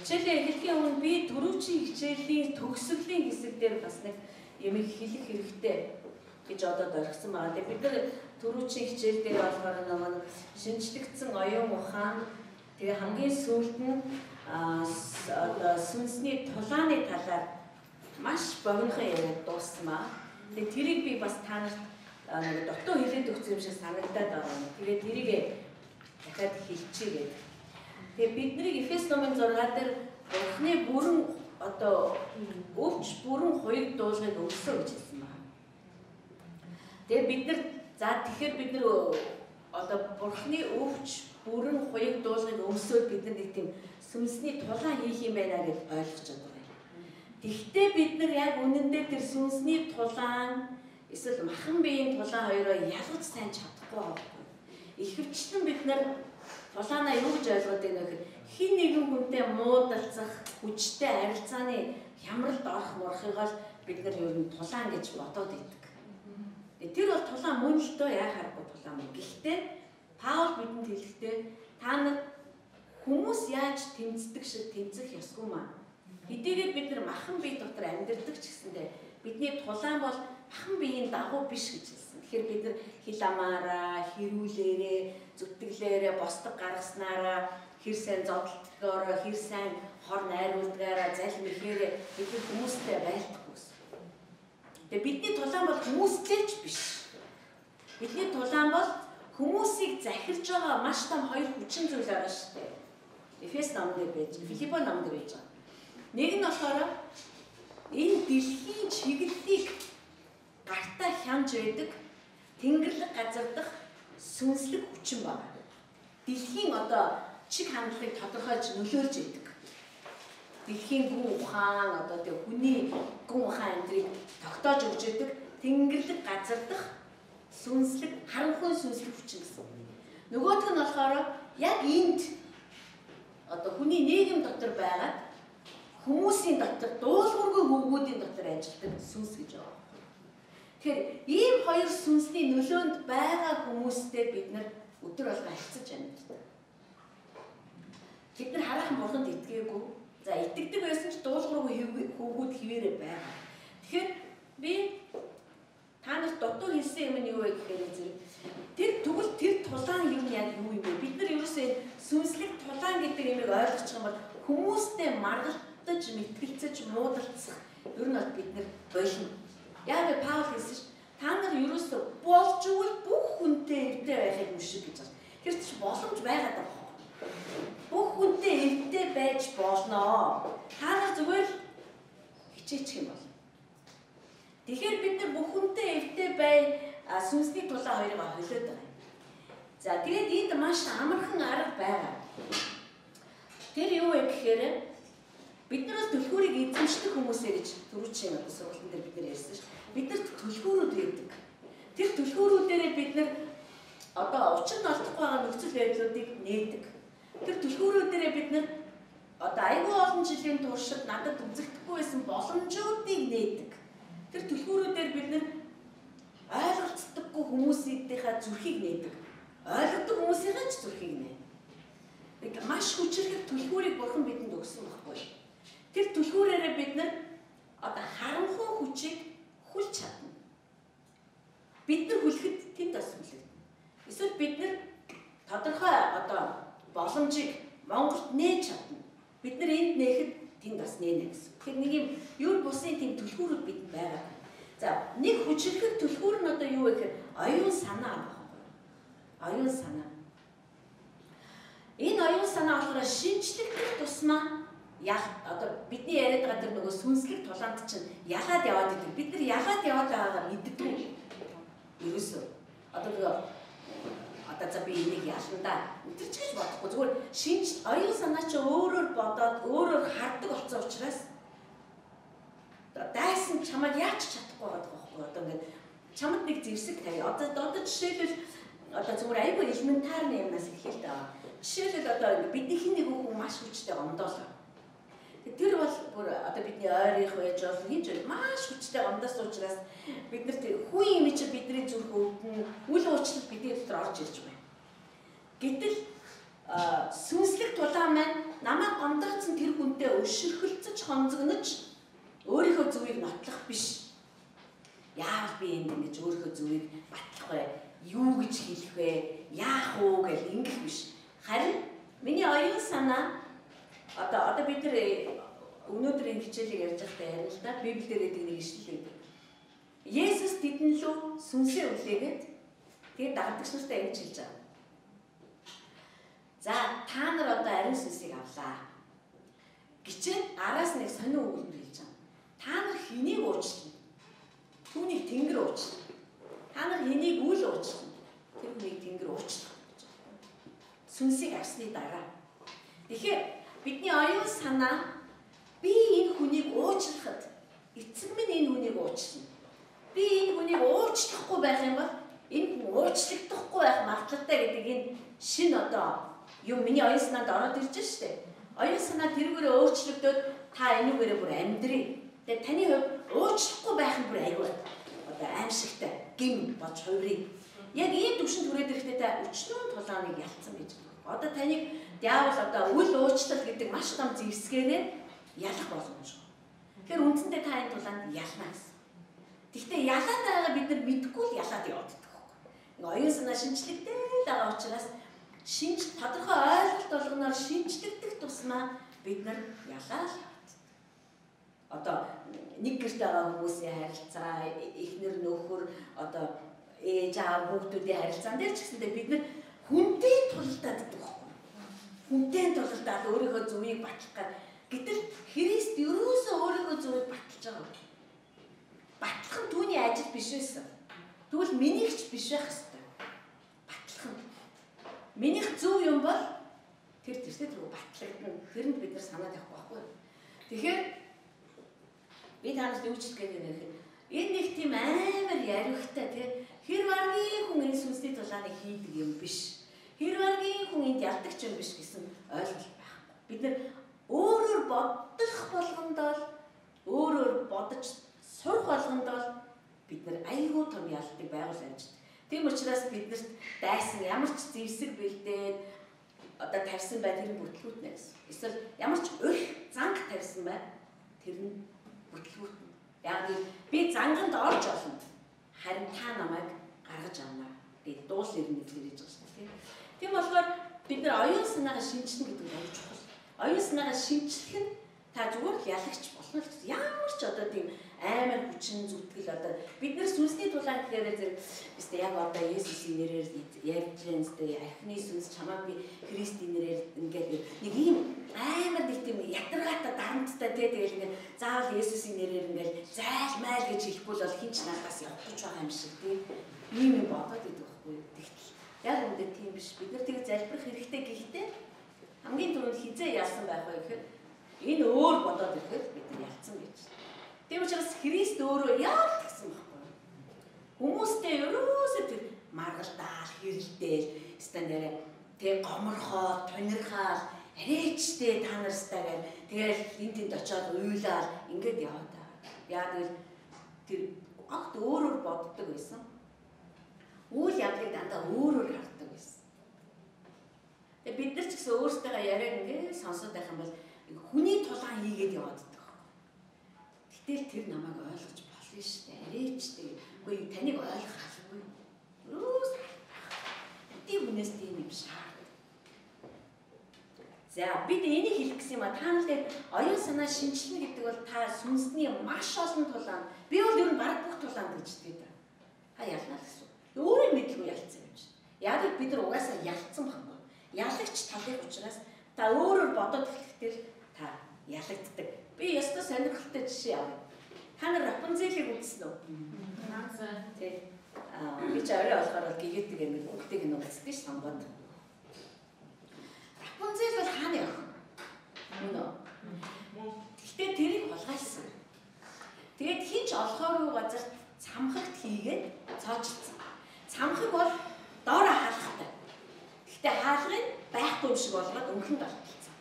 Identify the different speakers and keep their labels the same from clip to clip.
Speaker 1: Хичээлээ эхлэхийн өмнө би төрөвчийн хичээлийн төгсгөлийн хэсэг дээр бас нэг юм хэлэх хэрэгтэй гэж одоо орхисон байгаа. Тэгээ бид нар төрөвчийн хичээл дээр болохоор нэг шинжлэгдсэн оюун ухаан тэгээ хамгийн сүүлд нь одоо сүнсний тулааны талаар маш богинохон яриад дууссан ба. Тэгээ тэрийг би бас та нарт нэг дотоо хэлээд өгсөн юм шиг санагдаад байгаа. Тэгээ тэрийг дахиад хэлчихье гэдэг. Тэгээ бидний Эфес номын 6 дээр Бурхны бүрэн одоо өвч бүрэн хоёрыг дуулахыг өгсөн гэж хэлсэн байна. Тэгээ бид нар за тэгэхээр бид нар одоо Бурхны өвч бүрэн хоёрыг дуулахыг өмсөөд бид нар нэг тийм сүнсний тулаан хийх юм байна гэж ойлгож байгаа. Тэгвэл бид нар яг үнэндээ тэр сүнсний тулаан эсвэл махан биеийн тулаан хоёроо ялгаж сайн чадахгүй байгаа. Ихэвчлэн бид нар Тулаанаа юу гэж ойлгоод байна гэхээр хин нэгэн хүнтэй муудалцах, хүчтэй харилцааны хямралд орох морхыг л бид нар ер нь тулаан гэж бодоод идэг. Тэр бол тулаан мөн л дөө яахааргүй тулаан мөн. Гэхдээ Паул бидэнд хэлэхдээ та нар хүмүүс яаж тэмцдэг шиг тэмцэх ёсгүй маа. Хэдийгээр бид нар махан бие дотор амьдардаг ч гэсэндээ бидний тулаан бол махан биеийн дагуу биш гэж хэлсэн. Тэгэхээр бид нар хил амаараа, хэрүүлээрээ, зүтгэлээрээ, босдог гаргаснараа, хэр сайн зодтолтгоороо, хэр сайн хор найруулдгаараа, залим ихээрээ бид хүмүүстэй байлдахгүй. Тэгээ бидний тулаан бол хүмүүстэй ч биш. Бидний тулаан бол хүмүүсийг захирж байгаа маш том хоёр хүчин зүйл байгаа шүү дээ. Эфес номд байж, Филиппо номд байж байгаа. Нэг нь болохоор энэ дэлхийн чиглэлийг гартаа хянж байдаг Тэнгэрлэг газар дах сүнслэг хүчин байна. Дэлхийн одоо чиг хандлагыг тодорхойлж нөлөөлж идэг. Дэлхийн гүн ухаан одоо тэг хүний гүн ухаан эндрийг тогтоож өгч идэг Тэнгэрлэг газар дах сүнслэг харанхуй сүнслэг хүчин гэсэн. Нөгөөх нь болохоор яг энд одоо хүний нийгэм дотор байгаад хүмүүсийн дотор дуулуургүй хөвгүүдийн дотор ажилладаг сүнс гэж байна. Тэгэхээр ийм хоёр сүнсний нөлөөнд байгаа хүмүүстэй бид нар өдөр болго харьцаж амьддаг. Бид нар хараахан бурханд итгээгүй. За итгэдэг байсан ч дуулуургүй хөвгүүд хിവэрэ байгаа. Тэгэхээр би та нарт дутуу хэлсэн юм нь юу вэ гэхээр зэрэг тэр тэгвэл тэр тулаан юм яг юу юм бэ? Бид нар ерөөсөө сүнслэг тулаан гэдэг юмыг ойлгочих юм бол хүмүүстэй маргалтаж, мэтгэлцэж, муудалцах ер нь бол бид нар болно Яг л Паул хэлсэн ш. Та нар ерөөсөө болж өгвөл бүх хүнтэй эвдээ байхыг мүшиг гэж байна. Тэр чинь боломж байгаад байгаа. Бүх хүнтэй эвдээ байж болно. Та нар зүгээр хичээчих юм бол. Тэгэхээр бид нар бүх хүнтэй эвдээ бай сүнсний тулаа хоёрыг холиод байгаа. За тэгээд энд маш амархан арга байгаа. Тэр юу вэ гэхээр биднээс төлхүүрийг эзэмшдэг хүмүүсээ гэж түрүүчийн одоо сургалтын дээр бид нар ярьсан шүү. Биднэрт төлхүүрүүд байдаг. Тэр төлхүүрүүдээрээ бид нар одоо учир нь олдохгүй байгаа нөхцөл байдлуудыг нээдэг. Тэр төлхүүрүүдээрээ бид нар одоо айгүй олон жилийн туршид надад үзэгдэхгүй байсан боломжуудыг нээдэг. Тэр төлхүүрүүдээр бид нар ойлголцдоггүй хүмүүсийнхээ зүрхийг нээдэг. Ойлгодог хүмүүсийн ч зүрхийг нээ. Нэг маш хүчрэх төлхүүрийг бурхан бидэнд өгсөн байхгүй. Тэр түлхүүрээрээ бид нар одоо харанхуй хүчийг хүлж чадна. Бид нар хүлэхэд тэнд бас хүлээгдэнэ. Эсвэл бид нар тодорхой одоо боломжийг Монголд нээж чадна. Бид нар энд нээхэд тэнд бас нээнэ гэсэн. Тэгэхээр нэг юм юу бусын тэм түлхүүрүүд бид байгаа. За нэг хүчрэх түлхүүр нь одоо юу вэ гэхээр оюун санаа байхгүй. Оюун санаа. Энэ оюун санаа болохоор шинжлэхдээ тусмаа ял одоо бидний яриад байгаа тэр нөгөө сүнслэг тулаанд чинь ялаад яваад идэг. Бид нар ялаад яваад байгаагаа мэддэг. Ерөөсөө одоо нөгөө одоо за би энийг ялнда. Тэр ч гэж бодохгүй. Зүгээр шинж оюун санаа чи өөрөөр бодоод өөрөөр хардаг болсон учраас дайсан чамайг яаж чадахгүй байгаа байхгүй одоо ингээд чамд нэг зэвсэг тавь. Одоо одоо жишээлбэл одоо зүгээр айгүй элементарны юмнаас байгаа. Жишээлбэл одоо бидний нэг хүн маш хүчтэй гомдоолоо Тэр бол бүр одоо бидний ойрынх байж бол хийж байна. Маш хүчтэй гомдос учраас бид нарт хүн юм чи бидний зүрх өвдөн үл уучлал бидний дотор орж ирж байна. Гэтэл сүнслэг тулаан маань намайг гомдорцсон тэр хүнтэй өшөрхөлцөж хонцогнож өөрийнхөө зүвийг нотлох биш. Яавал би энд ингэж өөрийнхөө зүвийг батлах вэ? Юу гэж хэлэх вэ? Яах уу гэж ингэх биш. Харин миний оюун санаа одоо одоо бид нар өнөөдрийн хичээлийг ярьж байхдаа ярина л да. Библиэр эдэг нэг ишлэл гэдэг. Есүс тэдэн лөө сүнсээ үлээгээд тэгээд дагдаг нартай ингэж хэлж байгаа. За та нар одоо ариун сүнсийг авлаа. Гिचэн араас нэг сонио үгэл хэлж байгаа. Та нар хэнийг уучлаа? Түүнийг тэнгэр уучлаа. Та нар хэнийг үл уучлаа? Тэр хүнийг тэнгэр уучлаа. Сүнсийг авсны дараа. Тэгэхээр бидний оюун санаа би энэ хүнийг уучлахад эцэг минь энэ хүнийг уучлана. Би энэ хүнийг уучлахгүй байх юм бол энэ хүн уучлагдахгүй байх магадлалтай гэдэг энэ шин одоо юм миний оюун санаанд ороод ирж штэ. Оюун санаа тэрүүгээр өөрчлөгдөөд та энүүгээрээ бүр амьдрий. Тэгээ таны хувьд уучлахгүй байх нь бүр айгүй. Одоо аимшигтай гим бож хувирыг. Яг ийм төвшөнд хүрээд ирэхдээ та өчнөө тулааныг ялцсан гэж. Одоо таныг диавол одоо үл уучлал гэдэг маш том зэвсгээрээ ялах боломжгүй. Тэгэхээр үндсэндээ та энэ тулаанд ялна гэсэн. Гэхдээ ялаад байгаа бид нар мэдгүй л ялаад яваад байдаг. Оюун санаа шинжлэхдээ байгаа учраас шинж тодорхой ойлголт болгоноор шинжлэгдэх тусмаа бид нар ялаа л одоо нэг гэрт байгаа хүмүүсийн харилцаа эхнэр нөхөр одоо ээж аав хүүхдүүдийн харилцаан дээр ч гэсэндээ бид нар тулалдаад байдаг байхгүй хүнтэй тулалдаад өөрийнхөө зүвийг батлах гад гэтэл Христ ерөөсөө өөрийнхөө зүвийг баталж байгаа батлах нь түүний ажил биш байсан тэгвэл минийгч биш байх хэвээр Минийх зөв юм бол тэр тэрсээ рүү батлагдана. Тэрэнд бид нар санаад явах байхгүй. Тэгэхээр би танаас юу ч хэлгээд байна гэхээр энэ нэг тийм амар яриагтай тий хэр варгийн хүн энэ сүнсний тулааныг хийдэг юм биш. Хэр варгийн хүн энд ялдаг юм биш гэсэн ойлголт байхгүй. Бид нар өөрөөр бодох болгондоо өөрөөр бодож сурах болгондоо бид нар айгүй том ялтыг байгуул амжид. Тийм учраас биднэрт дайсан ямар ч зэвсэг бэлдээд одоо тарьсан бай тэр нь бүтлгүүтнэ гэсэн. Эсвэл ямар ч өрх занг тарьсан бай тэр нь бүтлгүүтнэ. Яг нь би занганд орж олно. Харин та намайг гаргаж авна. Би дуул ирнэ гэж хэлж байгаа. Тийм болохоор бид нар оюун санаагаа шинжлэх гэдэг нь очень чухал. Оюун санаагаа шинжлэх нь та зүгээр ялагч болно л ямар ч одоо тийм амар хүчин зүтгэл одоо бид нар сүнсний тулаан гэхээр зэрэг бистэ яг одоо Есүсийн нэрээр ярьж байна зү архины сүнс чамаа би Христийн нэрээр ингээд нэг ийм амар нэг тийм ятаргаатай дарамттай тий тэгэл ингээд заавал Есүсийн нэрээр ингээд зайл майл гэж хэлэхгүй бол хинч надаас явахгүй байгаа юм шиг тий ийм юм бодоод идэх байхгүй. Тэгтэл яг үүндээ тийм биш бид нар тийг залбирах хэрэгтэй гэхдээ хамгийн түрүүнд хизээ яасан байх вэ гэхээр энэ өөр бодоод ирэхэд бид нар ялцсан гэж Тийм учраас Христ өөрөө яал гэсэн байхгүй. Хүмүүстэй ерөөсөө тэр маргалдаал, хэрэлдээл, стандараа тэг гоморхоо, тонирхаал, арайчтэй та нарстай гэл тэгэл энэ тэнд очиод уйлаад ингээд яваа та. Яг л тэр огт өөрөөр боддог байсан. Үйл явдлыг дандаа өөрөөр хардаг байсан. Тэгээ бид нар ч гэсэн өөрсдөө яриаг ингээд сонсоод байх юм бол хүний тулаан хийгээд яваад Гэтэл тэр намайг ойлгож болно шүү дээ. Арайчтэй. Үгүй таныг ойлгох алгүй. Юус. Эдийн хүнээс тийм юм шаард. За бид энийг хэлэх гэсэн юм а та нарт оюун санаа шинжилнэ гэдэг бол та сүнсний маш олон тулаан би бол ер нь баг бүх тулаан гэж хэлдэг. Та ялнаа гэсэн. Өөрөө мэдлгүй ялцсан юм чинь. Яг л бид нар угаасаа ялцсан байхгүй. Ялагч талын учраас та өөрөөр бодоод эхлэхдээ та ялагддаг. Би ёстой сонирхолтой жишээ авъя. Та нар Рапунцелийг үзсэн үү?
Speaker 2: Наасан.
Speaker 1: Тий. Аа би ч орой болохоор бол гигэдэг юм уу? Бүгдийг нь үздэг ш сонгоод. Рапунцел бол хааны охин. Мөн үү? Гэхдээ тэрийг хулгайлсан. Тэгээд хинч олохоогүй газар цамхагт хийгээд цоочилсан. Цамхаг бол доороо хаалгатай. Гэхдээ хаалгыг байхгүй юм шиг болгоод өнхөнд болтолцсон.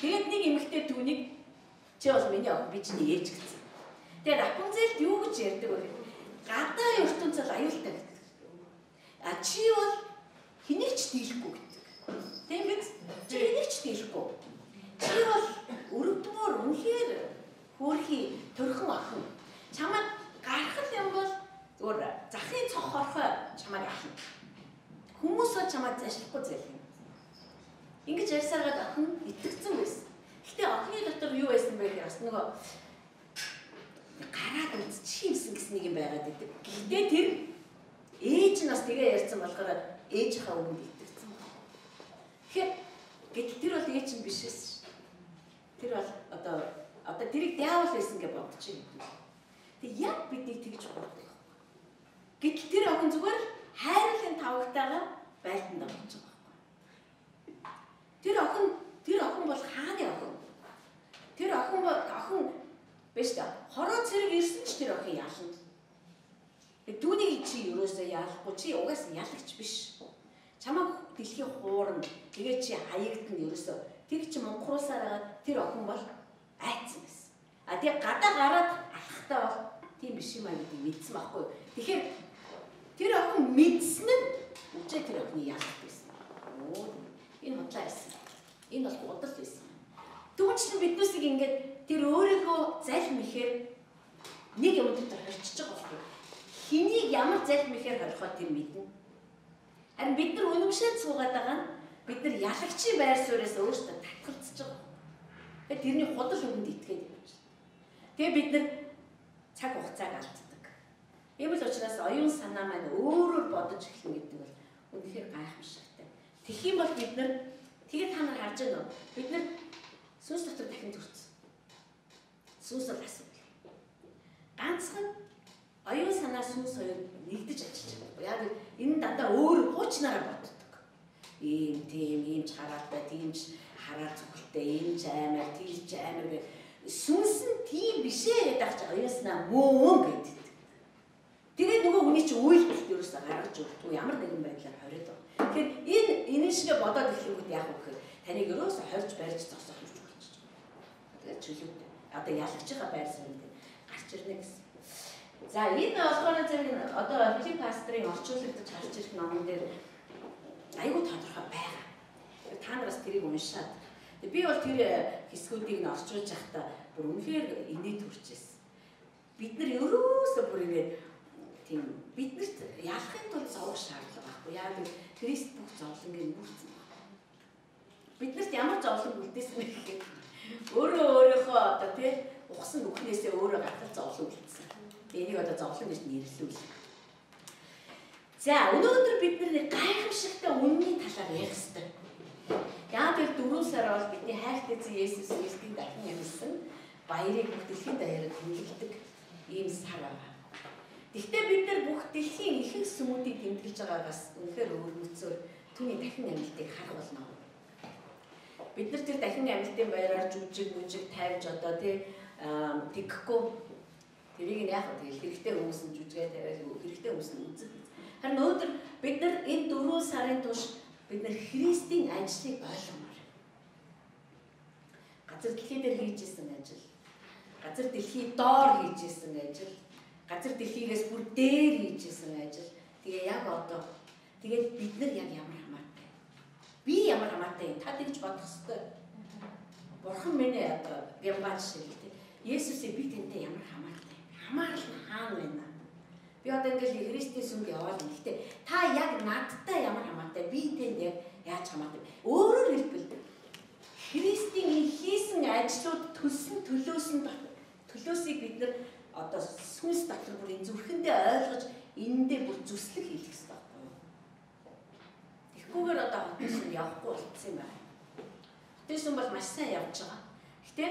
Speaker 1: Тэгээд нэг эмэгтэй түүнийг Чи бол миний охин би чиний ээж гэсэн. Тэгээ Рапунцелд юу гэж ярьдаг вэ? Гадаа ертөнцөд аюултай гэдэг. А чи бол хэнийг ч дийлэхгүй гэдэг. Тийм биз? Чи хэнийг ч дийлэхгүй. чи бол өрөвдмөр үнэхээр хөөрхий төрхөн охин. Чамайг гаргах юм бол зүгээр захын цох орхой чамайг ахна. Хүмүүс бол чамайг зашлахгүй зайлх юм. Ингэж ярьсараад охин итгэцэн байсан. Гэтэ охины дотор юу байсан бэ гэхээр бас нөгөө гараад үз чи юмсан гэснийг юм байгаад идэг. Гэтэ тэр ээж нь бас тэгээ ярьсан болохоор ээжийнхаа өмнө итгэцэн байна. Тэгэхээр гэтэл тэр бол ээж нь биш байсан. Тэр бол одоо одоо тэрийг диавол байсан гэж бодчих юм. Тэг яг бидний тэгж боддог. Гэтэл тэр охин зүгээр хайрлын тавагтайгаа байлтанд орж байгаа байхгүй. Тэр охин тэр охин бол хааны охин. Тэр охин охин биш та хороо цэрэг ирсэн ч тэр охин ялна. Түүнийг чи юусаа яалахгүй чи угаасаа ялагч биш. Чамаа дэлхийн хуурна. Тэгээ чи хаягдна ерөөсөө. Тэг чи монхруулсаар байгаа тэр охин бол айцсан байсан. А тэг гадаа гараад алхахтаа бол тийм биш юм аа гэдгийг мэдсэн байхгүй. Тэгэхээр тэр охин мэдсэн нь үжээ тэр охины яалах байсан. Оо энэ худлаа байсан. Энэ бол гудал байсан. Түүнчлэн биднээсийг ингээд тэр өөрийгөө залхим ихээр нэг юм дотор хорчиж байгаа байхгүй. Хэнийг ямар залхим ихээр хорихоо тэр мэднэ. Харин бид нар үнэмшээд суугаад байгаа нь бид нар ялагчийн байр сууриас өөрсдөө татгалзаж байгаа. Тэгээд тэрний худал өгөнд итгээд явж байна. Тэгээ бид нар цаг хугацааг алддаг. Ийм л учраас оюун санаа маань өөрөөр бодож эхлэх гэдэг бол үнэхээр гайхамшигтай. Тэгэх юм бол бид нар тэгээд та нар харж байна уу? Бид нар сүнс дотор дахин төрсөн. Сүнс бол асуудал. Ганцхан оюун санаа сүнс хоёр нэгдэж ажиллаж байгаа. Яг энэ дандаа өөр хуучнараа боддог. Ийм тийм ийм чараатай, тийм хараа зүгэлтэй, ийм ч аймаар, тийм ч аймаар гэх сүнс нь тийм бишээ гэдэг чинь оюун санаа мөн гэдэг. Тэгээд нөгөө хүний чинь үйлдэлт ерөөсө гаргаж өгдөг ямар нэгэн байдлаар хориод байгаа. Тэгэхээр энэ энэ шиг бодоод эхлэнгүүт яах вэ гэхээр таныг ерөөсө хорж барьж зогсоох гэж байгаа. Тэгээд чөлөөтэй. Одоо ялагчийнхаа байр суурь гарч ирнэ гэсэн. За энэ болохоор зэрэг одоо Филипп пастрын орчуулагдаж харж ирэх номон дээр айгүй тодорхой байгаа. Та нараас тэрийг уншаад би бол тэр хэсгүүдийг нь орчуулж явахдаа бүр үнэхээр инээд төрчихсэн. Бид нар ерөөсөө бүр ингээд тийм биднэрт ялахын тулд зовох шаардлага байхгүй. Яг л Христ бүх зовлонгийн нүүрсэн байна. Биднэрт ямар зовлон үлдээсэн бэ гэхээр өөрөө өөрийнхөө одоо тий ухсан нүхнээсээ өөрөө гадар зовлон үлдсэн. Энийг одоо зовлон гэж нэрлүүлээ. За өнөөдөр бид нэг гайхамшигтай үнний талаар ярих хэрэгтэй. Яг л дөрөв сар бол бидний хайртай эзэн Есүс Христийн дахин амьсан баярыг бүх дэлхийн даяараа тэмдэглэдэг ийм сар байна. Гэхдээ бид нар бүх дэлхийн ихэнх сүмүүдийг тэмдэглэж байгаагаас үнэхээр өөрмөцөөр түүний дахин амьлтыг харах болно. Бид нар тэр дахин амьлтын баяраар жүжиг мүжиг тавьж одоо тий тэгхгүй Тэрийг нь яг тэгэл хэрэгтэй хүмүүс нь жүжигээ тавиал хэрэгтэй хүмүүс нь үзэх. Харин өнөөдөр бид нар энэ дөрвөн сарын турш бид нар Христийн ажлыг ойлгомоор. Газар дэлхий дээр хийжсэн ажил. Газар дэлхий доор хийжсэн ажил. Газар дэлхийгээс бүр дээр хийжсэн ажил. Тэгээ яг одоо тэгээд бид нар яг ямар хамаатай. Би ямар хамаатай та тэгж бодох хэрэгтэй. Бурхан минь одоо бямбаач шиг тийм. Есүсээ би тэнтэй ямар хамаатай хамаарал нь хаана байна? Би одоо ингээл Христийн сүмд яваал юм. Гэтэ та яг надтай ямар хамаатай? Би тэнд яг яаж хамаатай? Өөрөөр хэлбэл Христийн хийсэн ажлууд төлсөн төлөөсөн төлөөсийг бид нар одоо сүнс дотор бүр энэ зүрхэндээ ойлгож энэндээ бүр зүслэг хийх хэрэгтэй байхгүй юу? Тэгхгүйгээр одоо хотын сүм явахгүй болчихсон юм байна. Хотын сүм бол маш сайн явж байгаа. Гэтэ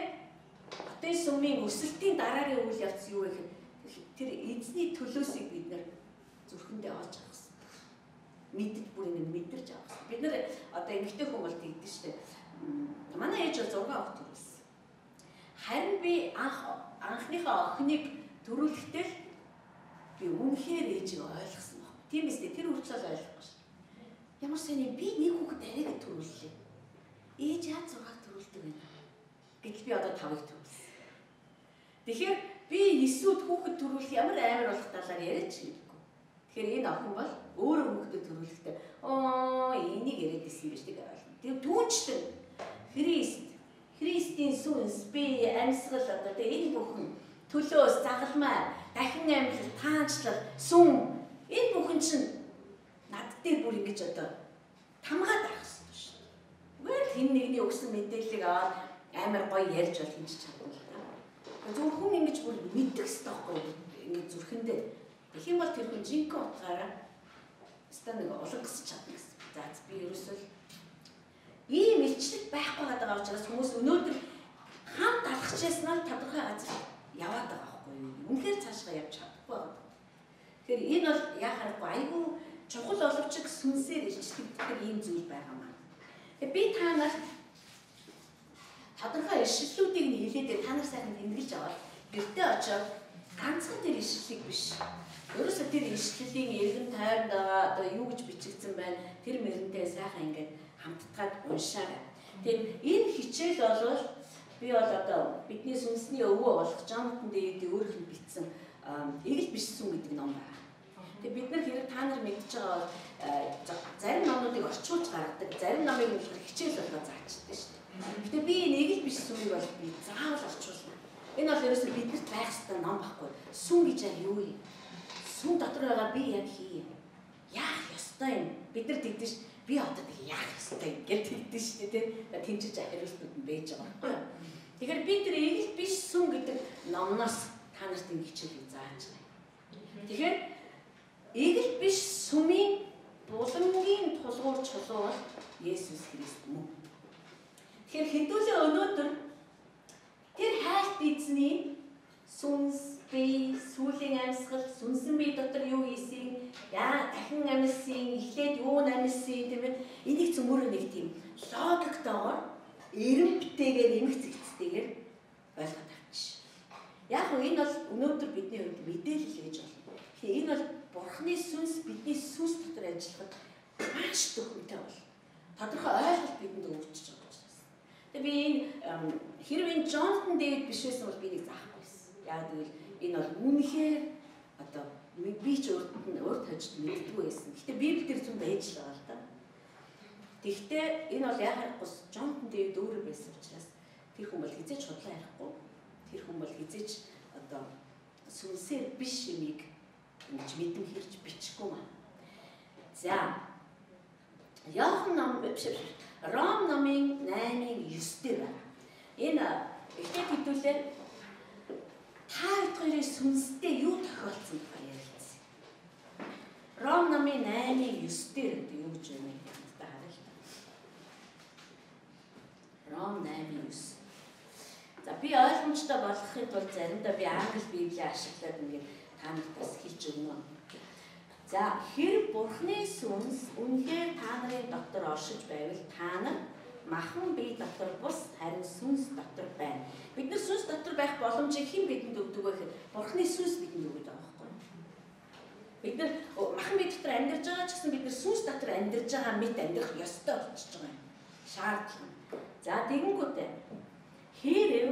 Speaker 1: хотын сүмийн өсөлтийн дараагийн үйл явц юу вэ гэхээр тэр эзний төлөөсийг бид нар зүрхэндээ олж авах хэрэгтэй. Мэдж бүр ингэ мэдэрч авах хэрэгтэй. Бид нар одоо эмэгтэй хүн бол тэгдэж штэ. Манай ээж бол 6 охин төрүүлсэн. Харин би анх анхныхаа охиныг төрүүлэхдээ би үнэхээр ээжийг ойлгосон баг. Тийм үстэй тэр хүртэл ойлгохгүй шүү. Ямар сони би нэг хүүхэд арайг төрүүллээ. Ээж яа 6 төрүүлдэг вэ? Гэтэл би одоо 5-ыг төрүүлсэн. Тэгэхээр би эсүүд хүүхэд төрүүлэх ямар амар болох талаар яриач хэрэггүй. Тэгэхээр энэ охин бол өөрөө хүүхдэд төрүүлэхдээ оо энийг яриад исэн биз дээ ойлгоо. Тэгээ түүнчлэн Христ Христийн сүнс, би амьсгал одоо тэгээ энэ бүхэн төлөөс загалмай, дахин амьлал, таанчлал, сүм энэ бүхэн чинь над дээр бүр ингэж одоо тамгаад байх хэрэгтэй шүү дээ. Зүгээр хин нэгний өгсөн мэдээллийг аваад амар гоё ярьж бол хийж чадна л та. Зүгээр хүн ингэж бүр мэддэг хэрэгтэй байхгүй ингэж зүрхэндээ. Тэгэх юм бол тэр хүн жинхэнэ утгаараа өстө нэг улангасч чадна гэсэн. За би ерөөсөө ийм илчлэг байхгүй байгаа учраас хүмүүс өнөөдөр хамт нь тодорхой газар яваад байгаа байхгүй юу? Үнэхээр цаашгаа явж чадахгүй байгаа. Тэгэхээр энэ бол яхахгүй айгүй чухал боловч сүнсээр илчлэгдэх ийм зүйл байгаа маа. Тэгээ би та нар тодорхой ишлэлүүдийг нь хэлээд та нар сайхан тэмдэглэж аваад гэртээ очоод ганцхан тэр ишлэлийг биш. Ерөөсө тэр ишлэлийн эргэн тойронд байгаа одоо юу гэж бичигдсэн байна тэр мөрөндөө сайхан ингээд хамтдаад уншаарай. Тэгээд энэ хичээл бол би бол одоо бидний сүнсний өвөө болох Jonathan David өөрөөх нь бичсэн эгэл биш сүн гэдэг ном байна. Тэгээд бид нар хэрэг та нар мэдж байгаа бол зарим номнуудыг орчуулж гаргадаг, зарим номыг нь хичээл болгоо заачдаг шүү дээ. Гэтэ би энэ эгэл биш сүнийг бол би заавал орчуулна. Энэ бол ерөөсөө биднэрт байх ёстой ном байхгүй. Сүн гэж юу юм? Сүн дотор байгаа би яг хий. Яах ёстой юм? Бид нар тэгдэж би одоо тэг яах ёстой гэж тэгдэж шүү дээ. Тэмчиж хариултууд нь байж байгаа байхгүй? Тэгэхээр би тэр эгэл биш сүн гэдэг номноос та нарт ингэ хичээлийг зааж байгаа. Тэгэхээр эгэл биш сүмийн булангийн тулгуур чулуу бол Есүс Христ мөн. Тэгэхээр хэдүүлээ өнөөдөр тэр хайлт эзний сүнс би сүлийн амьсгал сүнсэн би дотор юу хийсийг яа дахин амьсан эхлээд юу амьсан тийм ээ энийг цөмөрөө нэг тийм логиктойгоор эрэмбтэйгээр эмх зэгцтэйгээр ойлгоод авчих. Яг нь энэ бол өнөөдөр бидний хувьд мэдээлэл гэж болно. Тэгэхээр энэ бол Бурхны сүнс бидний сүнс дотор ажиллахад маш төхөмтэй бол тодорхой ойлголт бидэнд өгч байгаа. Тэгээ би энэ хэрвээ Джонсон Дэвид биш байсан бол би нэг заахгүйсэн. Яг тэгвэл энэ бол үнэхээр одоо би ч урд нь урд хожид мэддгүй байсан. Гэтэ Библиэр зүн байж л байгаа л да. Тэгтээ энэ бол яхахгүй Джонтон Дэвид өөрөө байсан учраас тэр хүн бол хизээч худлаа ярихгүй. Тэр хүн бол хизээч одоо сүнсээр биш юмыг ингэж мэдэн хэрж бичихгүй маа. За. Яохан ном биш Ром номын 8-ын 9 дээр байна. Энэ эхлээд хэдүүлээ та хоёрын сүнстэй юу тохиолдсон бэ ярилцсан. Ром намын 8-ийн 9 дээр юу гэж байна вэ? Та хараа л та. Ром 8-ийн 9. За би ойлгомжтой болгохын тулд заримдаа би англи библийг ашиглаад ингээд та нарт бас хэлж өгнө. За хэр бурхны сүнс үнэхээр та нарын дотор оршиж байвал та нар махан бие дотор бус харин сүнс дотор байна. Бид нар байх боломжийг хэн бидэнд өгдөг вэ гэхээр Бурхны сүнс бидэнд өгöd байгаа байхгүй юу? Бид нар махан бие дотор амьдарч байгаа ч гэсэн бид нар сүнс дотор амьдарч байгаа мэт амьдрах ёстой болчихж байгаа юм. Шаардлага. За тэгэнгүүтээ хэрэг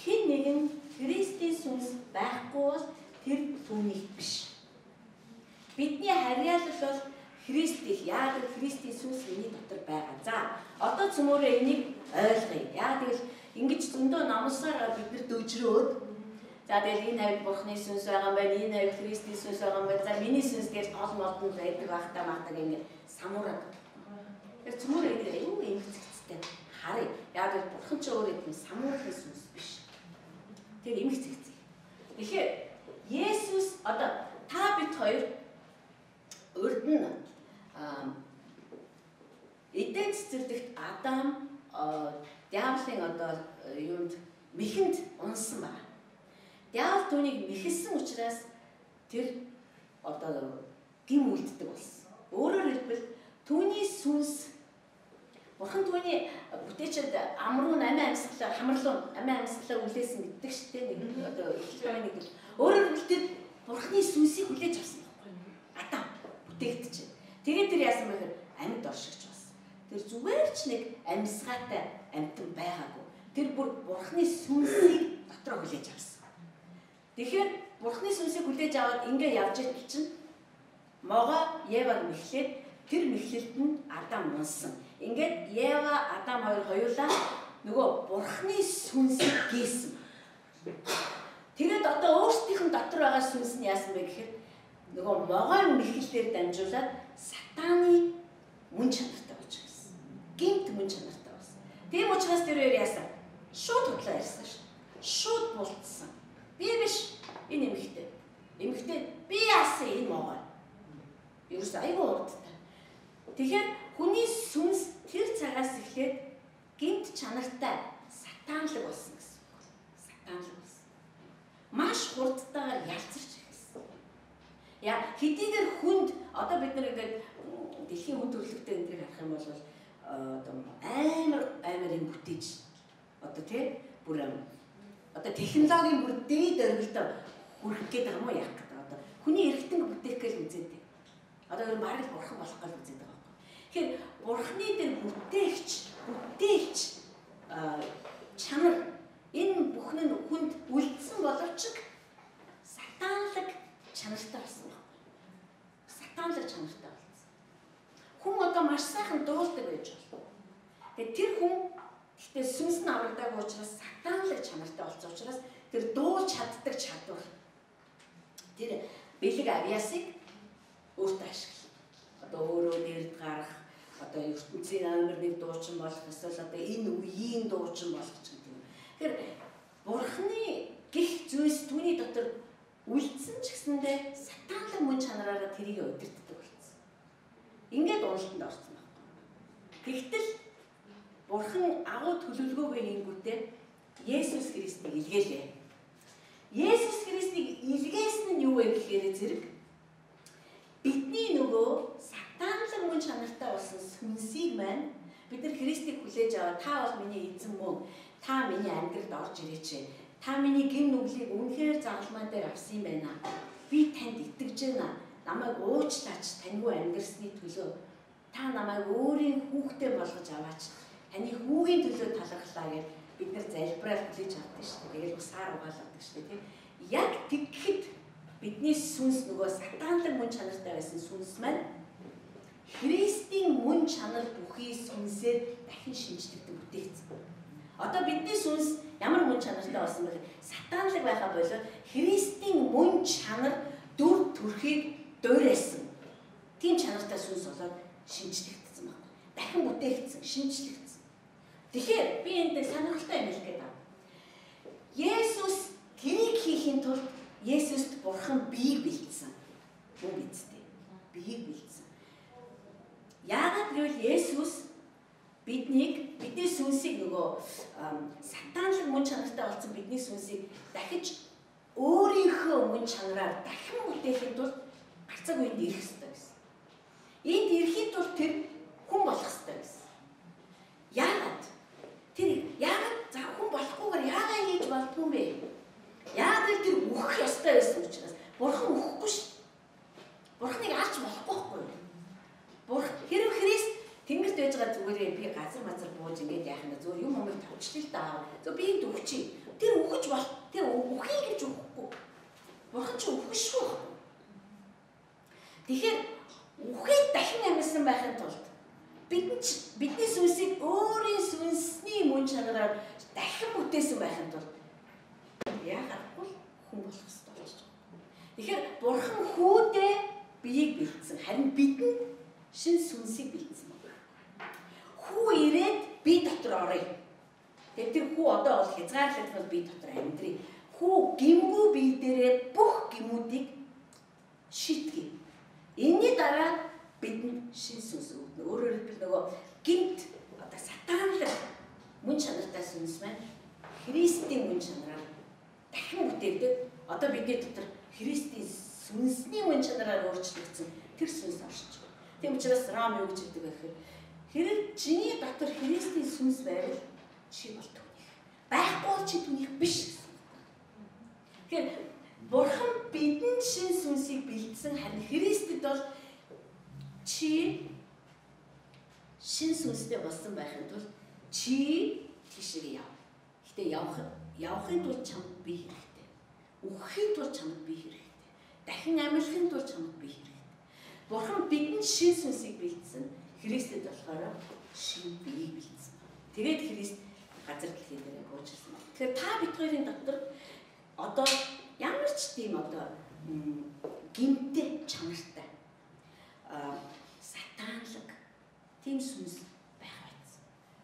Speaker 1: хэн нэгэн Христийн сүнс байхгүй бол тэр түүнийг биш. Бидний харьяалал бол Христ их яг Христийн сүнс миний дотор байгаа. За одоо цөмөрөө энийг ойлгоё. Яа тэгэл ингэж зөндөө намсаар бид нар дөжрөөд за тэгэл энэ хавь бурхны сүнс байгаа юм байна. Энэ хавь Христийн сүнс байгаа юм байна. За миний сүнс гэж гол модон байдаг байхдаа мартаг ингэ самураад. Тэр цөмөрөө энэ юу юм цэгцтэй харъя. Яг л бурхан ч өөрөө тийм самуурын сүнс биш. Тэр эмх цэгцээ. Тэгэхээр Есүс одоо та бид хоёр урд нь эдэн цэцэрлэгт Адам диаволын одоо юунд мэхэнд унсан байна. Диавол түүнийг мэхэлсэн учраас тэр одоо гим үлддэг болсон. Өөрөөр хэлбэл түүний сүнс Бурхан түүний бүтээчэд амруу амиа амьсгалаа хамарлуу амиа амьсгалаа үлээсэн гэдэг шүү дээ нэг одоо эхлэх байгаа нэг. Өөрөөр хэлбэл Бурханы сүнсийг хүлээж авсан байхгүй юу? Адам бүтээгдэж. Тэгээд тэр яасан бэ гэхээр амьд оршигч болсон. Тэр зүгээр ч нэг амьсгаатай амьтан байгаагүй. Тэр бүр бурхны сүнсийг дотроо хүлээж авсан. Тэгэхээр бурхны сүнсийг хүлээж аваад ингээ явж идэл чинь могоо Еваг мэхлээд тэр мэхлэлд нь Адам унсан. Ингээд Ева Адам хоёр хоёулаа нөгөө бурхны сүнсийг гээсэн. Тэгээд одоо өөрсдийнх нь дотор байгаа сүнс нь яасан бэ гэхээр нөгөө могоон мэхэлээр дамжуулаад сатаны мөн чанартай болж гисэн. Гинт мөн болсон. Тийм учраас тэр хоёр яасан? Шууд худлаа ярьсан шүү. Шууд бултсан. Би биш энэ эмэгтэй. Эмэгтэй би яасан энэ могоон. Ерөөс айгүй урдтай. Тэгэхээр хүний сүнс тэр цагаас эхлээд гинт чанартай сатанлаг болсон гэсэн үг. Сатанлаг болсон. Маш хурдтайгаар ялцарч ирсэн. Яа хэдийгээр хүнд одоо бид нар ингээд дэлхийн хүн төрөлхтөд энэ төр харах юм бол одоо амар амар юм бүтээж одоо тий бүр одоо технологийн бүр дээд өргөлтөд хүрэх гээд байгаа юм уу яах гэдэг одоо хүний эргэтэн бүтээх гээл үзээд одоо ер нь бараг бурхан болох гал үзээд байгаа юм. Тэгэхээр бурхны дээр бүтээгч бүтээлч чанар энэ бүхэн нь хүнд үлдсэн боловч сатанлаг чанартай болсон байна. Сатанлаг чанартай. Хүн одоо маш сайхан дуулдаг байж болно. Тэгээ тэр хүн гэхдээ сүнс нь аврагдаг учраас сатанлаг чанартай болсон учраас тэр дуулж чаддаг чадвар тэр бэлэг авьяасыг өөртөө ашиглах. Одоо өөрөө нэрд гарах, одоо ертөнцийн номер 1 дуучин болох эсвэл одоо энэ үеийн дуучин болох ч гэдэг юм. Тэгэхээр бурхны гих зүйлс түүний дотор үлдсэн ч гэсэндээ сатанлаг мөн чанараараа тэрийг удирддаг. Ингээд уултанд орсон байхгүй. Тэгтэл бурхан агуу төлөвлөгөөгөө хийнгүүтээ Есүс Христийг илгээлээ. Есүс Христийг илгээсэн нь юу вэ гэхээр зэрэг бидний нөгөө сатанлаг мөн чанартай болсон сүнсийг маань бид нар Христийг хүлээж аваа та бол миний эзэн мөн та миний амьдралд орж ирээч та миний гин нүглийг үнэхээр загалмаа дээр авсан юм байна би танд итгэж байна намайг уучлаач таньгүй амьдрсны төлөө та намайг өөрийн хүүхдээ болгож аваач таны хүүгийн төлөө талархлаа гэж бид нар залбираад хүлээж авдаг шүү дээ тэгэл усаар угаалгадаг шүү дээ яг тэгэхэд бидний сүнс нөгөө сатанлаг мөн чанартай байсан сүнс маань Христийн мөн чанар бүхий сүнсээр дахин шинжлэгдэн бүтээгдсэн. Одоо бидний сүнс ямар мөн чанартай болсон бэ? Сатанлаг байхаа болоод Христийн мөн чанар дүр төрхийг дуурайсан. Тийм чанартай сүнс болоод шинжлэгдсэн байна. Дахин бүтээгдсэн, шинжлэгдсэн. Тэгэхээр би энд сонирхолтой юм хэлэх гээд байна. Есүс тэрийг хийхин тулд Есүст бурхан биеийг бэлдсэн. Мөн бидтэй. Биеийг бэлдсэн. Яагаад гэвэл Есүс биднийг бидний сүнсийг нөгөө сатанлаг мөн чанартай болсон бидний сүнсийг дахиж өөрийнхөө мөн чанараар дахин бүтээхэд бол гарцаг үенд ирэх хэрэгтэй гэсэн. Энд ирэхэд бол тэр хүн болох хэрэгтэй гэсэн. Яагаад? Тэр яагаад за хүн болохгүйгээр яагаад хийж болдгүй юм бэ? Яагаад тэр үхэх ёстой байсан учраас бурхан үхэхгүй шүү. Бурханыг алж болохгүй байхгүй. Бурхан хэрэг Христ тэнгэрт байж байгаа зүгээрээ би газар мазар бууж ингэж яах нь зөв юм өмнө тавчлаа л даа. Зөв би энд үхчих. Тэр үхэж бол тэр үхий гэж үхэхгүй. Бурхан ч үхэшгүй. Тэгэхээр үхээд дахин амьсан байхын тулд бид бидний сүнсийг өөрийн сүнсний мөн чанараар дахин бүтээсэн байхын тулд яагаад хүн болох хэрэгтэй болж байгаа. Тэгэхээр бурхан хүүдээ биеийг бэлдсэн. Харин бидэнд шин сүнсийг бэлдсэн байна. Хүү ирээд би дотор оръё. Тэгээд тэр хүү одоо бол хязгаарлалт бол би дотор амьдрий. Хүү гимгүү бие дээрээ бүх гимүүдийг шийтгий. Энийний дараа бидэнд шин сүнс өгнө. Өөрөөр хэлбэл нөгөө гимт одоо сатанлаг мөн чанартай сүнс маань Христийн мөн чанараар дахин бүтээгдэг. Одоо бидний дотор Христийн сүнсний мөн чанараар өөрчлөгдсөн тэр сүнс оршиж байгаа. Тийм учраас Рам юу гэж хэлдэг вэ гэхээр хэрэг чиний дотор Христийн сүнс байвал чи бол түүнийх. Байхгүй чи түүнийх биш гэсэн. Тэгэхээр Бурхан бидэнд шин сүнсийг бэлдсэн харин Христэд бол чи шин сүнстэй болсон байхын тулд чи тийшээ яв. Гэтэ явах явахын тулд чамд би хэрэгтэй. Үхэхийн тулд чамд би хэрэгтэй. Дахин амьлахын тулд чамд би хэрэгтэй. Бурхан бидэнд шин сүнсийг бэлдсэн. Христэд болохоор шин биеийг бэлдсэн. Тэгээд Христ газар дэлхийн дээр байна. Тэгэхээр та бид хоёрын дотор одоо ямар ч тийм одоо гимтэй чанартай сатанлаг тийм сүнс байх байсан.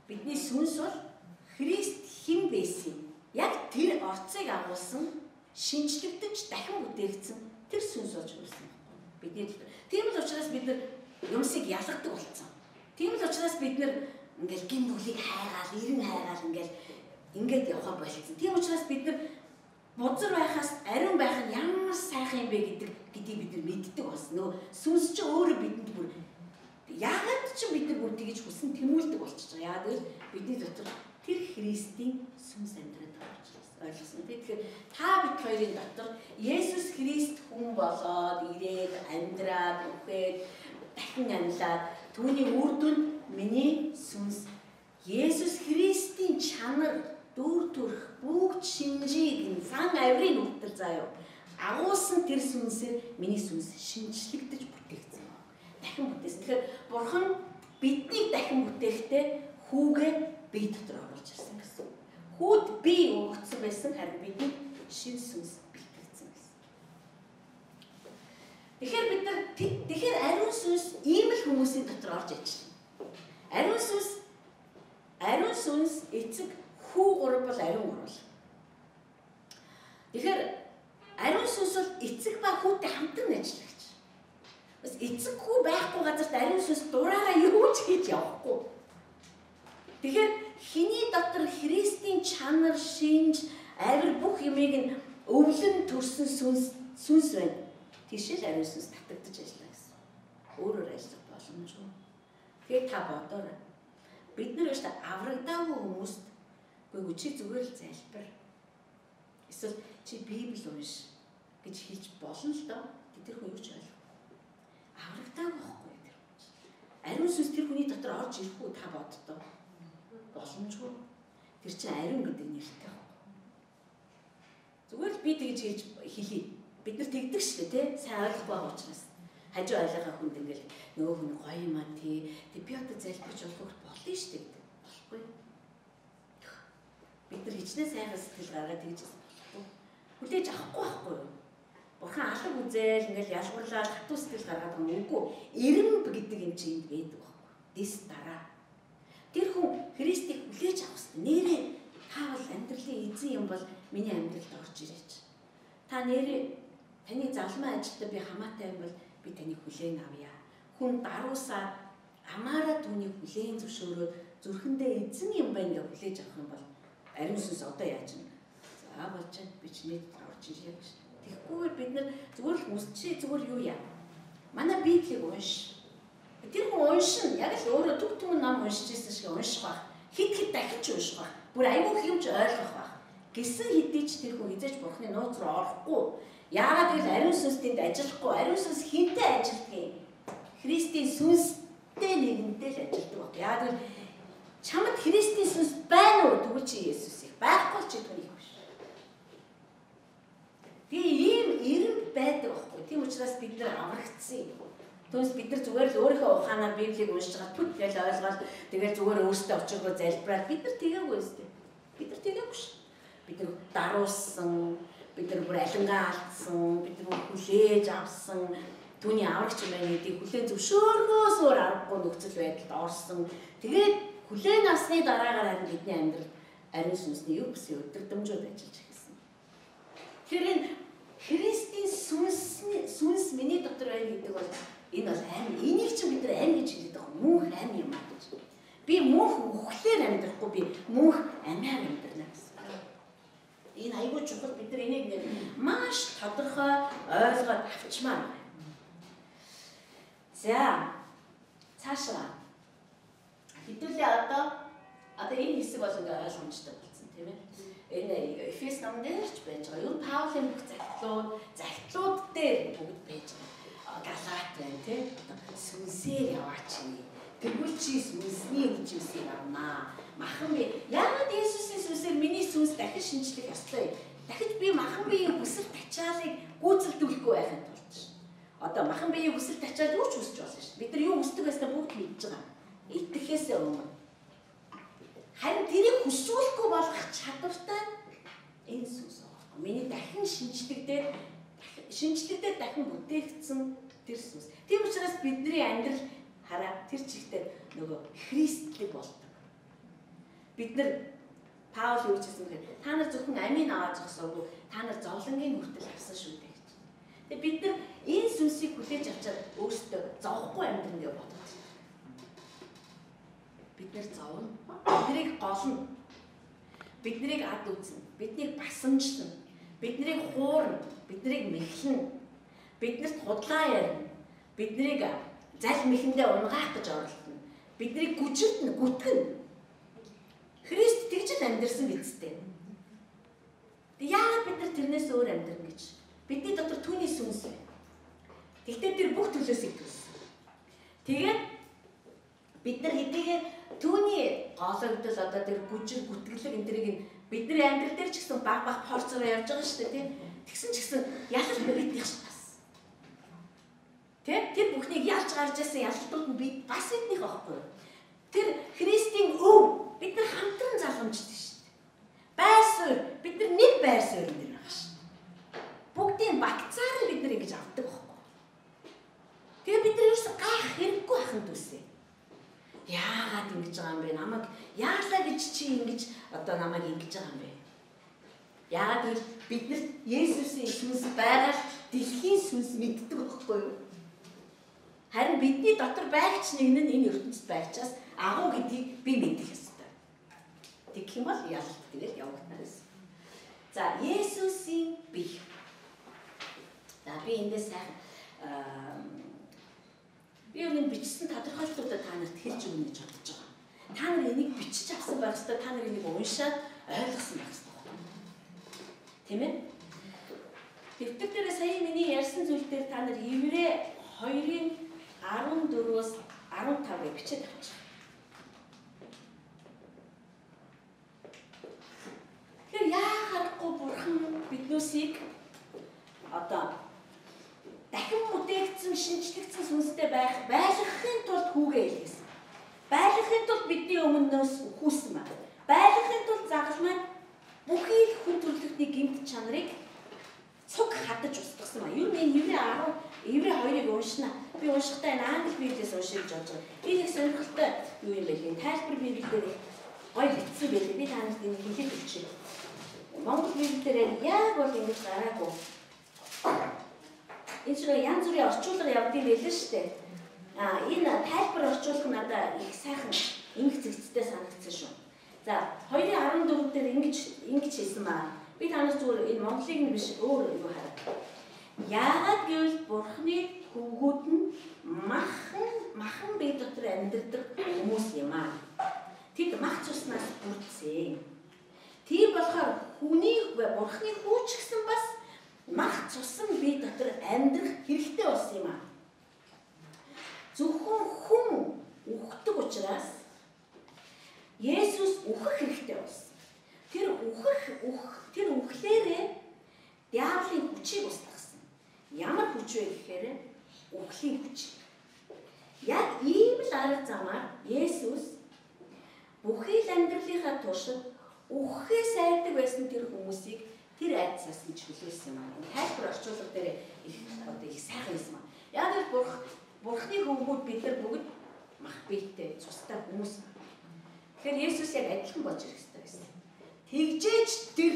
Speaker 1: Бидний сүнс бол Христ хэн байсан? Яг тэр орцыг агуулсан шинжлэгдэж дахин бүтээгдсэн тэр сүнс болж ирсэн байна. Бидний тийм л учраас бид нар юмсыг ялгадаг болсон. Тийм л учраас бид нар ингээл гин нүглийг хайгаал, эрен хайгаал ингээл ингээд явхаа болчихсон. Тийм учраас бид нар бузар байхаас ариун байх нь ямар сайхан юм бэ гэдэг гэдгийг бид нар мэддэг болсон. Нөгөө сүнс чинь өөрөө бидэнд бүр яагаад ч бид нар бүр тэгж хүсэн тэмүүлдэг болчихж байгаа. Яагаад гэвэл бидний дотор тэр Христийн сүнс амьдраад байгаа ойлгосон. Тэгэхээр та бид хоёрын дотор Есүс Христ хүн болоод ирээд амьдраад үхээд дахин амьлаад түүний үр дүнд миний сүнс Есүс Христийн чанар дүр төрх бүгд шинжийг зан авирын үлдэл заяа. Агуулсан тэр сүнсээр миний сүнс шинжлэгдэж бүтээгдсэн. Дахин бүтээсэн. Тэгэхээр бурхан биднийг дахин бүтээхдээ хүүгээ бие дотор оруулж ирсэн гэсэн. Хүүд бие өгсөн байсан харин бидний шин сүнс бэлтгэсэн гэсэн. Тэгэхээр бид нар тэгэхээр ариун сүнс ийм л хүмүүсийн дотор орж байна. Ариун сүнс ариун сүнс эцэг хүү гурав бол ариун гурав. Тэгэхээр ариун сүнс бол эцэг ба хүүтэй хамтан ажиллагч. Бас эцэг хүү байхгүй газарт ариун сүнс дураараа юу ч хийж явахгүй. Тэгэхээр хиний дотор Христийн чанар, шинж, авир бүх юмыг нь өвлөн төрсөн сүнс сүнс байна. Тийшэл ариун сүнс татагдаж ажиллана гэсэн. Өөрөөр ажиллах боломжгүй. Тэгэхээр та бодоорой. Бид нар өөртөө аврагдаагүй хүмүүст Үгүй чи зүгээр л залбир. Эсвэл чи Библи унш гэж хэлж болно л доо. Тэр хүн юу ч ойлгохгүй. Аврагдаагүй байхгүй тэр. Ариун сүнс тэр хүний дотор орж ирэх үү та боддоо. Боломжгүй. Тэр чинь ариун гэдэг нэртэй байна. Зүгээр л би тэгж хэлж хэлье. Бид нар тэгдэг шүү дээ, тий? Сайн ойлгох байгаа учраас хажуу айлгаа хүнд ингээл нөгөө хүн гоё юм а тий. Тэг би одоо залбирч болох болно шүү дээ. Болохгүй бид нар хичнээн сайхан сэтгэл гаргаад тэгж хүлээж авахгүй байхгүй юу? Бурхан алга үзэл ингээл ялгуурлаад хатуу сэтгэл гаргаад байгаа юм уу? Эренб гэдэг юм чи энд байдаг байхгүй. Дис дараа. Тэр хүн Христийг хүлээж авах хэрэгтэй. Нэрээ таавал амьдралын эзэн юм бол миний амьдралд орж ирээч. Та нэрээ таны залмаа ажилтаа би хамаатай юм бол би таныг хүлээн авъя. Хүн даруусаа амаараа түүнийг хүлээн зөвшөөрөөд зүрхэндээ эзэн юм байна гэж хүлээж авах юм бол ариун сүнс одоо яаж юм? За болж би чиний орж ирээ гэж. Тэгэхгүйгээр бид нар зүгээр л үсчээ зүгээр юу яа. Манай библийг унш. Тэр хүн уншин яг л өөрөө түг түмэн ном уншиж ирсэн шиг унших баг. Хит хит дахиж унших баг. Бүр аюул хэмж ойлгох баг. Гэсэн хэдий ч тэр хүн хизээж бурхны нууц руу орохгүй. Яагаад гэвэл ариун сүнс тэнд ажиллахгүй. Ариун сүнс хинтээ ажилдгийг. Христийн сүнстэй нэгэнтэй л ажилдаг баг. Яагаад гэвэл Чамд Христийн сүнс байна уу? Тэгвэл чи Есүсийг байхгүй чи түүнийг биш. Тэгээ ийм эрен байдаг байхгүй. Тийм учраас бид нар аврагдсан юм. Түүнээс бид нар зүгээр л өөрийнхөө ухаанаар Библийг уншиж байгаа түт гэж ойлгоод тэгэл зүгээр өөртөө очиргоо залбираад бид нар тэгээгүй өстэй. Бид нар тэгээгүй ш. Бид нар даруулсан, бид нар бүр алингаа алдсан, бид нар хүлээж авсан, түүний аврагч юм байна гэдгийг хүлээн зөвшөөргөөс өөр аргагүй нөхцөл байдалд орсон. Тэгээд хүлээн авсны дараагаар харин бидний амьдрал ариун сүнсний юу гэсэн өдөрдмжүүд ажиллаж эхэлсэн. Тэгэхээр энэ Христийн сүнсний сүнс миний дотор байна гэдэг бол энэ бол аим. Энийг чинь бид нар аим гэж хэлдэг. Мөнх аим юм аа гэж. Би мөнх үхлээр амьдрахгүй би мөнх амиар амьдрна гэсэн. Энэ айгүй чухал бид нар энийг ингээд маш тодорхой ойлгоод авчмаар байна. За цаашаа Хэдүүлээ одоо одоо энэ хэсэг бол ингээ ойлгомжтой болсон тийм ээ. Энэ Эфес номон дээр ч байж байгаа. Юу Паулийн бүх захидлууд, захидлууд дээр бүгд байж байгаа. Галаат байна тийм. Сүнсээр яваач. Тэгвэл чи сүнсний үжимсийг авнаа. Махан би яагаад Иесусийн сүнсээр миний сүнс дахин шинжлэх ёстой юм? Дахиж би махан биеийн бүсэл тачаалыг гүйцэлдүүлэхгүй байхын тулд ш. Одоо махан биеийн бүсэл тачаал юу ч хүсэж болно ш. Бид нар юу хүсдэг байснаа бүгд мэдж байгаа итгэхээс өмнө Харин тэрийг хүсүүлэхгүй болгох чадвартай энэ сүнс байгаа. Миний дахин шинжлэгдээд шинжлэгдээд дахин бүтээгдсэн тэр сүнс. Тийм учраас бидний амьдрал хараа тэр чигтээ нөгөө христлэг болдог. Бид нар Паул юу гэсэн бэ? Та нар зөвхөн амийн аваад зогсоогүй, та нар зовлонгийн хүртэл авсан шүү дээ гэж. Тэгээ бид нар энэ сүнсийг хүлээж авчаад өөрсдөө зовхгүй амьдрын гэж байна. Бид нар зовно. Биднийг голно. Биднийг ад үзнэ. Биднийг басамжлна. Биднийг хуурна. Биднийг мэхлэн. Биднэрт худлаа ярина. Биднийг зал мэхэндээ унгаах гэж оролдоно. Биднийг гүжигдэн, гүтгэн Христ тэгж л амьдэрсэн бидтэй. Яагаад бид нар тэрнээс өөр амьдрна гэж? Бидний дотор түүний сүнс байна. Тэгтээ тэр бүх төлөөсөө төлсөн. Тэгээд бид нар хэдийгээр түүний гоологдол одоо тэр гүжиг гүтгэлэг энэ тэрийг бидний амьдрал дээр ч гэсэн баг баг порцоор явж байгаа шүү дээ тийм. Тэгсэн ч гэсэн ялал биднийх ш бас. Тэ тэр бүхнийг ялж гарч ирсэн ялалтууд нь бид бас биднийх аахгүй. Тэр Христийн өв бид нар хамтран залгамжтай шүү дээ. Байр суурь бид нар нэг байр суурь дээр байгаа шүү дээ. Бүгдийн багцаар бид нар ингэж авдаг байхгүй. Тэгээ бид нар ерөөсө гайх хэрэггүй ахын төсөө. Яагаад ингэж байгаа юм бэ? Намайг яаглаа гэж чи ингэж одоо намайг ингэж байгаа юм бэ? Яагаад гэвэл бид нар Есүсийн сүнс байгаа дэлхийн сүнс мэддэг байхгүй юу? Харин бидний дотор байгч нэг нь энэ ертөнцид байчаас агуу гэдгийг би мэдэх ёстой тэгэх юм бол ялалт тэгэл явагдана гэсэн. За Есүсийн бие. За би эндээс сайхан би өнөө бичсэн тодорхойлолтуудаа та нарт хэлж өгнө гэж бодож байгаа. Та нар энийг бичиж авсан байх хэвээр та нар энийг уншаад ойлгосон байх хэвээр. Тийм ээ? Дэвтэр дээр сая миний ярьсан зүйл дээр та нар Еврэ 2-ын 14-өөс 15-ыг бичээд авчих. Тэгэхээр яа харахгүй бурхан биднүүсийг одоо дахин бүтээгдсэн шинжлэгдсэн сүнстэй байх байлгахын тулд хүүгээ илгээсэн. Байлгахын тулд бидний өмнөөс хүүсэн байна. Байлгахын тулд загалмай бүхий л хүн төрлөختний гэмт чанарыг цуг хадаж устгасан ба. Юу нэг еврей 10 еврей 2-ыг уншина. Би уншихтаа энэ англи библиэс уншиж болж байгаа. Энэ их сонирхолтой юм бэ гэвэл тайлбар библиэлд гоё бичсэн байлээ. Би та нарт энэ хэлээд өгчээ. Монгол библиэлд яг бол ингэж гараагүй. Энэ чинь янз бүрийн орчуулга явдсан байлээ шүү дээ. А энэ тайлбар орчуулах надад их сайхан ингэ зэгцтэй санагдсан шүү. За 2.14 дээр ингэж ингэж хэлсэн маа. Би танаас зүгээр энэ Монголыг нь биш өөр юу хараа. Яагаад гэвэл Бурхны хөвгүүд нь махан махан бие дотор амьдардаг хүмүүс юм аа. Тэд мах цуснаас бүрдсэн. Тийм болохоор хүний бурхны хүүч гэсэн бас мах цусан бие дотор амьдрах хэрэгтэй болсон юм аа. Зөвхөн хүн үхдэг учраас Есүс үхэх хэрэгтэй болсон. Тэр үхэх үх тэр үхлээрээ диаволын хүчийг устгасан. Ямар хүч вэ гэхээр үхлийн хүч. Яг ийм л арга замаар Есүс бүхий л амьдралынхаа туршид үхэхээс айдаг байсан тэр хүмүүсийг тэр айдсаас нь чөлөөсөн юм аа. Тайлбар орчуулга дээр их одоо их сайхан юм аа. Яг л бурх бурхны хөвгүүд бид нар бүгд мах биетэй цустай хүмүүс. Тэгэхээр Есүс яг адилхан болж ирэх хэрэгтэй байсан. Тэгжээж тэр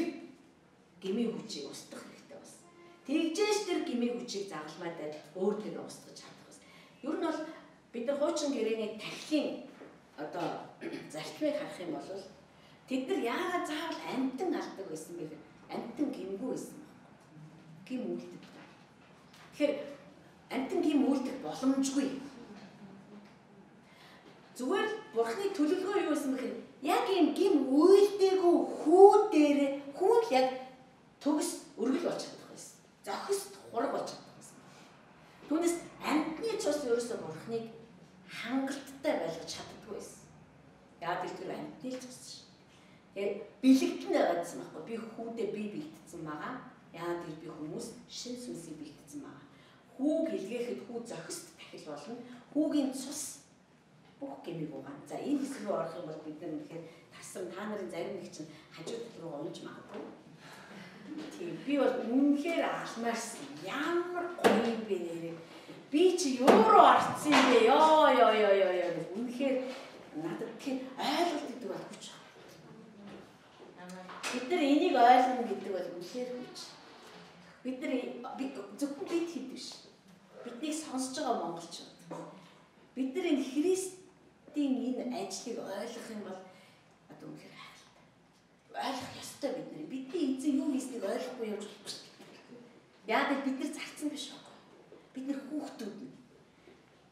Speaker 1: гмийн хүчийг устгах хэрэгтэй байсан. Тэгжээж тэр гмийн хүчийг загалмайдад өөр тэр устгах чадах байсан. Ер нь бол бид нар хуучин гэрээний тархины одоо зарчмыг харах юм бол Тэд нар яагаад заавал амтан алдаг байсан бэ гэхээр амтан гимгүү байсан байна. Гим үлддэг. Тэгэхээр амтан гим үлдэх боломжгүй. Зүгээр бурхны төлөвлөгөө юу байсан бэхээр яг юм гим үйлдэггүй хүү дээр хүн л яг төгс өргөл болж чадах байсан. Зохист хураг болж чадах байсан. Түүнээс амтны цус ерөөсөө бурхныг хангалттай байлгаж чаддгүй байсан. Яг л тэр амтны цус шүү. Тэгээ бэлэгдэн байгаа гэсэн байхгүй. Би хүүдээ би бэлтгэсэн байгаа. Яагаад гэвэл би хүмүүс шин сүнсийг бэлтгэсэн байгаа. Хүүг илгээхэд хүү зохист тахил болно. Хүүгийн цус бүх гэмиг угаана. За энэ хэсэг рүү орох юм бол бид нар үнэхээр тасам та нарын зарим нэг чинь хажуу тал руу унж магадгүй. Тийм би бол үнэхээр алмаарсан. Ямар гоё юм бэ нэрээ. Би чи юу руу орцсон юм бэ? Йоо ёо ёо гэж үнэхээр надад тийм ойлголт гэдэг бол хүч. Бид нар энийг ойлгоно гэдэг бол үнэхээр хүч. Бид нар зөвхөн бид хэд биш. Биднийг сонсож байгаа монголчууд. Бид нар энэ Христийн энэ ажлыг ойлгох юм бол одоо үнэхээр хайртай. Ойлгох ёстой бид нар. Бидний эзэн юу хийснийг ойлгохгүй явж болохгүй. Яг бид нар зарцсан биш үү? Бид нар хүүхдүүд нь.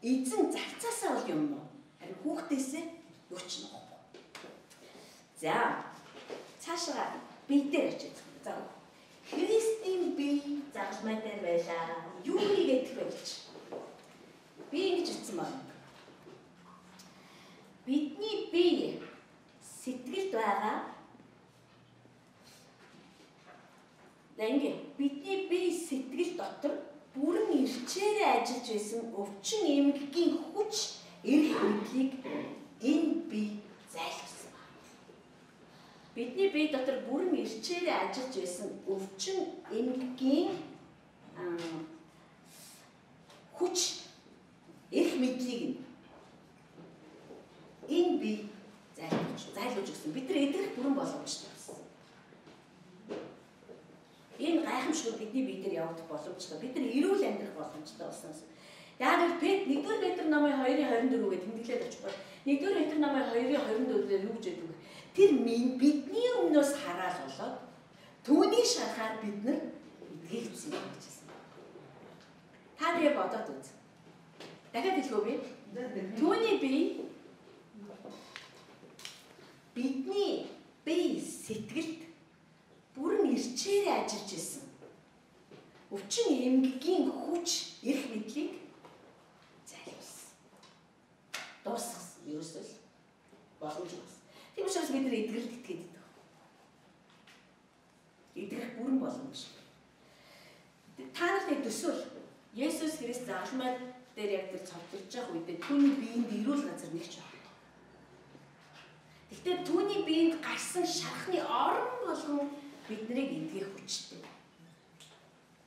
Speaker 1: Эзэн зарцаасаа бол юм уу? Харин хүүхдээсээ юу ч нөхгүй. За цаашаа бие дээр очиж. За Христийн бие загламай дээр байлаа. Юу хийгээд байлч. Би ингэж хэлсэн байна. Бидний бие сэтгэлд байгаа Ингээ бидний бие сэтгэл дотор бүрэн ирчээрээ ажиллаж байсан өвчин эмгэгийн хүч эрх мэдлийг энэ бие зайлшсан байна. Бидний бие дотор бүрэн ирчээрээ ажиллаж байсан өвчин эмгэгийн хүч эрх мэдлийг энэ бие зайлуулж зайлуулж өгсөн. Бид нар эдгэх бүрэн боломжтой байсан. Энэ гайхамшиг бидний бие дээр явагдах боломжтой. Бид нар эрүүл амьдрах боломжтой болсон. Яг л Пет 1-р Петр намын 2:24-гээ тэмдэглээд очихгүй. 1-р Петр намын 2:24-ээр юу гэж яддаг? Тэр бидний өмнөөс хараал болоод түүний шарахаар бид нар эдгээгдсэн гэж хэлсэн. Та тэгээ бодоод үз. Дахиад хэлгөө би. Түүний бие бидний бие сэтгэлд бүрэн ирчээрээ ажиллаж исэн. Өвчин эмгэгийн хүч эрх мэдлийг зайлуулсан. Дуусгасан. Ерөөсөө боломж бас. Тийм учраас бид нар эдгэрэлт итгээд идэв. Эдгэх бүрэн боломж. Та нарт төсөөл Есүс Христ загалмай дээр яг тэр цовдлж явах үедээ түүний биеинд эрүүл газар нэг ч байна. Гэхдээ түүний биеинд гарсан шархны орон болгон биднийг эдгэх хүчтэй.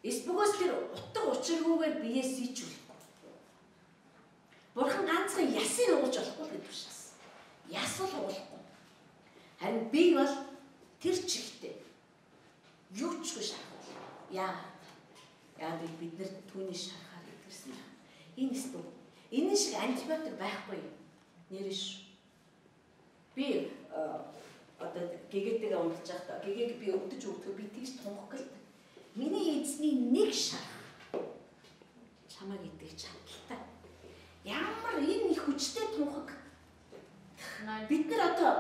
Speaker 1: Эсбүгөөс тэр утга учиргүйгээр биеэс ичүүлэхгүй. Бурхан ганцхан ясыг уулж болохгүй гэдэг учраас. Яс бол уулахгүй. Харин би бол тэр чигтээ юу чгүй шахах. Яа. Яа бид нар түүний шарахаар идэрсэн. Энэ стүү. Энэ шиг антибиотик байхгүй. Нэрш би одоо гэгээтэйгээ унтж байхдаа гэгээг би өвдөж өгдөг би тэгж тунх гэлт. Миний эзний нэг шар чамайг идэх чадaltaй. Ямар энэ их хүчтэй тунхаг. Бид нар одоо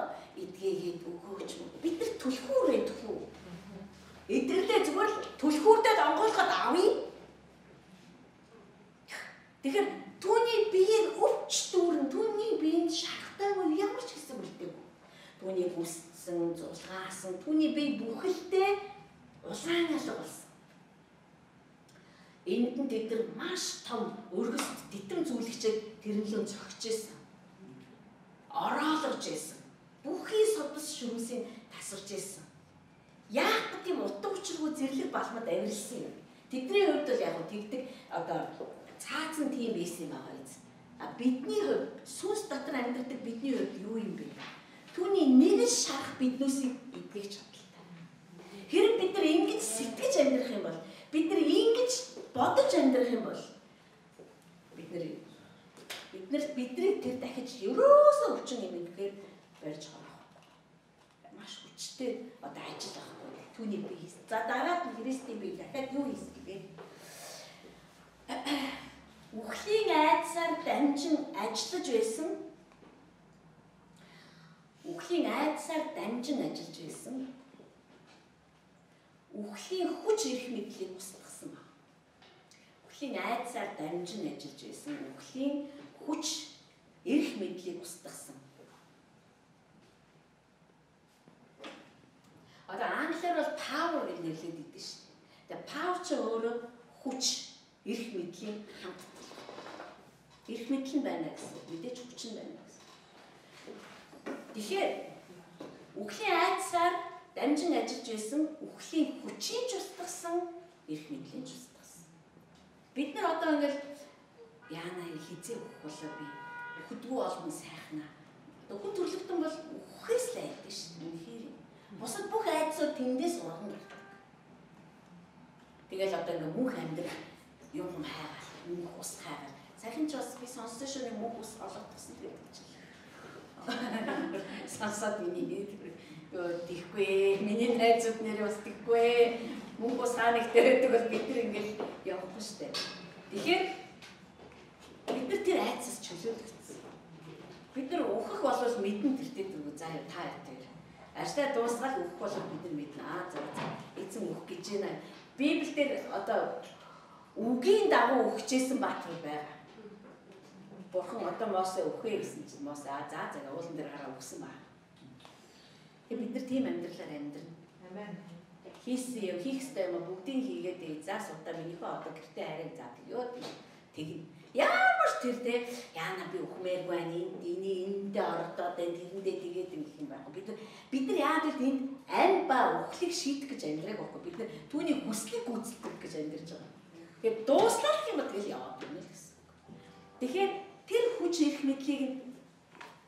Speaker 1: эдгээгээд өгөөч. Бид нар түлхүүрээ төхөө. Эдгэрлээ зүгээр л түлхүүрдээ онгойлоход авъя. Тэгэхээр түүний биеийг өвч дүүрэн түүний биеинд шахтай бол ямар ч гэсэн үлдээгүй. Түүнийг үсцсэн, зулгаасан, түүний бие бүхэлдээ улаан алга болсон. Энд нь тэд нар маш том өргөст титэм зүйлгчэд тэрнлэн цогч исэн. Ороолгож исэн. Бүхий содос шүмсийг тасарч. Яах гэдэг юм утга учиргүй зэрлэг балмад авирсан юм. Тэдний хувьд бол яг тэгдэг одоо цаацсан тийм байсан юм байгаа биз. А бидний хувьд сүнс дотор амьдардаг бидний хувьд юу юм бэ? Түүний нэг шарах биднүүсийг эдгэх чадaltaй. Хэрэг бид нар ингэж сэтгэж амьдрах юм бол бид нар ингэж бодож амьдрах юм бол бид нар бид нар бидний тэр дахиж ерөөсөө өвчин юм гэхээр барьж гарах. Маш хүчтэй одоо ажил байхгүй. Түүний бие. За дараад нь Христийн бие дахиад юу хийсэн гэвэ? Үхлийн айдсаар дамжин ажиллаж байсан үхлийн айдсаар дамжин ажиллаж байсан үхлийн хүч ирэх мэдлийг устгасан ба. Үхлийн айдсаар дамжин ажиллаж байсан үхлийн хүч ирэх мэдлийг устгасан. Одоо англиар бол power гэж нэрлэдэг дээ шүү дээ. Тэгээ power ч өөрөө хүч, эрх мэдлийн хамт Ирэх мэдлэн байна гэсэн. Мэдээж хүч нь байна гэсэн. Тэгэхээр үхлийн айдсаар дамжин ажиллаж байсан үхлийн хүчийн ч устгасан эрх мэдлийн ч устгасан. Бид нар одоо ингээл яана хизээ өгөх болоо би өгдгүү олно сайхна. Одоо хүн төрлөختөн бол үхэхээс л айдаг шүү дээ. Бусад бүх айдсууд тэндээс урган гардаг. Тэгэл одоо ингээ мөнх амьдрах юм хайгаал, мөнх ус хайгаал. Сахин ч бас би сонссон шүү нэг мөнх ус олгодсон гэдэг чинь. Сонсоод миний тийхгүй миний найзууд нэр бас тийхгүй мөнгө ус хааныг дээрдэг бол бид нар ингээл явах дээ. Тэгэхээр бид нар тэр айцаас чөлөөлөгдсөн. Бид нар ухах болвол мэдэн тэртээ дөрвөө заа та тэр. Ажлаа дуусгаад ухах болвол бид нар мэднэ. Аа за за эзэн ухах гэж байна. Библиэлд одоо үгийн дагуу ухчихсэн баатар байгаа. Бурхан одоо Мосе өхөө гэсэн чинь Мосе аа за за уулан дээр хараа өгсөн байна Тэгээ бид нар тийм амьдралаар амьдрна. Амен. Хийсэн юм, хийх ёстой юм бүгдийг хийгээд ээ. За суудаа минийхөө одоо гэртээ харин за тэгөө тэгнэ. Ямар ч тэр те яана би ухмээр байна энд эний эндээ ордоод энэ тэрэндээ тэгээд юм гэх юм байна. Бид бид нар яа гэвэл энд аль ба ухлыг шийдэх гэж амьдраг байхгүй. Бид нар түүний хүслийг гүйцэтгэх гэж амьдарч байгаа. Тэгээд дууслах юм бол тэгэл яваад байна л гэсэн. Тэгэхээр тэр хүч ирэх мэдлийг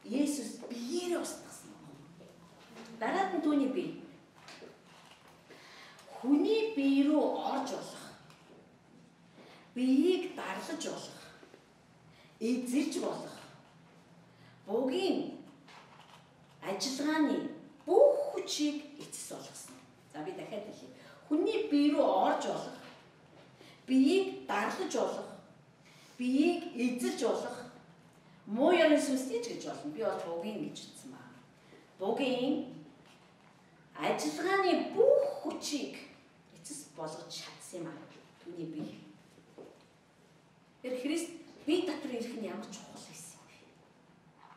Speaker 1: Есүс биеэрээ устгах Дараад нь түүний бие. Хүний бие рүү орж болох. Биеийг дарлаж болох. Эзэлж болох. Бугийн ажиллагааны бүх хүчийг эцэс болгосон. За би дахиад хэлье. Хүний бие рүү орж болох. Биеийг дарлаж болох. Биеийг эзэлж болох. Муу ярин сүнстэй ч гэж болно. Би бол бугийн гэж утсан ба. Бугийн ажиллагааны бүх хүчийг эцэс болгож чадсан юм аа. Түүний бие. Тэр Христ бие дотор ирэх нь ямар чухал байсан бэ?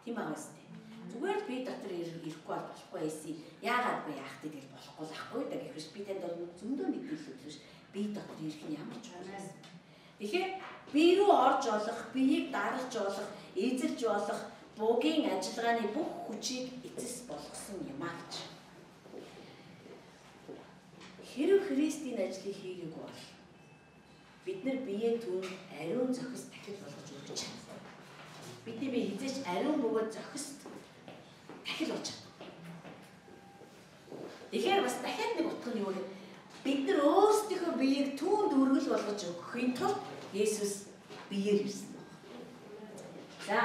Speaker 1: Тийм аа үстэй. Зүгээр л бие дотор ирэхгүй болохгүй байсан. Яагаад би яах гэдэг л болохгүй лахгүй да гэхэрс би танд бол зөндөө мэдээлэл ш. Бие дотор ирэх нь ямар чухал байсан. Тэгэхээр бие рүү орж олох, биеийг даралж олох, эзэлж болох бугийн ажиллагааны бүх хүчийг эцэс болгосон юм аа гэж Хэрэг Христийн ажлыг хийгээг бол бид нар биеэ түн ариун зохис дахил болгож өгч чадсан. Бидний бие хизээч ариун бөгөөд зохис дахил болж чадсан. Тэгэхээр бас дахиад нэг утга нь юу вэ? Бид нар өөрсдийнхөө биеийг түүнд өргөл болгож өгөхийн тулд Есүс биеэр ирсэн байна. За,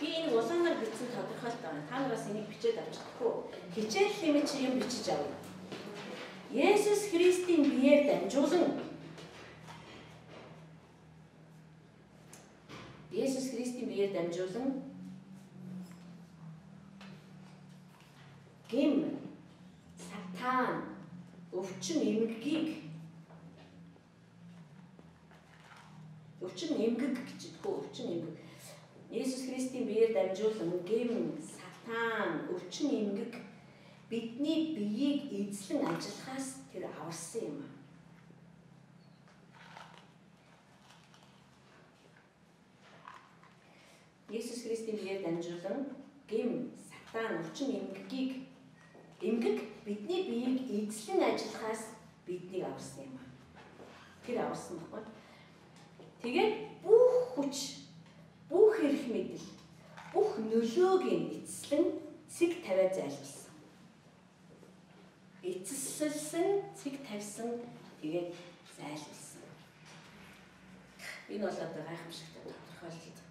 Speaker 1: би энэ улаанаар бичсэн тодорхойлт байна. Та нараас энийг бичээд авч чадахгүй. Хичээл хэмээн чи юм бичиж авъя. Есүс Христийн биеэр дамжуулан Есүс Христийн биеэр дамжуулан гим сатан өвчин эмгэгийг өвчин эмгэг гэж хөө өвчин эмгэг Есүс Христийн биеэр дамжуулан гим сатан өвчин эмгэг бидний биеийг эзлэн ажиллахаас тэр аварсан юм. Есүс Христийн биеэр дамжуулан гэм сатан өвчин эмгэгийг эмгэг бидний биеийг эзлэн ажиллахаас биднийг аварсан юм. Тэр аварсан баггүй. Тэгээд бүх хүч, бүх эрх мэдэл, бүх нөлөөг нь эзлэн цэг тавиад зайлуулсан эцэслсэн, цэг тавьсан, тэгээд зайлуулсан. Энэ бол одоо гайхамшигтай тодорхойлолт.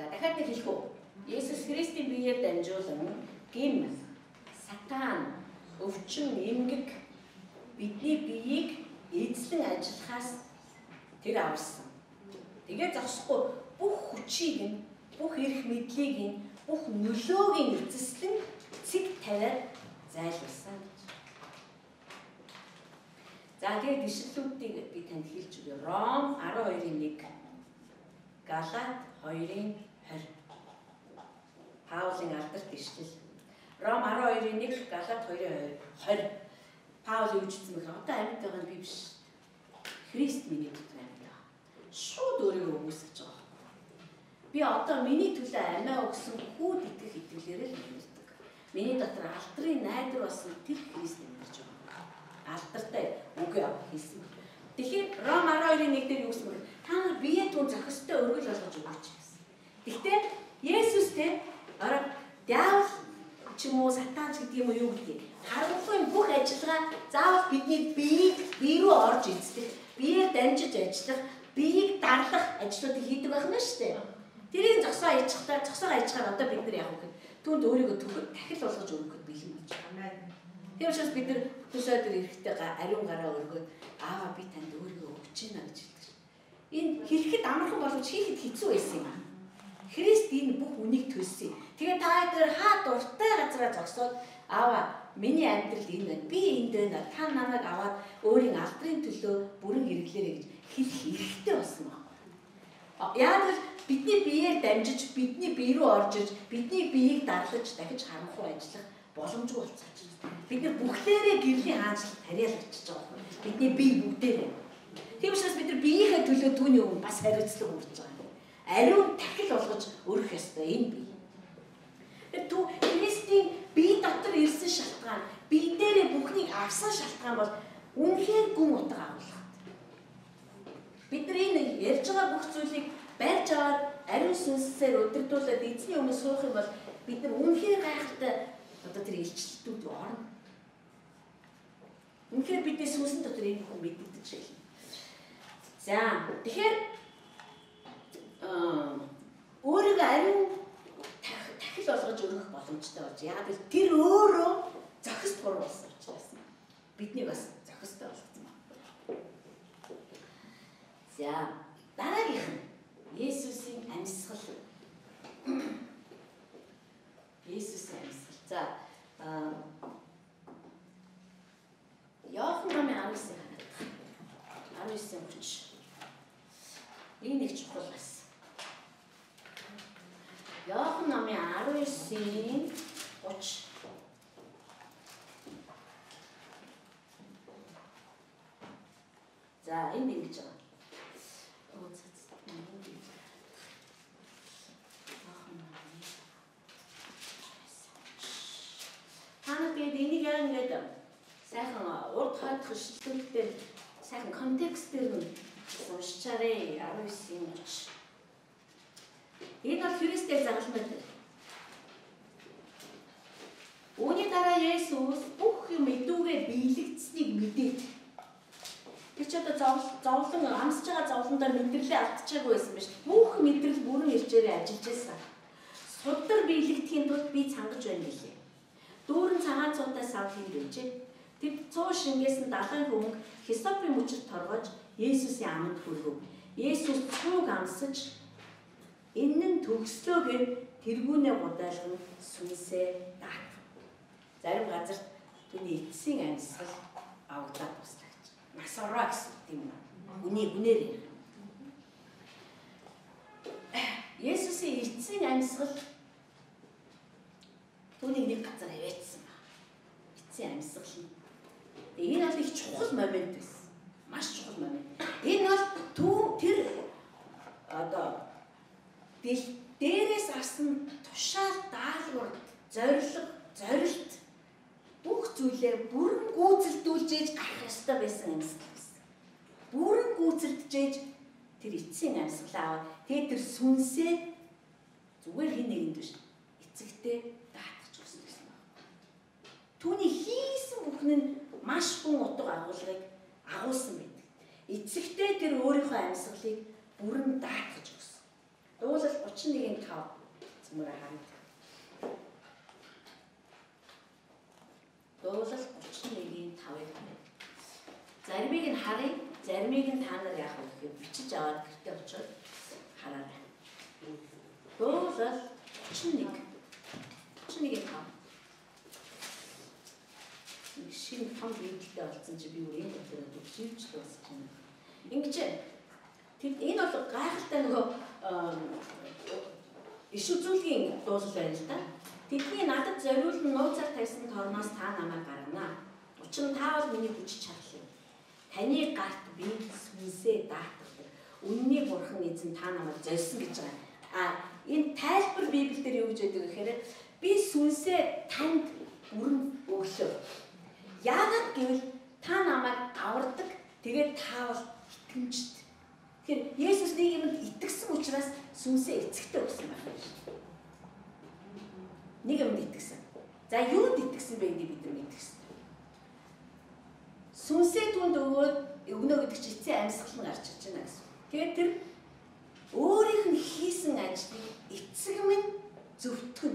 Speaker 1: За дахиад нэг хэлэх үү? Есүс Христийн биеэр дамжуулан гим сатан өвчин эмгэг бидний биеийг эзлэн ажиллахаас тэр авсан. Тэгээ зогсохгүй бүх хүчийг нь, бүх эрх мэдлийг нь, бүх нөлөөг нь эзэслэн цэг тавиад зайлуулсан гэж. За тэгээд ишлэлүүдийг би танд хэлж өгье. Ром 12-ийн 1, Галат 2-ийн 20. Паулын алдарт ишлэл. Ром 12-ийн 1, Галат 2-ийн 20. Паул юу гэсэн бэ? Одоо амьд байгаа нь би биш. Христ миний дотор амьд байгаа. шууд өөрийгөө өгөөсгөж байгаа. Би одоо миний төлөө амиа өгсөн хүүд итгэх итгэлээр л амьддаг. Миний дотор алдрын найдвар болсон тэр Христ амьдарч байгаа. Алдартай үгүй хийсэн. Тэгэхээр Ром 12-ийн 1 дээр юу гэсэн бэ? Та нар биеэ түн зохистой өргөл болгож өгөөч гэсэн. Гэхдээ Есүс арга диавол ч юм уу сатан ч гэдэг юм уу юу гэдэг. Харанхуй бүх ажиллагаа заавал бидний биеийг бие рүү орж эзлэх, биеэр дамжиж ажиллах, биеийг дарлах ажлуудыг хийдэг байх нь шүү дээ. Тэрийг зогсоо аяжхтаа, зогсоо аяжхаар одоо бид нар яах вэ? Түүнд өөрийгөө төгөд дахил болгож өгөхөд бэлэн болж байна. Тийм учраас бид нар төсөө дээр эрэхтэй ариун гараа өргөөд аава би танд өөрийгөө өгч байна гэж хэлдэг. Энэ хэлэхэд амархан боловч хийхэд хэцүү байсан юм аа. Христ энэ бүх үнийг төлсөн. Тэгээ та дээр хаа дуртай газараа зогсоод аава миний амьдрал энэ байна. Би энд байна. Та намайг аваад өөрийн алдрын төлөө бүрэн хэрэглээрэй гэж хэлэх хэрэгтэй болсон байна. Яг л бидний биеэр дамжиж, бидний бие рүү орж иж, бидний биеийг дарлаж дахиж харанхуй ажиллах боломжгүй болцооч. Бид нар бүхлээрээ гэрлийн хаанчлалд тариалагдчихж байгаа. Бидний бие бүгдээрээ. Тийм учраас бид нар биеийнхээ төлөө түүний өмнө бас хариуцлага хүрч байгаа ариун тахил болгож өрөх ёстой энэ бие. Түү Христийн бие дотор ирсэн шалтгаан, бие дээрээ бүхнийг авсан шалтгаан бол үнэхээр гүн утга агуулгад. Бид нар энэ ярьж байгаа бүх зүйлийг барьж аваад ариун сүнсээр өдөрдүүлээд эзний өмнө суух юм бол бид нар үнэхээр гайхалтай одоо тэр илчлэлтүүд орно. Үнэхээр бидний сүнсэн дотор энэ хүн мэддэг шиг. За тэгэхээр өөрийгөө ариун тахил болгож өргөх боломжтой болж яагаад гэвэл тэр өөрөө зохист гур болсон учраас бидний бас зохистой болгосон байна. За дараагийнх нь Есүсийн амьсгал. Есүсийн амьсгал. За Яохан намын 19-ийн 19-30. Энэ нэг чухал бас. Иохан номын 19-ийн 30 За энэ ингэж байгаа. Танад гээд энийг яа ингээд сайхан урд хойдох шилтгэлтэй сайхан контекстээр нь уншичаарэ 19-ийн 30 Энэ бол Христээр загалмай. Үүний дараа Есүс бүх юм идүүгээ биелэгдсэнийг мэдээд тэр ч одоо зовлон амсж байгаа зовлондоо мэдрэлээ алдчихаагүй байсан биш. Бүх мэдрэл бүрэн ирчээрээ ажиллаж байсан. Судар биелэгдэхийн тулд би цангаж байна гэлээ. Дүүрэн цагаан цуудаа савлын дүүжээ. Тэд 100 шингээс нь далайн хөвөнгө хисопын мөчөд торгож Есүсийн аманд хүргэв. Есүс цуг амсаж Энэ нь төгслөө гэв тэргүүнээ гудайлган сүнсээ даат. Зарим газар түүний эцсийн амьсгал авагдаад туслагч. Нас ороо гэсэн тийм үү? Үний үнээр ярих. Есүсийн эцсийн амьсгал түүний нэг газар хаваадсан ба. Эцсийн амьсгал нь. Энэ бол их чухал момент байсан. Маш чухал момент. Энэ бол тэр одоо дээрээс арсан тушаал даалгавар зориг зорилт бүх зүйлээ бүрэн гүйцэлдүүлж ээж гарах ёстой байсан амьсгал байсан. Бүрэн гүйцэлдэж тэр эцсийн амьсгалаа аваад тэгээ тэр сүнсээ зүгээр хин нэгэнд биш эцэгтэй даатгах гэсэн юм байна. Түүний хийсэн бүхэн нь маш гүн утга агуулгыг агуулсан байдаг. Эцэгтэй тэр өөрийнхөө амьсгалыг бүрэн даатгах Дуулал 31-ийн 5 зэмээр харна. Дуулал 31-ийн 5-ыг харна. Заримыг нь харъя, заримыг нь та нар яах вэ гэхээр бичиж аваад гэртээ очиод хараарай. Дуулал 31 31-ийн 5 шинэ том библиэд олцсон чи би өөр юм дотор төгсөж дуусах юм. Ингэж тэр энэ бол гайхалтай нөгөө иш үзүүлгийн дуусал байна л да. Тэдний надад зориулн нууцаар тавьсан торноос та намайг гаргана. Учир нь та бол миний хүч чадал юм. Таны гарт би сүнсээ даатгадаг. үнний бурхан эзэн та намайг зорьсон гэж байгаа. А энэ тайлбар Библиэлд юу гэж байдаг гэхээр би сүнсээ танд бүрэн өглөө. Яагаад гэвэл та намайг авардаг. Тэгээд та бол итгэмжт. Тэгэхээр Есүс нэг юмд итгэсэн учраас сүнсээ эцэгтэй өгсөн байна. Нэг юмд итгэсэн. За юунд итгэсэн бэ гэдэг бид нар мэдгэсэн. Сүнсээ түнд өгөөд өгнө гэдэг чинь эцсийн амьсгал нь гарч ирж байна гэсэн. Тэгээд тэр өөрийнх нь хийсэн ажлыг эцэг минь зөвтгөн.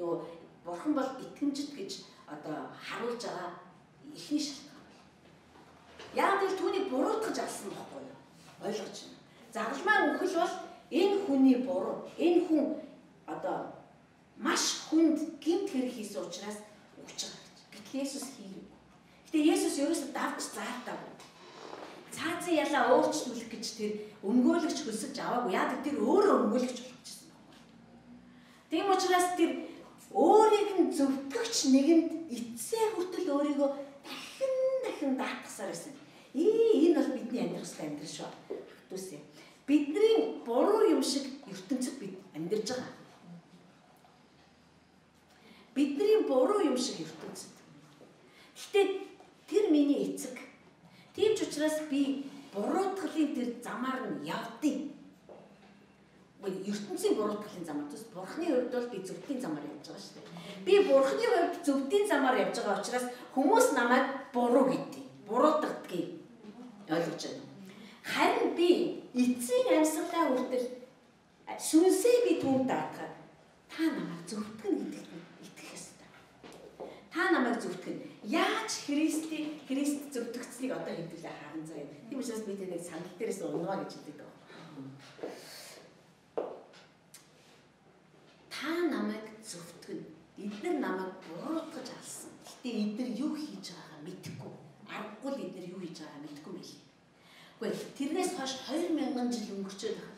Speaker 1: Нөгөө бурхан бол итгэмжит гэж одоо харуулж байгаа ихний шалтгаан. Яг л түүнийг буруутгаж алсан байхгүй юу? Ойлгож байна. Загалмаа үхэл бол энэ хүний буруу. Энэ хүн одоо маш хүнд гинт хэрэг хийсэн учраас өгч байгаа гэж. Гэтэл Есүс хийв. Гэтэ Есүс ерөөсөө давж заалтаагүй. Цаазын ялаа өөрчлүүлэх гэж тэр өмгөөлөгч хөлсөж аваагүй. Яг тэр өөрөө өмгөөлөгч болгочихсон байна. Тийм учраас тэр өөрийг нь зөвтгөгч нэгэнд эцсээ хүртэл өөрийгөө дахин даатгасаар байсан. Ээ энэ бол бидний амьдрах хэвээр амьдрал шүү. Хатуусээ. Бидний буруу юм шиг ертөнцид бид амьдарч байгаа. Бидний буруу юм шиг ертөнцид. Гэтэ тэр миний эцэг. Тийм ч учраас би буруутгалын тэр замаар нь явдیں۔ ертөнцийн буруутгалын замаар төс бурхны хувьд бол би зөвхөн замаар явж байгаа шүү дээ. Би бурхны хувьд зөвхөн замаар явж байгаа учраас хүмүүс намайг буруу гэдэг. Буруутгадгийг ойлгож байна. Харин би эцсийн амьсгалаа хүртэл сүнсээ би түүнд даатгаад та намайг зөвхөн гэдэгт итгэх ёстой. Та намайг зөвхөн яаж Христийн Христ зөвтгцнийг одоо хэвлээ харан заяа. Тийм учраас би тэнийг сандал дээрээс унгаа гэж хэлдэг та намайг зөвтгөн. Эдгээр намайг буруутгаж алсан. Гэтэ эдгээр юу хийж байгаагаа мэдэхгүй. Аргагүй л эдгээр юу хийж байгаагаа мэдэхгүй мэл. Гэхдээ тэрнээс хойш 2000 жил өнгөрчөөд байна.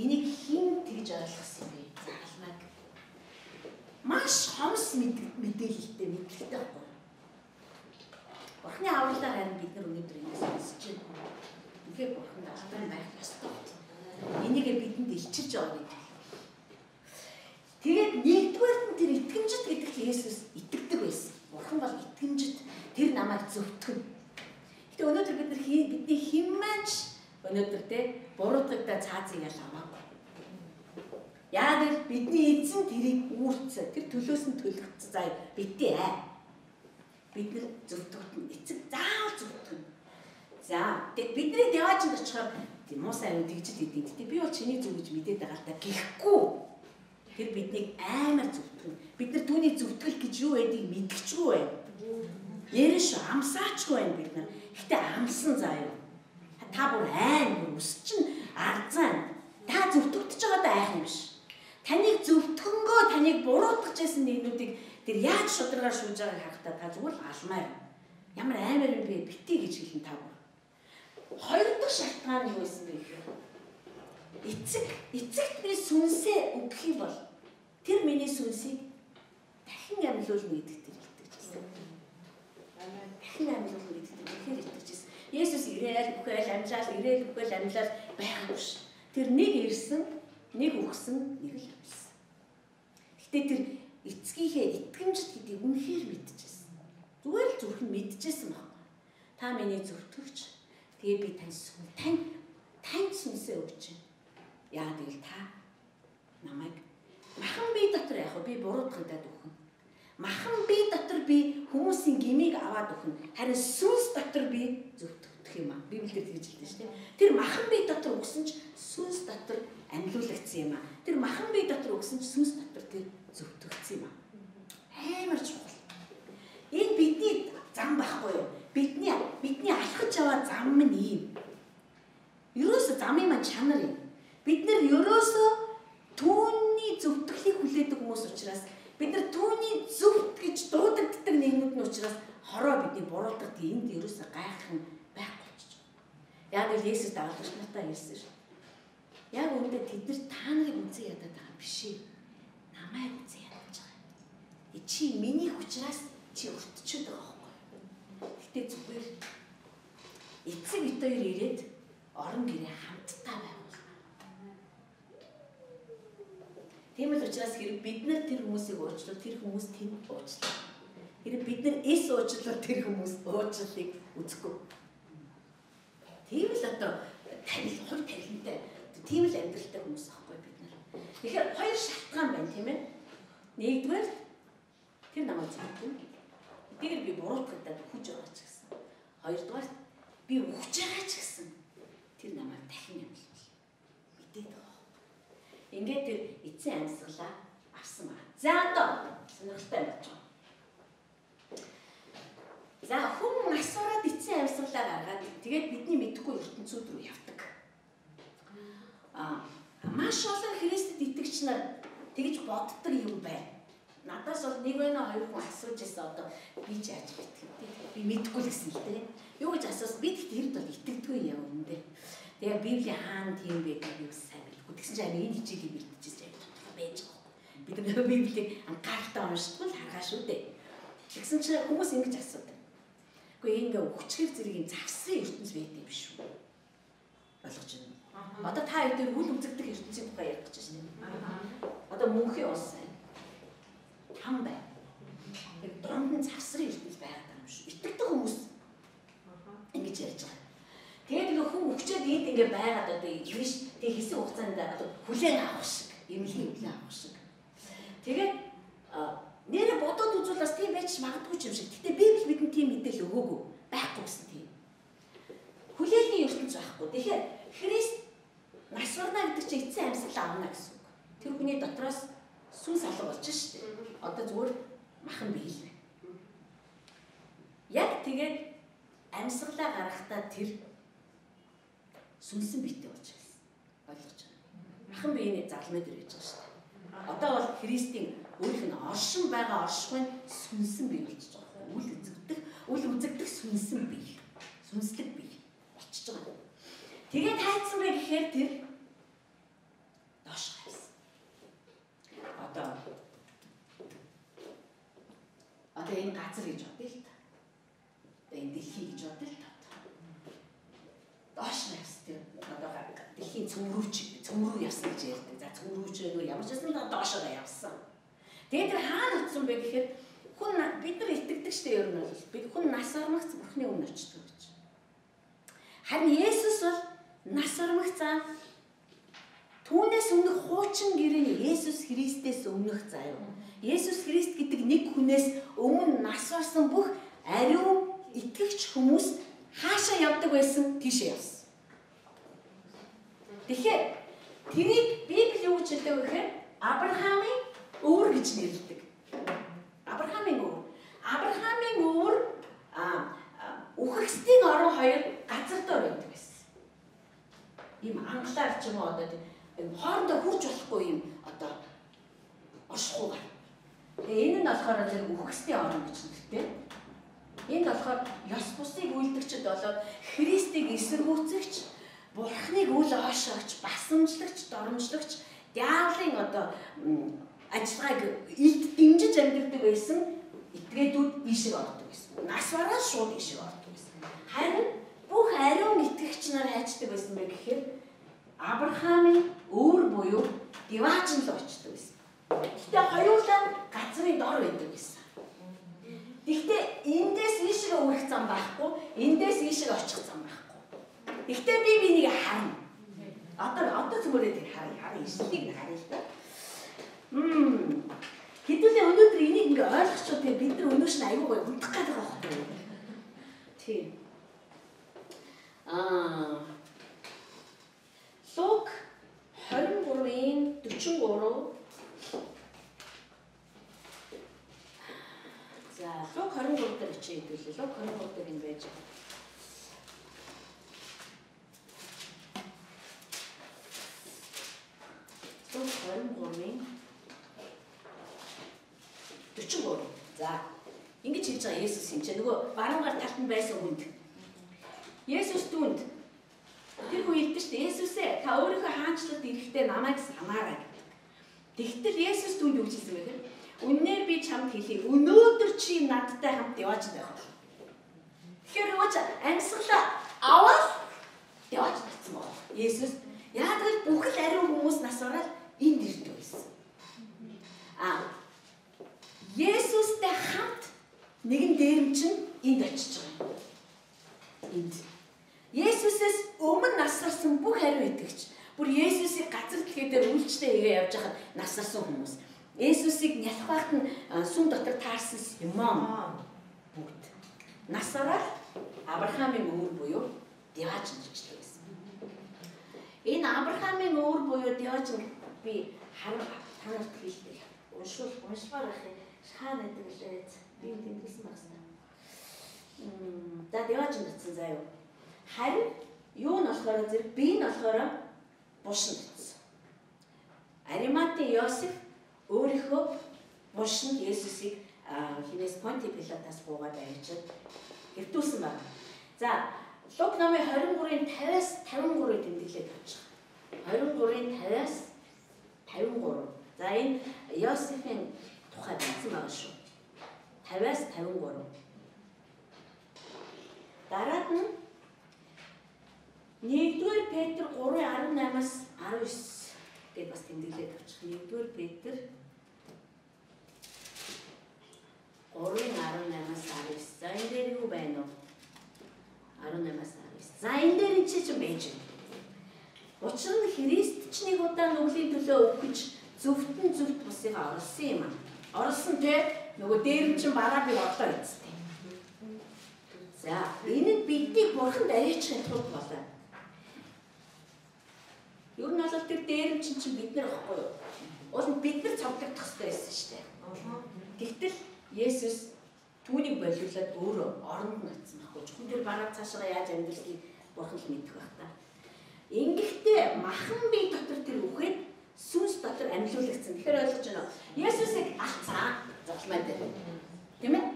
Speaker 1: Энийг хэн тэгж ойлгосон бэ? Заалмаг. Маш хомс мэдээлэлтэй мэдлэгтэй байхгүй. Бурхны авралаар харин бид нар өнөөдөр ингэ сонсож байна. Үнэхээр бурхан даалгавар байх ёстой. Энийг бидэнд илчилж байгаа гэдэг Тэгээд нэгдүгээр нь тэр итгэмжит гэдэгт Есүс итгэдэг байсан. Бурхан бол итгэмжит тэр намайг зөвтгөн. Гэтэ өнөөдөр бид нар бидний химээч өнөөдөр те буруудагдаа цаазыг ял аваагүй. Яг л бидний эзэн тэрийг үүрцээ. Тэр төлөөс нь төлөгдсөн. За битээ аа. Бид нар зөвтгөн эцэг заавал зөвтгөн. За бидний дэваач очихоор муу сайн тэгжил идэв. Гэтэ би бол чиний зүг гэж мэдээд байгаа л та гэхгүй Тэр биднийг амар зүтгэн. Бид нар түүний зүтгэл гэж юу байдгийг мэдчихгүй байна. Яриаш амсаачгүй байна бид нар. Гэтэ амсан заяа. Та бүр айн бүр ус чин арзан. Та зөвтгөгдөж байгаа да айх юм биш. Таныг зөвтгөнгөө таныг буруутгаж байсан нэгнүүдийг тэр яаж шударгаар шүүж байгааг харахтаа та зүгээр л алмаар. Ямар амар юм бэ битгий гэж хэлэн та бүр. Хоёр дахь шалтгаан юу байсан бэ гэхээр эцэг эцэгт би сүнсээ өгөх юм бол тэр миний сүнсийг дахин амьлуулна гэдэгт итгэж байсан. Дахин амьлуулна гэдэгт ихээр итгэж байсан. Есүс ирээл бүхээл амьлал ирээл бүхээл амьлал байхгүй ш. Тэр нэг ирсэн, нэг өгсөн, нэг л амьсан. Гэтэ тэр эцгийнхээ итгэмжт гэдгийг үнэхээр мэдчихсэн. Зүгээр л зүрх нь мэдчихсэн байна. Та миний зөвтгөгч. Тэгээ би тань сүн тань тань сүнсээ өгч байна Яа тэгэл та намайг махан би дотор яг би буруутгандаад өгөн. Махан би дотор би хүмүүсийн гмийг аваад өгөн. Харин сүнс дотор би зөвтгөх юм аа. Библиэлд тэгж хэлдэг шүү дээ. Тэр махан би дотор өгсөн ч сүнс дотор амьлуулагдсан юм аа. Тэр махан би дотор өгсөн ч сүнс дотор тэр зөвтгөгдсөн юм аа. Амар чухал. Энэ бидний зам байхгүй юу? Бидний бидний алхаж яваа зам нь ийм. Ерөөсө замын маань чанар юм Бид нар ерөөсөө түүний зөвтгөлийг хүлээдэг хүмүүс учраас бид нар түүний зөвт гэж дуудагддаг нэгнүүд нь учраас хороо бидний буруутгад энд ерөөсөө гайхах байхгүй болчих. Яг л Есүс дагалдагч нартаа хэлсэн шүү. Яг үүндээ тэд нар та нарыг үнцэн ядаад байгаа биш ээ. Намайг үнцэн ядаж байгаа. Чи миний хүчраас чи өртчөөд байгаа байхгүй. Гэтэ зүгээр эцэг ит хоёр ирээд орон гэрээ хамтдаа байгуулна. Тийм л учраас хэрэг бид нар тэр хүмүүсийг уучлал тэр хүмүүс тэнд уучлаа. Хэрэг бид нар эс уучлал тэр хүмүүс уучлалыг үзэхгүй. Тийм л одоо тавил хол тавилантай. Тийм л амьдралтай хүмүүс аахгүй бид нар. Тэгэхээр хоёр шалтгаан байна тийм ээ. Нэгдүгээр тэр намайг зөвхөн Эдгээр би буруутгагдаад хүж байгаа ч гэсэн. Хоёрдугаар би өгч байгаа ч гэсэн тэр намайг дахин амьлуул. Мэдээд байгаа. Ингээд тэр эцсийн амьсгалаа авсан байна. За одоо сонирхолтой болж байгаа. За хүн насвараад эцсийн амьсгалаа гаргаад тэгээд бидний мэдхгүй ертөнцүүд рүү явдаг. Аа маш олон Христэд итгэгч нар тэгж боддог юм байна Надаас бол нэг байна хоёр хүн асууж ирсэн одоо би ч яаж мэдэх вэ? Би мэдэхгүй л гэсэн л дээ. Юу гэж асуусан бид тэрд бол итгэдэггүй юм үндэ. Тэгээ Библи хаана тийм гэж юу сайн мэдгүй. Тэгсэн чинь энэ хичээлийг бэлтжиж байж байж байгаа. Бид нар Библийг анхааралтай уншдаг л харгаа шүү дээ. Тэгсэн чинь хүмүүс ингэж асуудаг. Гэхдээ ингээ өгчгэр зэргийн завсан ертөнц байд юм биш үү? Ойлгож байна. Одоо та хэд үл үзэгдэх ертөнцийн тухай ярих гэж байна. Одоо мөнхийн ус хам байна. Тэр дунд нь завсрын ертөнц байгаад байгаа юм шүү. Итгэдэг хүмүүс ингэж ярьж байгаа. Тэгээд ингээ хүн өгчөөд энд ингээ байгаад одоо биш тэг хэсэг хугацаанд одоо хүлээн авах шиг, эмнэлгийн хүлээн авах шиг. Тэгээд нэрэ бодоод үзвэл бас тийм байж магадгүй юм шиг. Гэтэ Библи бидэнд тийм мэдээлэл өгөөгүй байхгүй гэсэн тийм. Хүлээлгийн ертөнц байхгүй. Тэгэхээр Христ нас барна гэдэг чинь эцсийн амьсгал авна гэсэн үг. Тэр хүний дотроос сүнс алга болж штэ. Одоо зүгээр махан биел. Яг тэгээд амьсгалаа гаргахтаа тэр сүнсэн биетэй болж байсан. Ойлгож байна. Махан биений залмай дээр гэж байгаа штэ. Одоо бол Христийн өөрийнх нь оршин байгаа оршихуйн сүнсэн бие болчихж байгаа. Үл үзэгдэх, үл үзэгдэх сүнсэн бие. Сүнслэг бие болчихж байгаа. Тэгээд тайцсан бай гэхээр тэр доош одоо одоо энэ газар гэж бодъё л та. Одоо энэ дэлхий гэж бодъё л та. Доош навс тэр одоо дэлхийн цөмрүүч цөмрүү явсан гэж ярьдаг. За цөмрүүч нөгөө ямар ч байсан доошоо явсан. Тэгээд тэр хаана утсан бэ гэхээр хүн бид нар итгэдэг штэ ер нь бол бид хүн нас ормогц бурхны өмнө очдог гэж. Харин Есүс бол нас ормогцаа Түүнээс өмнөх хуучин гэрээний Есүс Христээс өмнөх заяа. Есүс Христ гэдэг нэг хүнээс өмнө нас барсан бүх ариун итгэгч хүмүүс хаашаа явдаг байсан тийшээ явсан. Тэгэхээр тэрийг Библи юу гэж хэлдэг вэ гэхээр Авраамийн өвөр гэж нэрлэдэг. Авраамийн өвөр. Авраамийн өвөр а үхэгсдийн орон хоёр газар дээр байдаг байсан. Ийм англаар ч юм уу одоо хоорондоо хүрч болохгүй юм одоо оршихуугаар. Тэгээ энэ нь болохоор зэрэг үхсдийн орон гэж нэртэй. Энд болохоор ёс бусыг үйлдэгчд болоод Христийг эсэргүүцэгч, Бурхныг үл оошоогч, басамжлагч, доромжлагч, диаволын одоо ажиллагааг илд дэмжиж амьддаг байсан итгээдүүд ийшээ ордог байсан. Нас бараад шууд ийшээ ордог байсан. Харин бүх ариун итгэгч нар хайчдаг байсан бэ гэхээр Авраамын өөр буюу Диваажин л очдог байсан. Гэхдээ хоёулаа газрын дор байдаг байсан. Гэхдээ эндээс ийшээ өрөх зам байхгүй, эндээс ийшээ очих зам байхгүй. Гэхдээ би бинийг харна. Одоо одоо зүгээрээ тэр харъя. Харъя ишлийг харъя л да. Мм. Хэдүүлээ өнөөдөр энийг ингээ ойлгочиход тэгээ бид нар өнөөш нь аюу гой унтах гэдэг байгаа байхгүй. Тийм. Аа Лук 23-ийн 43 За, Лук 23 дээр очие хэдүүлээ. Лук 23 дээр юм байж байгаа. Лук 23-ийн 43. За, ингэж хэлж байгаа Есүс юм чи нөгөө баруунгаар талд нь байсан хүнд. Есүс түнд Тэр хүн хэлдэг шүү дээ. Есүсээ та өөрийнхөө хаанчлалд ирэхдээ намайг санаарай. Тэгтэл Есүс түнд хэлсэн бэ гэхээр үннээр би чамд хэлье. Өнөөдөр чи надтай хамт яваач байх бол. Тэгэхээр ууч амьсгалаа аваад яваач гэсэн. Есүс яагаад гэвэл бүх л ариун хүмүүс нас ороод энд ирдэг байсан. А Есүстэй хамт нэгэн дээрэмчин энд очиж байгаа. Энд. Есүсээс өмнө насарсан бүх ариун итгэгч бүр Есүсийг газар дэлхий дээр үйлчлээ хийгээ явж хахад насарсан хүмүүс. Есүсийг нялх байхад нь сүм дотор таарсан аа. Бүгд. Насараа Авраамийн өвөр буюу Диаж гэж байсан. Энэ Авраамийн өвөр буюу Диаж би харин танарт хэлдэг. Уншвал уншмаар ах юм хаана гэдэг лээ. Би тэмдэглэсэн багсна. Мм за Диаж гэсэн заяа. Харин юу нь болохоор зэрэг би нь болохоор бушин гэсэн. Ариматын Йосеф өөрийнхөө бушин Есүсийг хинээс Понти Пилатаас гуугаад авчиад хэвтүүлсэн байна. За Лук номын 23-ын 50-аас 53-ыг тэмдэглээд авчих. 23-ын 50-аас 53. За энэ Йосефийн тухай бичсэн байгаа шүү. 50-аас 53. Дараад нь 1-р Петр 3:18-аас 19 гэд бас тэмдэглээд авчих. 1-р Петр 3:18-аас 19. За энэ дээр юу байна вэ? 18-аас 19. За энэ дээр чи ч байж байна. Учир нь Христ ч нэг удаа нүглийн төлөө өгч зөвхөн зөвхт бусыг орлсон юм аа. Орлсон те нөгөө дээр нь чин бараа би орлоо эцтэй. За энэ нь биднийг бурханд арайчихын тулд болоо. Ер нь бол тэр дээр нь чин чин бид нар ахгүй юу? Уул нь бид нар цогцолдох хэрэгтэй байсан шүү дээ. Тэгтэл Есүс түүнийг болиулаад өөрөө оронд очсон байхгүй. Зөвхөн тэр бараа цаашаа яаж амьдралыг бурхан л мэдэх байх та. Ингэхдээ махан би дотор тэр үхээд сүнс дотор амьлуулагдсан. Тэгэхээр ойлгож байна уу? Есүсийг алцаа загламаа дээр. Тийм ээ?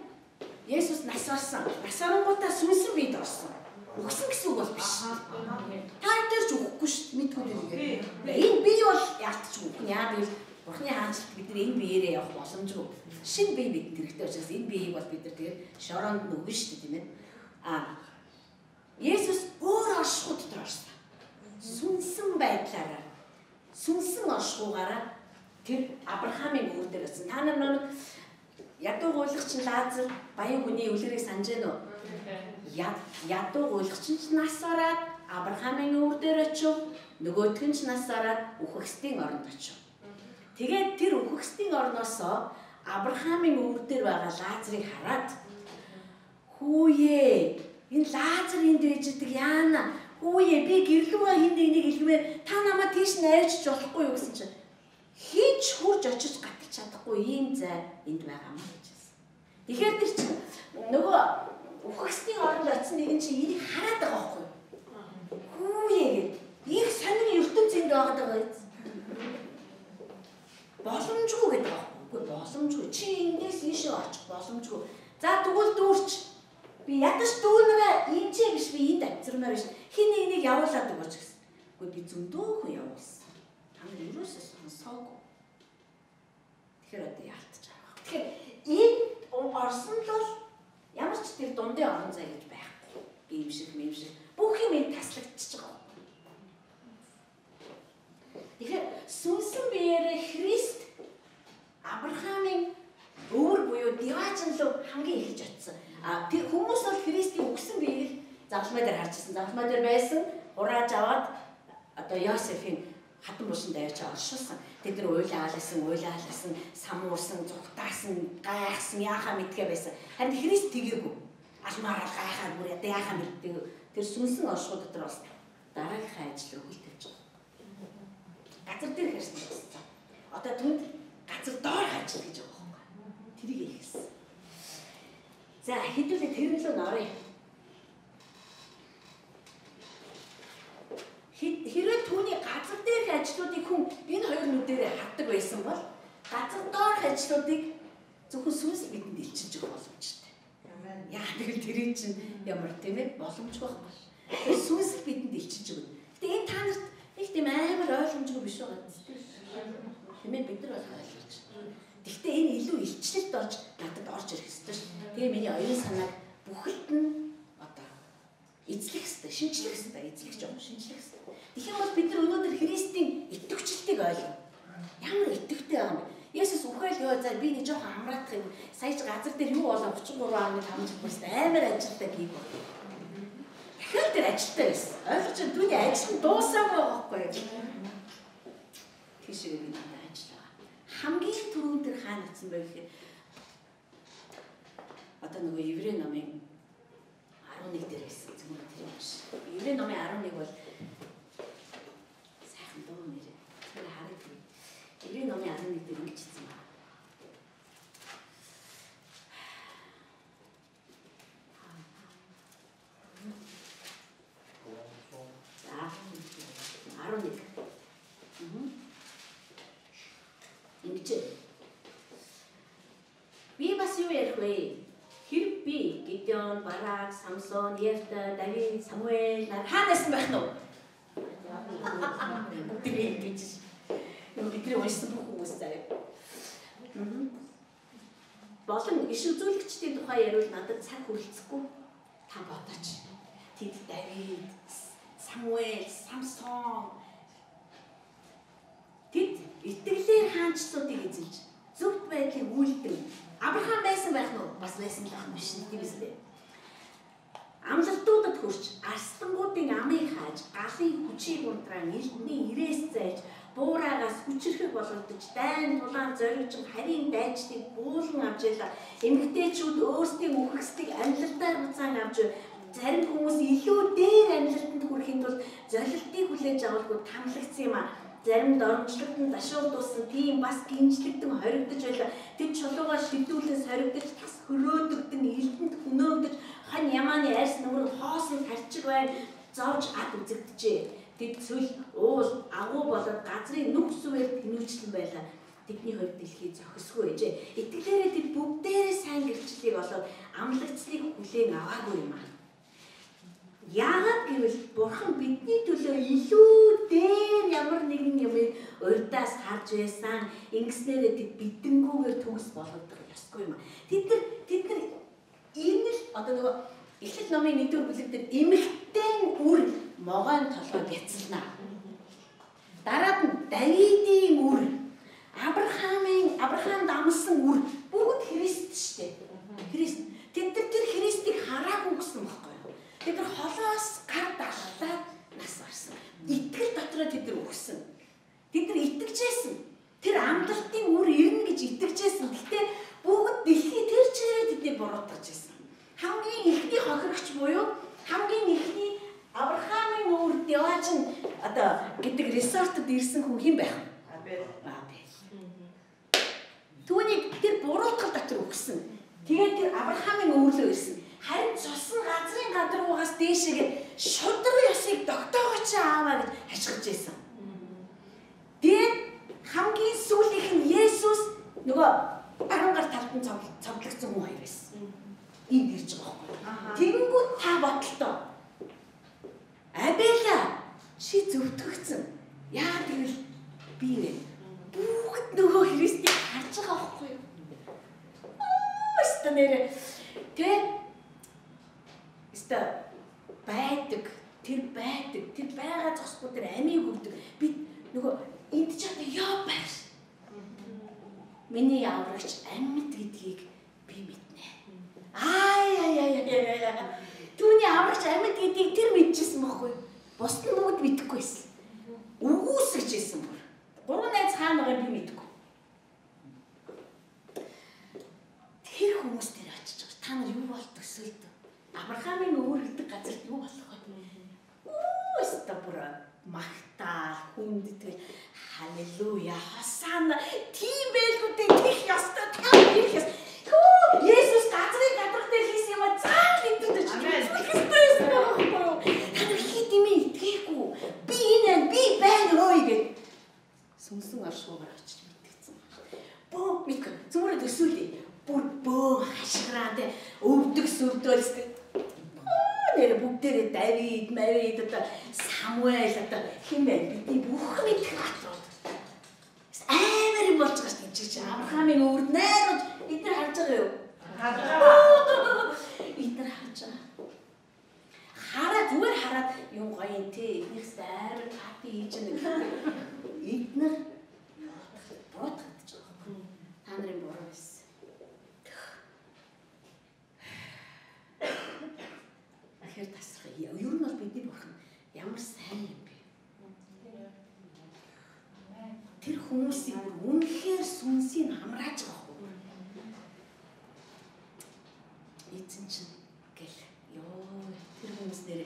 Speaker 1: Есүс нас орсон. Нас оронгуудаа сүнсэн бид орсон. Үхсэн гэсэн үг бол биш. Та тэр ч үхэхгүй шүү дээ. Мэдгүй дээ. Энэ бие бол яалтч үхэн яа гэвэл Бурхны хаанчлалт бид энэ биеэрээ явах боломжгүй. Шин бие бидэнд хэрэгтэй учраас энэ биеийг бол бид нар тэгээд шоронд нүгэн шүү дээ тийм ээ. А Есүс өөр оршихуй дотор орсон. Сүнсэн байдлаараа сүнсэн оршихугаараа тэр Авраамийн өвөр дээр байсан. Та нар нэг ядуу гуйлагч Лазар баян хүний үлгэрийг санаж байна уу? Ядуу гуйлагч нь нас ороод Авраамийн өвөр дээр очив. Нөгөөх нь нас ороод үхэгсдийн оронд очив. Тэгээд тэр үхэгсдийн орноос Авраамийн өвөр дээр байгаа Лазарыг хараад хүүе Энэ Лазар энд ээждэг яана. Хүүе би гэрлүүгээ хинд энийг хэлмээр та намайг тийш найрч болохгүй юу гэсэн чинь хийж хурж очиж гатчих чадахгүй ийм зай энд байгаа юм гэж хэлсэн. Тэгэхээр тэр чинь нөгөө үхэгсдийн оронд очсон нэгэн чинь энийг хараад байгаа байхгүй юу? Хүүе гэд их сонин ертөнц энд байгаа даа. Боломжгүй гэдэг байхгүй. Үгүй боломжгүй. Чи эндээс ийшээ очих боломжгүй. За тэгвэл дүүрч Би ядаж дүүнэрэ инчээ гэж би энд авцирмаар биш. Хин нэг нэг явуулаад өгөөч гэсэн. Гэхдээ би зөндөөхөн явуулсан. Та нар юусээс сонсоогүй. Тэгэхээр одоо яалтж байгаа. Тэгэхээр энэ орсонд бол ямар ч тэр дундын орон зай гэж байхгүй. Ийм шиг, мэм шиг бүх юм энд таслагдчихж байгаа. Тэгэхээр сүнсэн биеэрээ Христ Авраамийн өвөр буюу Диваачн руу хамгийн их очсон. А тэр хүмүүс бол Христийн өгсөн биеийг завлмаа дээр харчихсан. Завлмаа дээр байсан хурааж аваад одоо Йосефийн хатан бушинд авч оршуулсан. Тэд нар уйлаалсан, уйлаалсан, самуурсан, зүгтаасан, гайхсан, яахаа мэдгээ байсан. Харин Христ тэгээгүй. Алмаараа гайхаад бүр яа яахаа мэддэг. Тэр сүнсэн оршуу дотор бас дараагийнхаа ажил байгаа. Газар дээр хэрсэн гэсэн. Одоо түнд газар доор ажил гэж байгаа байхгүй. Тэрийг хэлсэн. За хэдүүлээ тэрнлөө норё. Хэрвээ түүний газар дээрх ажлуудыг хүн энэ хоёр нүдэрээ хатдаг байсан бол газар доорх ажлуудыг зөвхөн сүнс бидэнд илчилж өгөх боломжтой. Яа тэгэл тэрийн чинь ямар тийм ээ боломжгүй байхгүй. Тэр сүнс бидэнд илчилж өгнө. Гэтэ энэ та нарт их тийм амар ойлгомжгүй биш байгаа. Тийм ээ бид нар бол ойлгож байна. Гэхдээ энэ илүү илчлэлт болж надад орж ирэх ёстой шүү. Тэгээ миний оюун санааг бүхэлд нь одоо эзлэх ёстой шинжлэх хэрэгтэй эзлэх жоо шинжлэх хэрэгтэй. Тэгэх юм бол бид нар өнөөдөр Христийн итгэвчлэлтийг ойлгоо. Ямар итгэвтэй байгаа юм бэ? Есүс үхэл ёо за би нэг жоохон амраадах юм. Саяж газар дээр юу болоо 33.5 жил бүрс амар ажилтаа гих бол. Дахиад тэр ажилтаа байсан. Ойлгож чинь түүний ажил нь дуусаагүй байхгүй юу? Тийшээ би надад ажил байгаа. Хамгийн түрүүн тэр хаана утсан бэ гэхээр одоо нөгөө еврей номын 11 дээр байсан зүгээр тэр юм биш. Еврей номын 11 бол сайхан дуу нэр. Тэр хараг. Еврей номын 11 дээр ингэж хэлсэн байна. За 11. Ингэж Би бас юу ярих вэ? Хэрэг би Гидеон, Барак, Самсон, Ефта, Давид, Самуэль нар хаанаас байх нь вэ? Бүгд ингэж. Бидний уншсан бүх хүмүүс заяа. Болон иш үзүүлэгчдийн тухай яриул надад цаг хүрэлцэхгүй та бодооч. Тэд Давид, Самуэль, Самсон тэд итгэлээр хаанчлуудыг эзэлж зөвхт байдлыг үйлдэн Авраам байсан байх нь бас байсан л ах биш тийм үстэй. Амлалтуудад хүрч арслангуудын амыг хааж галын хүчийг унтраан элдний ирээс зайж буураагаас хүчрэхэг болгодож дайн тулаан зоригжин харийн дайчдыг буулан авч яла эмгтээчүүд өөрсдийн үхэгсдийг амьлалтаар буцаан авч зарим хүмүүс илүү дээр амьлалтанд хүрэхэд бол золилтыг хүлээж авалгүй тамлагдсан юм аа заримд оромжлогдсон дашуул дууссан тийм бас гинжлэгдэн хоригдож байла тэд чулуугаар шидүүлээс хоригдож тас хөрөөдөгдөн элдэнд хөнөөгдөж хань ямааны арьс нүмер хоосон тарчиг бай зовж ад үзэгдэжээ тэд цөл уул агуу болоод газрын нүх сүвээр тэнүүчлэн байлаа. Тэдний хувьд дэлхий зохисгүй ээжээ итгэлээрээ тэд бүгдээрээ сайн гэрчлэлийг олоод амлагцлыг хүлээн аваагүй юм аа Яагаад гэвэл бурхан бидний төлөө илүү дээр ямар нэгэн юмыг урдаас харж байсан. Ингэснээрээ тэд бидэнгүүгээр төгс болгодог ёсгүй юм. Тэд нар тэд нар энэ л одоо нөгөө Эхлэл номын 1-р бүлэг дээр эмэгтэй үр могоон толгой бяцлана. Дараад нь Давидын үр, Авраамын Авраам дамсан үр бүгд Христ шүү дээ. Христ. Тэд нар тэр Христийг хараагүй гэсэн байхгүй Бид нар холоос гар даллаад нас барсан. Итгэл дотроо тэд нар өгсөн. Тэд нар итгэжсэн. Тэр амлалтын үр ирнэ гэж итгэжсэн. Гэтэ бүгд дэлхий тэр чирээ тэдний буруутгаж байсан. Хамгийн ихний хохирогч буюу хамгийн ихний Авраамын өвөр Диоч нь одоо гэдэг ресортод ирсэн хүн хэн байх вэ? Абель. Абель. Түүнийг тэр буруутгал дотор өгсөн. Тэгээд тэр Авраамын өвөрлөө ирсэн. Харин цусан газрын гадаргуугаас дээшээгээ шудраг ёсыг тогтоогооч ааваа гэж хашгирч байсан. Тэгээд хамгийн сүүлийнх нь Есүс нөгөө 10 гар талд нь цовдлогдсон хүн хоёр байсан. Энд ирж байгаа байхгүй. Тэнгүүд та бодлоо. Абела чи зөвтгөгцөн. Яа тэгвэл би нэ бүгд нөгөө Христийг харж байгаа байхгүй юу? Аа, станэрэ. Тэ Өста байдаг, тэр байдаг, тэр байгаа зогсгүй тэр амийг өгдөг. Би нөгөө энд ч одоо яа байш. Миний аврагч амьд гэдгийг би мэднэ. Аа яа яа яа яа. Түүний аврагч амьд гэдгийг тэр мэдчихсэн байхгүй юу? Бус нь бүгд мэдэхгүй байсан. Үгүйсгэж байсан бүр. Гурван найз хаана байгааг би мэдэхгүй. Тэр хүмүүс тэр очиж байгаа. Та нар юу бол төсөөлдөг? Авраамын өвөр гэдэг газарт юу болох вэ? Оо, өстө бүр магтаал, хүндэтгэл, халелуя, хосаана, тийм байлгуудыг тех ёстой, та ирэх ёстой. Хөө, Есүс газрын гадар дээр хийсэн юм а хэвдэж байна. Христос Та нар хит юм итгээгүй. Би энэ би байна ой гэд. Сүнсэн аршуугаар очиж мэдгэцэн. Бөө мэдгүй. Зүгээр төсөөлье. Бүр бөө хашгираа тэ өвдөг сүрдөлстэй нэр бүгдээрээ Давид, Мавид одоо Самуэль одоо хин бэ бидний бүх мэдэх хатрууд. Амар юм болж байгаа шүү дээ чи Авраамын өвөрд найруулж эдгээр харж байгаа юу? Харж байгаа. Эдгээр харж байгаа. Хараад зүгээр хараад юм гоё юм те эднийхс амар пати хийж байгаа. Эднэр бодох гэж байгаа. Та нарын буруу байсан. Ахэр тасрах. Ер нь бол бидний бурхан ямар сайн юм бэ? Тэр хүмүүсийг үнэхээр сүнсийг хамрааж байгаа эзэн чинь гэл ёо тэр хүмүүс нэр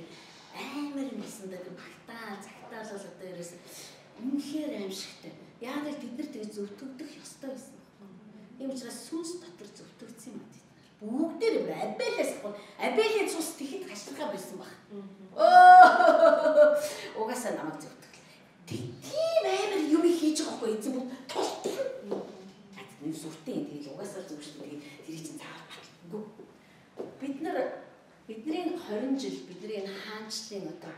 Speaker 1: амар юм гэсэн дээр багтаа цагтаал бол одоо ерөөс үнэхээр аимшигтай. Яг л бид нар тэгээ зөвтгөгдөх ёстой байсан. Ийм учраас сүнс дотор зөвтгөгдсөн юм бид Бүгдээр абелээс авах абелийн цус тэгэхэд хашлахаа байсан баг. Өө угаасаа намайг зөвтгөл. Тийм амар юм хийж байгаа хгүй эзэн бүгд тултал. Нэг сүртэн тэгээд угаасаа зөв шүү дээ. Тэр чинь цаавал баталгүй бид нар бидний 20 жил бидний хаанчлалын одоо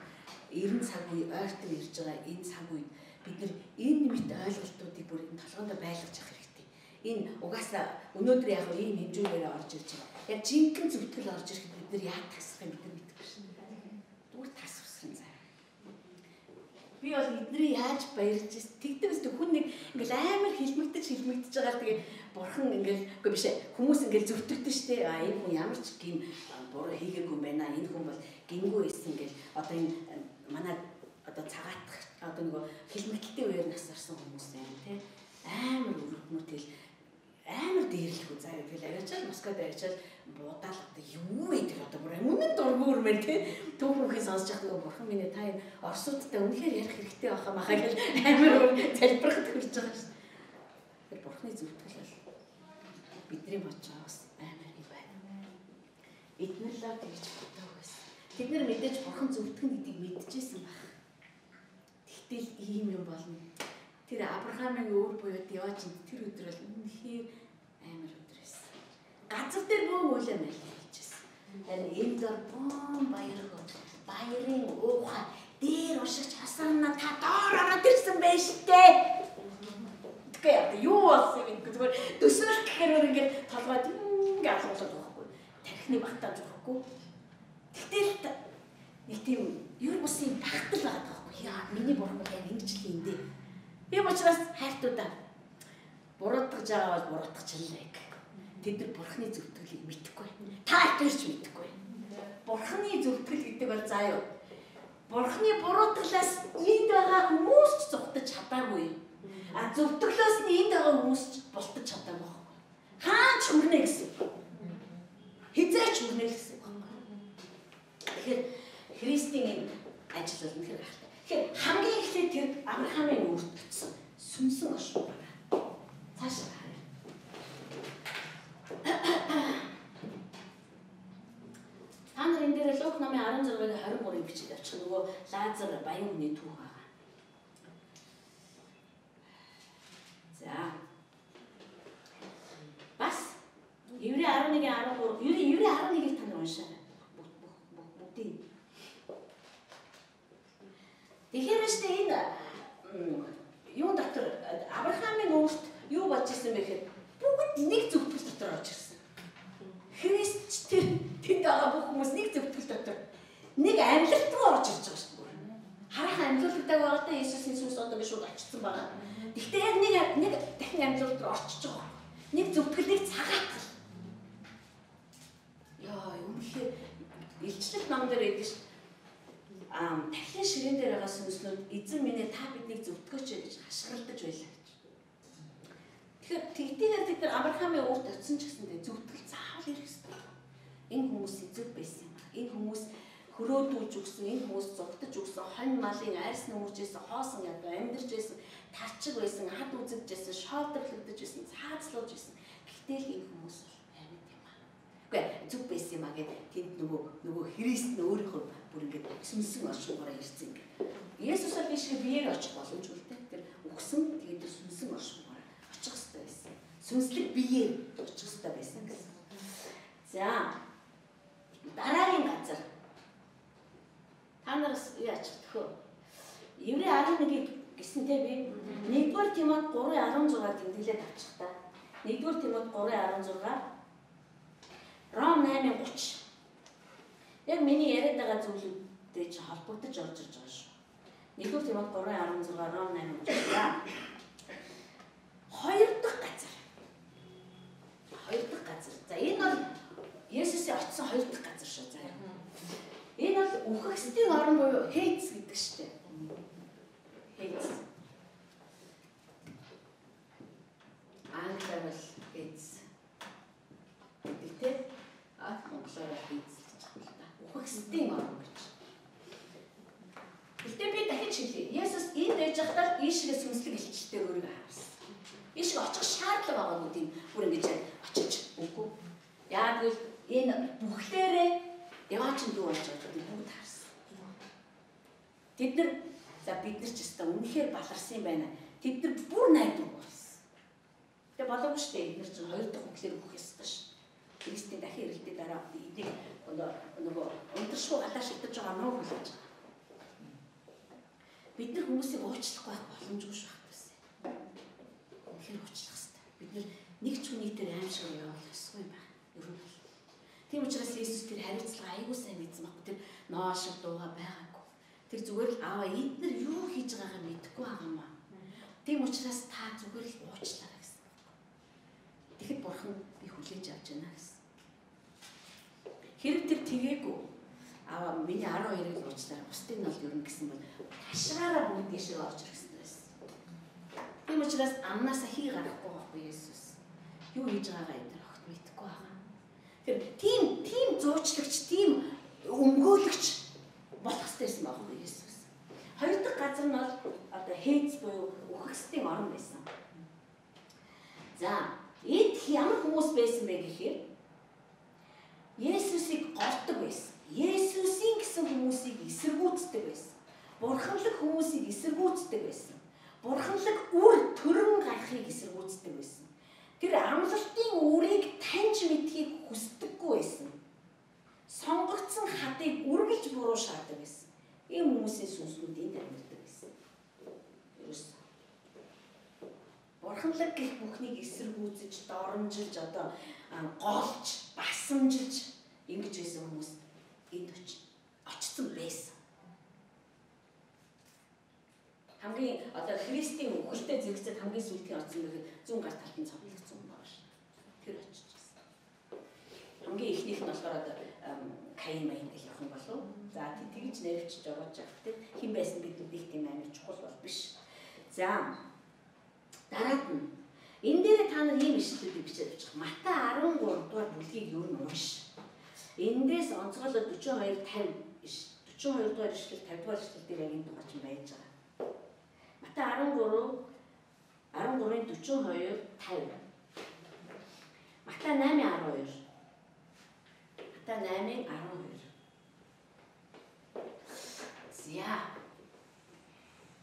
Speaker 1: 90 цаг үе ойртон ирж байгаа энэ цаг үед бид нар энэ мэт ойлголтуудыг бүр энэ толгоонд байлгаж явах. Энэ угаасаа өнөөдөр яг ийм хэмжүүгээр орж ирж байгаа. Яг жинхэнэ зүтгэл орж ирэхэд бид нар яа тасах юм бид нар мэдгүй шин. Зүгээр тас усрын зай. Би бол эдний яаж баярлж тэгдэг өстө хүн нэг ингээл амар хилмигдэж хилмигдэж байгаа л тэгээ бурхан ингээл үгүй биш хүмүүс ингээл зөвтөрдөн штэ а энэ хүн ямар ч гин буруу хийгээгүй юм байна энэ хүн бол гингүү исэн гэл одоо энэ манай одоо цагаатах одоо нөгөө хилмигтэлтэй үеэр насарсан хүмүүс байна те амар өргөдмөр тэгэл амар дээрлэх үү заа тэгэл аваачаал Москвад аваачаал будаал одоо юу тэр одоо бүр өмнө дургуур мэн те төв хүүхийг сонсож явах нөгөө бурхан минь та энэ орсуудтай үнэхээр ярих хэрэгтэй байхаа махаа гэл амар залбирахад хүрч байгаа шин тэр бурханы зүтгэл бидний бодож байгаа бас амар юм байна. Эднэрлээ тэгж боддог байсан. Тэд нар мэдээж бурхан зөвтгөн гэдгийг мэдчихсэн баг. Тэгтэл ийм юм болно. Тэр Авраамын өөр буюу яваач тэр өдөр бол үнэхээр амар байсан. Газар дээр бөө уулаа мэл хийчихсэн. Харин энэ дор бом баяр хөө баярын уухай дээр ушигч хасаана та доор ороод ирсэн байж тээ Тэгэхгүй юу болсон юм бэ? Зүгээр төсөөлт гэхээр ингээд толгойд ингээд алгуулад байхгүй. Тархины багтааж байхгүй. Гэтэл нэг тийм юу бусын багтал байгаа байхгүй. Яа, миний бурхан яг ингэж л юм дээ. Ийм учраас хайртуудаа буруутгаж байгаа бол буруутгачлаа гэх. Тэд нар бурханы зөвтгөлийг мэдэхгүй. Та тэрч мэдэхгүй. Бурханы зөвтгөл гэдэг бол заа юу? Бурханы буруутгалаас энд байгаа хүмүүс ч зугтаж чадаагүй А зөвтгөлөөс нь энд байгаа хүмүүс ч болтож чадаагүй. Хаач хүрнэ гэсэн. Хизээч хүрнэ гэсэн. Тэгэхээр Христийн ажил бол үнэхээр гахалтай. Тэгэхээр хамгийн эхлээд тэр Авраамийн үрд очсон сүнсэн оршин Цаашаа харъя. Та нар энэ дээр Лук номын 16-гийн 23-ыг бичиж авчих. Нөгөө Лазар баян хүний түүх байгаа. За. Бас Еврей 11-ийн 13, Еврей Еврей 11-ийг та нар уншаарай. Бүгдийг. Тэгэхээр штэ энэ юу дотор Авраамийн өөрт юу болж ирсэн бэ гэхээр бүгд нэг зөвтгөл дотор орж ирсэн. Христ тэр тэнд байгаа бүх хүмүүс нэг зөвтгөл дотор нэг амьлалт руу орж ирж байгаа шүү дээ. Хараахан амьлуулдаг байгаа та Иесус Иесус одоо би шууд очсон байгаа. Гэхдээ яг нэг нэг дахин амьдлууд руу орчиж байгаа. Нэг зөвтгөлийг цагаатгал. Яа, үнэхээр илчлэг ном дээр ш. Аа, дахин ширээн дээр байгаа сүнслүүд эзэн минь та биднийг зөвтгөөч гэж хашгиралдаж байлаа. Тэгэхээр тэгтийгээр бид нар Авраамийн уурт очисон ч гэсэндээ зөвтгөл заавал ирэх хэрэгтэй. Энэ хүмүүс эзэг байсан юм. Энэ хүмүүс хөрөөдүүлж өгсөн, энэ хүмүүс зугтаж өгсөн, хонь малын айс нөмөрж исэн, хоосон ядуу амьдарч исэн тарчиг байсан, хад үзэгдэж байсан, шоолдорлогдож байсан, цаацлуулж байсан. Гэхдээ л энэ хүмүүс амьд юм аа. Үгүй зүг байсан юм аа гэд тэнд нөгөө нөгөө Христ нь өөрийнхөө бүр ингээд сүнсэн оршуугаараа ирсэн ингээд. Есүс бол биш биеэр очих боломжгүй те. Тэр үгсэн тэгээд сүнсэн байсан. Сүнслэг биеэр очих хэрэгтэй байсан гэсэн. За дараагийн газар та нараас яач төхөө. Еврей 11-ийг гэсэн те би 1-р Тимот 3:16 тэмдэглээд авчих та. 1-р Тимот 3:16 Ром 8:30 Яг миний яриад байгаа зүйл дэ чи холбогдож орж ирж байгаа шүү. Нэгдүгээр Тимот 3:16 18 учраа. Хоёр дахь газар. Хоёр дахь газар. За энэ бол Есүсийн очсон хоёр дахь газар шүү заяа. Энэ бол үхэгсдийн орн буюу Хейц гэдэг шүү дээ. Хейц. Англиар бол Хейц. Гэдэг те. А монголоор Хейц гэж байна. Үхэгсдийн орн гэж. Гэтэ би дахиж хэлье. Есүс энд байж байхдаа ийшгээ сүнслэг илчилтээр өөрийгөө харсан. Ийшг очих шаардлага байгаа нүд юм. Бүр ингэж үгүй. Яг л энэ бүхлээрээ яваач дүү болж байгаа гэдэг бүгд харсан. Тэд нар за бид нар ч гэсэн үнэхээр баларсан юм байна. Тэд нар бүр найдвар болсон. Тэгээ болоогүй шүү дээ. Эдгээр чинь хоёр дахь бүхлээр өгөх ёстой шүү. Христийн дахин ирэлтээ дараа энийг нөгөө унтаршгүй гадаа шилтэж байгаа нуу хүлээж байгаа бид нар хүмүүсийг уучлах байх боломжгүй шүү хатсан. Үнэхээр уучлах хэрэгтэй. Бид нар нэг ч хүний дээр аимшиг явуулах ёсгүй юм байна. Ер нь бол. Тийм учраас Иесус тэр хариуцлага айгүй сайн мэдсэн баг. Тэр ноо шиг дууга байгаагүй. Тэр зүгээр л аваа эдгээр юу хийж байгаагаа мэдэхгүй байгаа юм аа. Тийм учраас та зүгээр л уучлаарай гэсэн. Тэгэхэд бурхан би хүлээж авч байна гэсэн. Хэрэг тэр тгээгүү аваа миний 12-ыг уучлаарай. Бусдыг нь бол ер нь гэсэн бол хашгаараа бүгд дэшээ орж ирсэн байсан. Тийм учраас амнаас хий гарахгүй байхгүй Есүс. Юу хийж байгаагаа эдгээр огт мэдэхгүй байгаа. Тэр тийм тийм зуучлагч, тийм өмгөөлөгч болох хэрэгтэйсэн байхгүй Есүс. Хоёр дахь газар нь бол одоо хейц буюу үхэгсдийн орн байсан. За, энд ямар хүмүүс байсан бэ гэхээр Есүсийг гортог байсан. Есүсийн гэсэн хүмүүсийг эсэргүүцдэг байсан. Бурханлаг хүмүүсийг эсэргүүцдэг байсан. Бурханлаг үр төрөн гарахыг эсэргүүцдэг байсан. Тэр амлалтын үрийг таньж мэдхийг хүсдэггүй байсан. Сонгогдсон хадыг үргэлж буруу шаадаг байсан. Ийм хүмүүсийн сүнслүүд энд амьдардаг байсан. Юус. Бурханлаг гэх бүхнийг эсэргүүцэж, доромжилж одоо голж, басамжилж ингэж байсан хүмүүс энд очсон байсан. хамгийн одоо Христийн үхэлтэй зэрэгцээд хамгийн сүүлдийн оцсон гэхэд зүүн гар талын цовдлогдсон юм байна шүү. Тэр очиж байсан. Хамгийн ихнийх нь болохоор одоо Каин маяг гэх охин болов. За тэгж нэрвчж орооч явах тийм хэн байсан бидүүд их тийм амар чухал бол биш. За дараад нь энэ дээр та нар ийм ишлэлүүдийг бичиж авчих. Мата 13 дугаар бүлгийг юу нь унш. Эндээс онцгойлоод 42 50 42 дугаар ишлэл 50 дугаар ишлэл дээр яг энэ дугаар чинь байж байгаа. Мата 13 13-ын 42 50. Мата 8-ийн 12. Мата 8-ийн 12. За.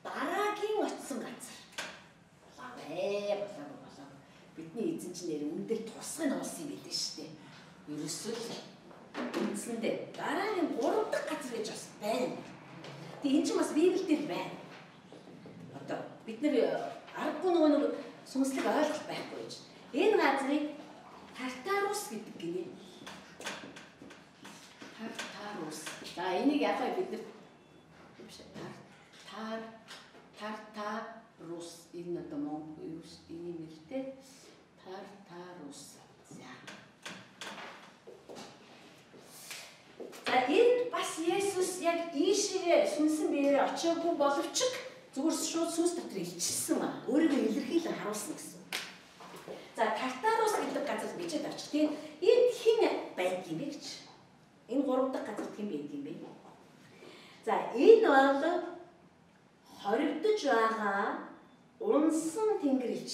Speaker 1: Дараагийн очисон газар. Болоо болоо болоо. Бидний эзэн чинь нэр үндэл тусгын уулсан юм билээ шүү дээ. Ерөөсөө үндсэндээ дараагийн 3 дахь газар гэж бас байна. Тэгээ эн чинь бас Библиэлд байна бид нэр э, аргагүй нөгөө нэг сүнслэг ойлголт байхгүй гэж. Энэ газрыг Тартарус гэдэг гинэ. Тартарус. За энийг яг бид нар тар Тартарус энэ одоо Монгол энэ нэртэй Тартарус. За. За энэ бас Есүс яг ийшээ сүнсэн биеэр очиагүй боловч Зүгээр шууд сүнс дотор илчилсэн ба өөрийгөө илэрхийлэн харуулсан гэсэн. За Тартарус гэдэг газар бичээд авчих. Тэгээд энд хэн бэ гэж. Энэ гурав дахь газар хэн байдаг юм бэ? За энэ бол хоригдож байгаа унсан тэнгэр илч.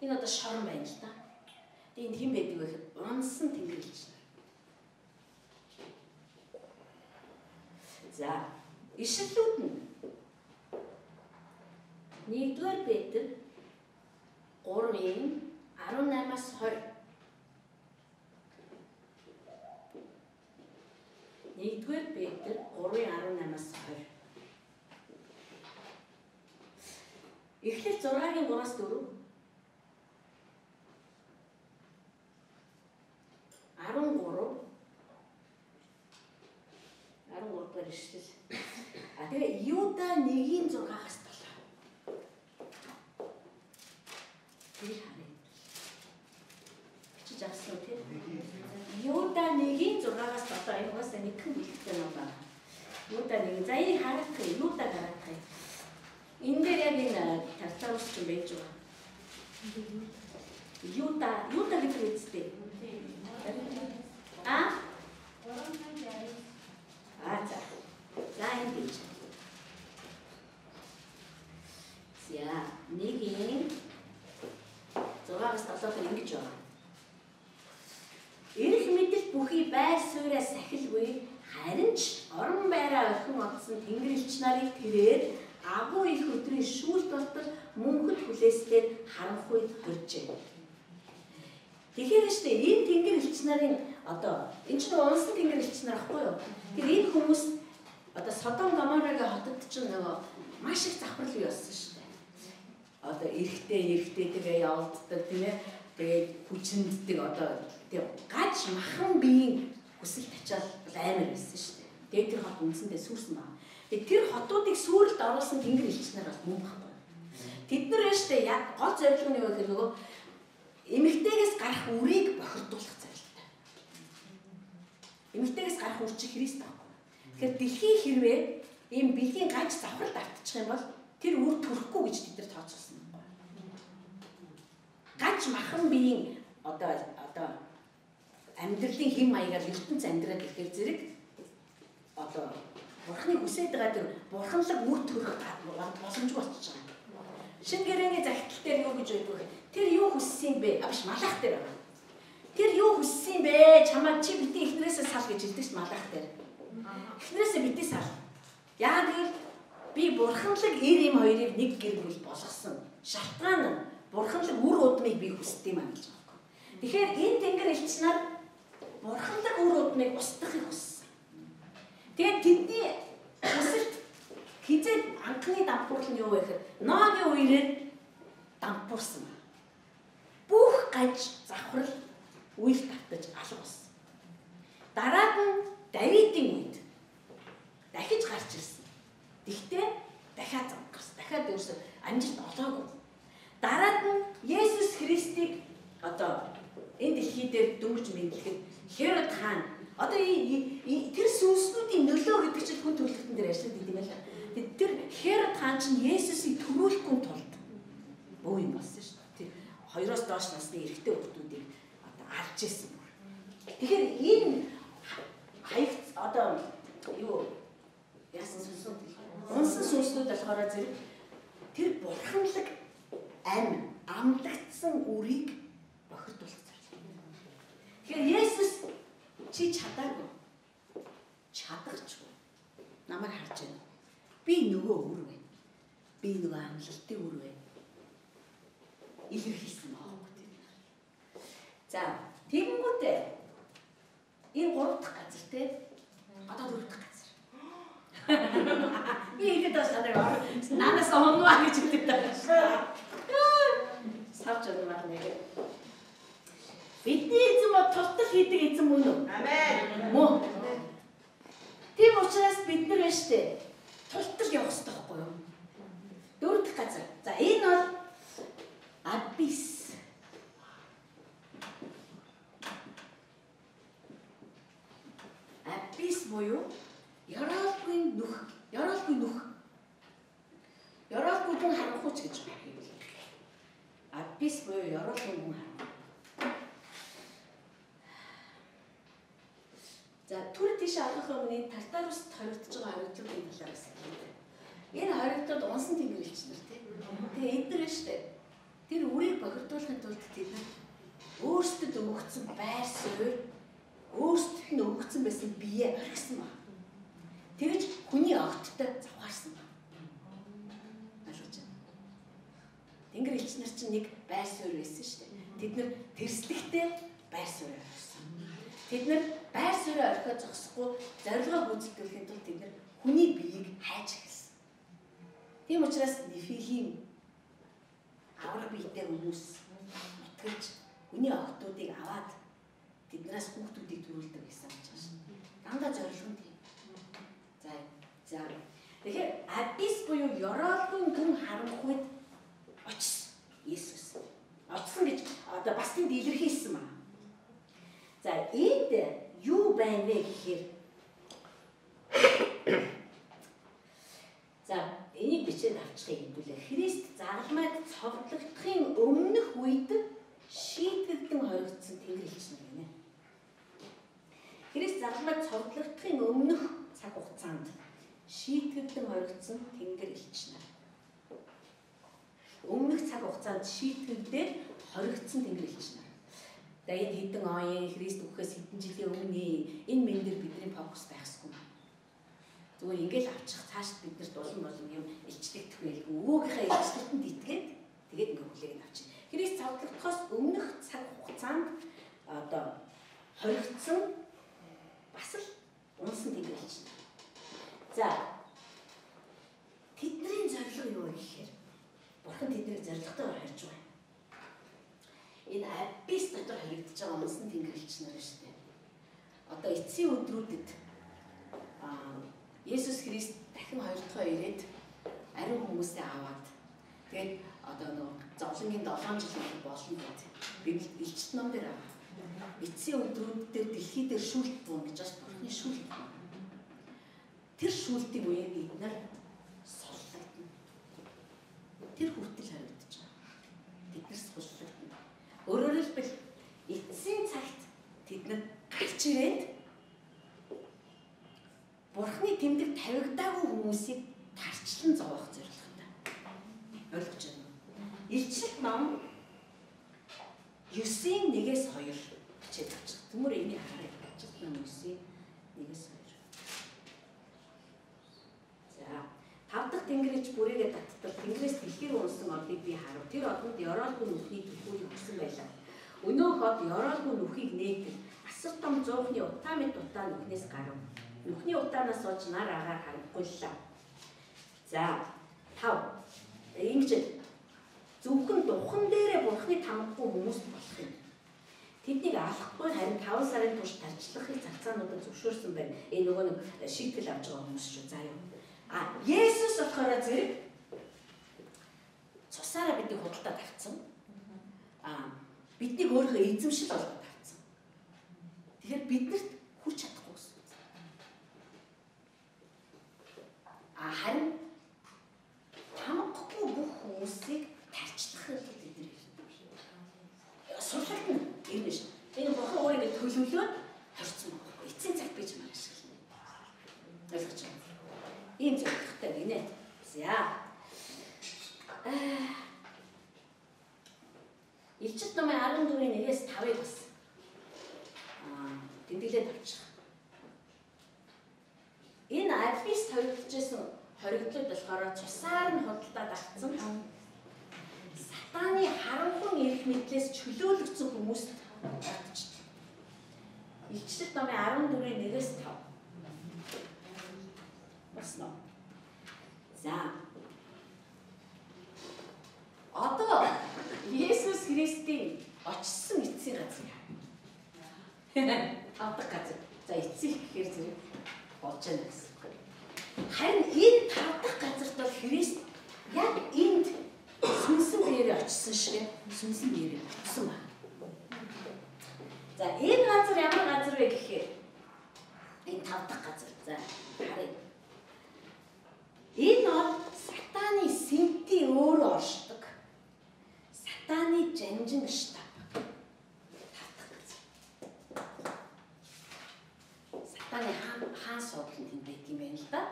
Speaker 1: Энэ одоо шорон байна л да. Тэгээд энд хэн байдаг вэ гэхээр унсан тэнгэр илч. За ишлүүд нь 1-р Петр 3-ын 18-аас 20 1-р Петр 3:18-аас 20. Эхлээд 6-гийн 3-аас 4. 13 13 дээр ишлэл. А тэгээ Юда 1-ийн 6-аас 7. Тэр харин. Бичиж авсан тийм. Юда 1-ийн 6-аас 7 энэ бас нэг хэн бэлтгэл ном байна. Юда 1. За энийг харах гэх Юда гарах гэх. Энэ дээр яг энэ тартарус ч байж байгаа. Юда, Юда гэдэг үгтэй. А? А за. За энэ бич. За, нэгийн 6-аас 7-оор ингэж байна. Ирэх мэдэл бүхий байр сууриас сахилгүй харин ч орон байраа охин одсон тэнгэрлэгч нарыг тэрээр агуу их өдрийн шүүл болтол мөнхөд хүлээсээр харанхуйд хоржээ. Тэгэхээр штэ энэ тэнгэрлэгч нарын одоо энэ ч унсан тэнгэрлэгч нар ахгүй юу? Тэр энэ хүмүүс одоо Содом Гоморагийн хотод ч нөгөө маш их завхрал шүү дээ. Одоо эрэхтэй эрэхтэй тэгээ явуулдаг тийм ээ. Тэгээд хүчнэддэг одоо тийм гаж махан биеийн хүсэл тачаал амар байсан шүү дээ. Тэгээд тэр хот үндсэндээ сүрсэн байна. Тэгээд тэр хотуудыг сүрэлд оруулсан тэнгэр элч нар бас мөн байхгүй. Тэд нар нь штэ яг гол зорилго нь юу гэхээр нөгөө эмэгтэйгээс гарах үрийг бохирдуулах зорилготой. Эмэгтэйгээс гарах үр чи Христ байхгүй. Тэгэхээр дэлхийн хэрвээ ийм бэлгийн гаж завхралд автчих юм бол тэр үр төрөхгүй гэж бид нар тооцсон байхгүй. Гаж махан биеийн одоо одоо амьдралын хэм маягаар ертөнц амьдраад ирэхээр зэрэг одоо бурхны хүсэж байгаа тэр бурханлаг үр төрөх боломжгүй болчихж байгаа. Шин гэрээний загтал дээр юу гэж вэ? Тэр юу хүссэн бэ? Авш малах дээр байгаа. Тэр юу хүссэн бэ? Чамаа чи битээ ихнэрээсээ сал гэж хэлдэг ш малах дээр. Эхнээсээ битээ сар. Яагаад гэвэл би бурханлаг эр им хоёрыг нэг гэр бүл болгосон. Шалтгаан нь бурханлаг үр удмыг би хүсдэг юм гэж байна. Тэгэхээр энэ тэнгэр элч нар бурханлаг үр удмыг устгахыг хүссэн. Тэгээд тэдний хүсэлт хизээ анхны дампуурл нь юу вэ гэхээр ногийн үеэр дампуурсан. Бүх гаж завхрал үйл татаж алга болсон. Дараад нь Давидын үед дахиж гарч ирсэн. Тэгтээ дахиад зам гарсан. Дахиад өөрсө амжилт олоогүй. Дараад нь Есүс Христийг одоо энэ дэлхий дээр дөнгөж мэдлэхэд Херод хаан одоо тэр сүнснүүдийн нөлөө гэдэг чинь хүн төрөлхтөн дээр ажиллаад идэм байла. Тэр Херод хаан чинь Есүсийг төрүүлэхгүй тулд бөө юм болсон шүү дээ. Хоёроос доош насны эрэгтэй хүмүүсийг одоо алж исэн. Тэгэхээр энэ хаягт одоо юу яасан сүнсүүд унсан сүнслүүд болохоор зэрэг тэр бурханлаг ам амлагдсан үрийг. Тэгэхээр Есүс чи чадаагүй. Чадахчгүй. Намайг харж байна. Би нөгөө үр вэ. Би нөгөө амлалтын үр вэ. Илэрхийлсэн баахгүй тийм. За, тэгэнгүүтээ энэ гурав дахь газар те одоо дөрөв дахь Би ихэд бас санаа ор. Нанаас оноо гэж хэлдэг даа. Савч оноо нэг. Бидний эзэн ба тултал хийдэг эзэн мөн үү? Амен. Мөн. Тийм учраас бид нар штэ тултал явах хэрэгтэй байхгүй юу? Дөрөв дахь газар. За энэ бол абис. Абис буюу Яраалгүй нүх, яраалгүй нүх. Яраалгүй хүн харанхууч гэж байна. Абис буюу яраалгүй хүн харанхуй. За түр тийш авах өмнө тартарус хоригдож байгаа хоригдлуудын талаараас энэ хоригдлууд унсан тэнгэрлэгч нар тийм. Тэгээ эдгээр нь штэ. Тэр үрийг бохирдуулахын тулд тэд өөрсдөд өгөгдсөн байр суурь өөрсдөд нь өгөгдсөн байсан бие орхисон байна Тэгэж хүний огттой завхаарсан байна. Ойлгож байна. Тэнгэр элч нар чинь нэг байр суурь байсан шүү дээ. Тэд нар тэрслэгтэй байр суурь орхисон. Тэд нар байр суурь орхиод зогсохгүй зорилгоо гүйцэтгүүлэхэд тул тэд нар хүний биеийг хайж эхэлсэн. Тийм учраас Нефилим авраг биетэй хүмүүс нутгаж хүний огтуудыг аваад тэднээс хүүхдүүдийг төрүүлдэг гэсэн юм байна. Дандаа зорилго нь За. Тэгэхээр Абис буюу ёроолгүй гүн харанхуйд очсон. Есүс. Очсон гэж одоо бас тэнд илэрхийлсэн маа. За энд юу байна вэ гэхээр За энийг бичээд авчихыг хэвлээ. Христ зарламайг цовдлогдохын өмнөх үед шийдэгдэн хоригдсон тэнгэр элчин гинэ. Христ зарламайг цовдлогдохын өмнөх цаг хугацаанд шийдэгдэн хоригдсон тэнгэр элчин. Өмнөх цаг хугацаанд шийдэгдээд хоригдсон тэнгэр элчин. Тэгээд хэдэн оюун Христ үхэхээс хэдэн жилийн өмнө энэ мен дээр бидний фокус байхсгүй зүгээр ингээл авчих цааш бид нар дулан болон юм илчлэгдэх байлгүй өвөөгийнхээ илчлэгтэнд итгээд тэгээд ингээ хүлээгээд авчих. Христ цавдлагдахаас өмнөх цаг хугацаанд одоо хоригдсон бас л унсан тэмдэглэж байна. За тэдний зорилго юу вэ гэхээр бурхан тэднийг зорилготойгоор харж байна. Энэ абис дотор харагдаж байгаа унсан тэмдэглэж нар шүү дээ. Одоо эцсийн өдрүүдэд аа Есүс Христ дахин хоёр дахь ирээд ариун хүмүүсээ аваад тэгээд одоо нөгөө зовлонгийн 7 жил болно гэдэг. Библи илчт ном дээр аваа. Эцсийн өдрүүд дээр дэлхий дээр шүүлт буун гэж бас бурхны шүүлт. Тэр шүүлтийн үеийг бид нар соллогдно. Тэр хүртэл харагдаж байгаа. Бид нар. Өөрөөр хэлбэл эцсийн цагт тэд нар гарч ирээд Бурхны тэмдэг тавигдаагүй хүмүүсийг тарчлан зовоох зорилготой. Ойлгож байна уу? Илчилт ном 9-ийн 1-ээс 2 бичээд авчих. Түмөр энийг хараа. Илчилт ном 9-ийн 1-ээс 2. За, тав дахь тэнгэрч бүрээгээ татдаг тэнгэрээс дэлхийр унсан орныг би харав. Тэр одонд ёроолгүй нүхний төлхүүрийг өгсөн байлаа. Өнөө хот ёроолгүй нүхийг нээдэг. Асар том зуухны утаа мэд утаа нүхнээс гарав Нүхний утаанаас сууж нар агаар харагдгууллаа. За 5. Ингэж зөвхөн духан дээрээ бурхны тамгагүй хүмүүс болох юм. Тэднийг алахгүй харин 5 сарын турш тарчлахыг цагцаануудад зөвшөөрсөн байна. Энэ нөгөө нэг шийтгэл авч байгаа хүмүүс шүү. За юу. А Есүс болохоор зэрэг цусаараа бидний худалдаа тавьсан. А биднийг өөрийнхөө эзэмшил болгоод тавьсан. Тэгэхээр биднэрт хүч чадах харин хамахгүй бүх хүмүүсийг тарчлахыг бид нар сурлагдана юм биш. Энэ бурхан өөрөө ингэ төлөвлөөд хорцсон байхгүй. Эцсийн цаг бийж маань ашиглана. Ойлгож байна. Ийм зөвхөтэй гинэ. За. Илчит номын 14-ийн 1-ээс 5-ыг бас аа тэмдэглээд авчих. Энэ Альбис тавигдчихсэн хоригдлууд болохоор цусаар нь худалдаад авцсан. Сатаны харанхуй эрх мэдлээс чөлөөлөгдсөн хүмүүст очсон. Илчлэл номын 14-ийн 1-ээс 5. Басна. За. Одоо Есүс Христийн очсон эцсийн газар яа. Авдаг газар. За эцсих гэхээр зэрэг болж байна гэсэн. Харин энэ тав дахь газарт бол Христ яг энд сүнсэн биеэр очсон шиг сүнсэн биеэр очсон байна. За энэ газар ямар газар вэ гэхээр энэ тав дахь газар. За харъя. Энэ бол сатаны сэнти өөрөө оршдог. Сатаны жанжин штаб. Сатаны хаан хаан суудлын тэнд байт юм байна л да.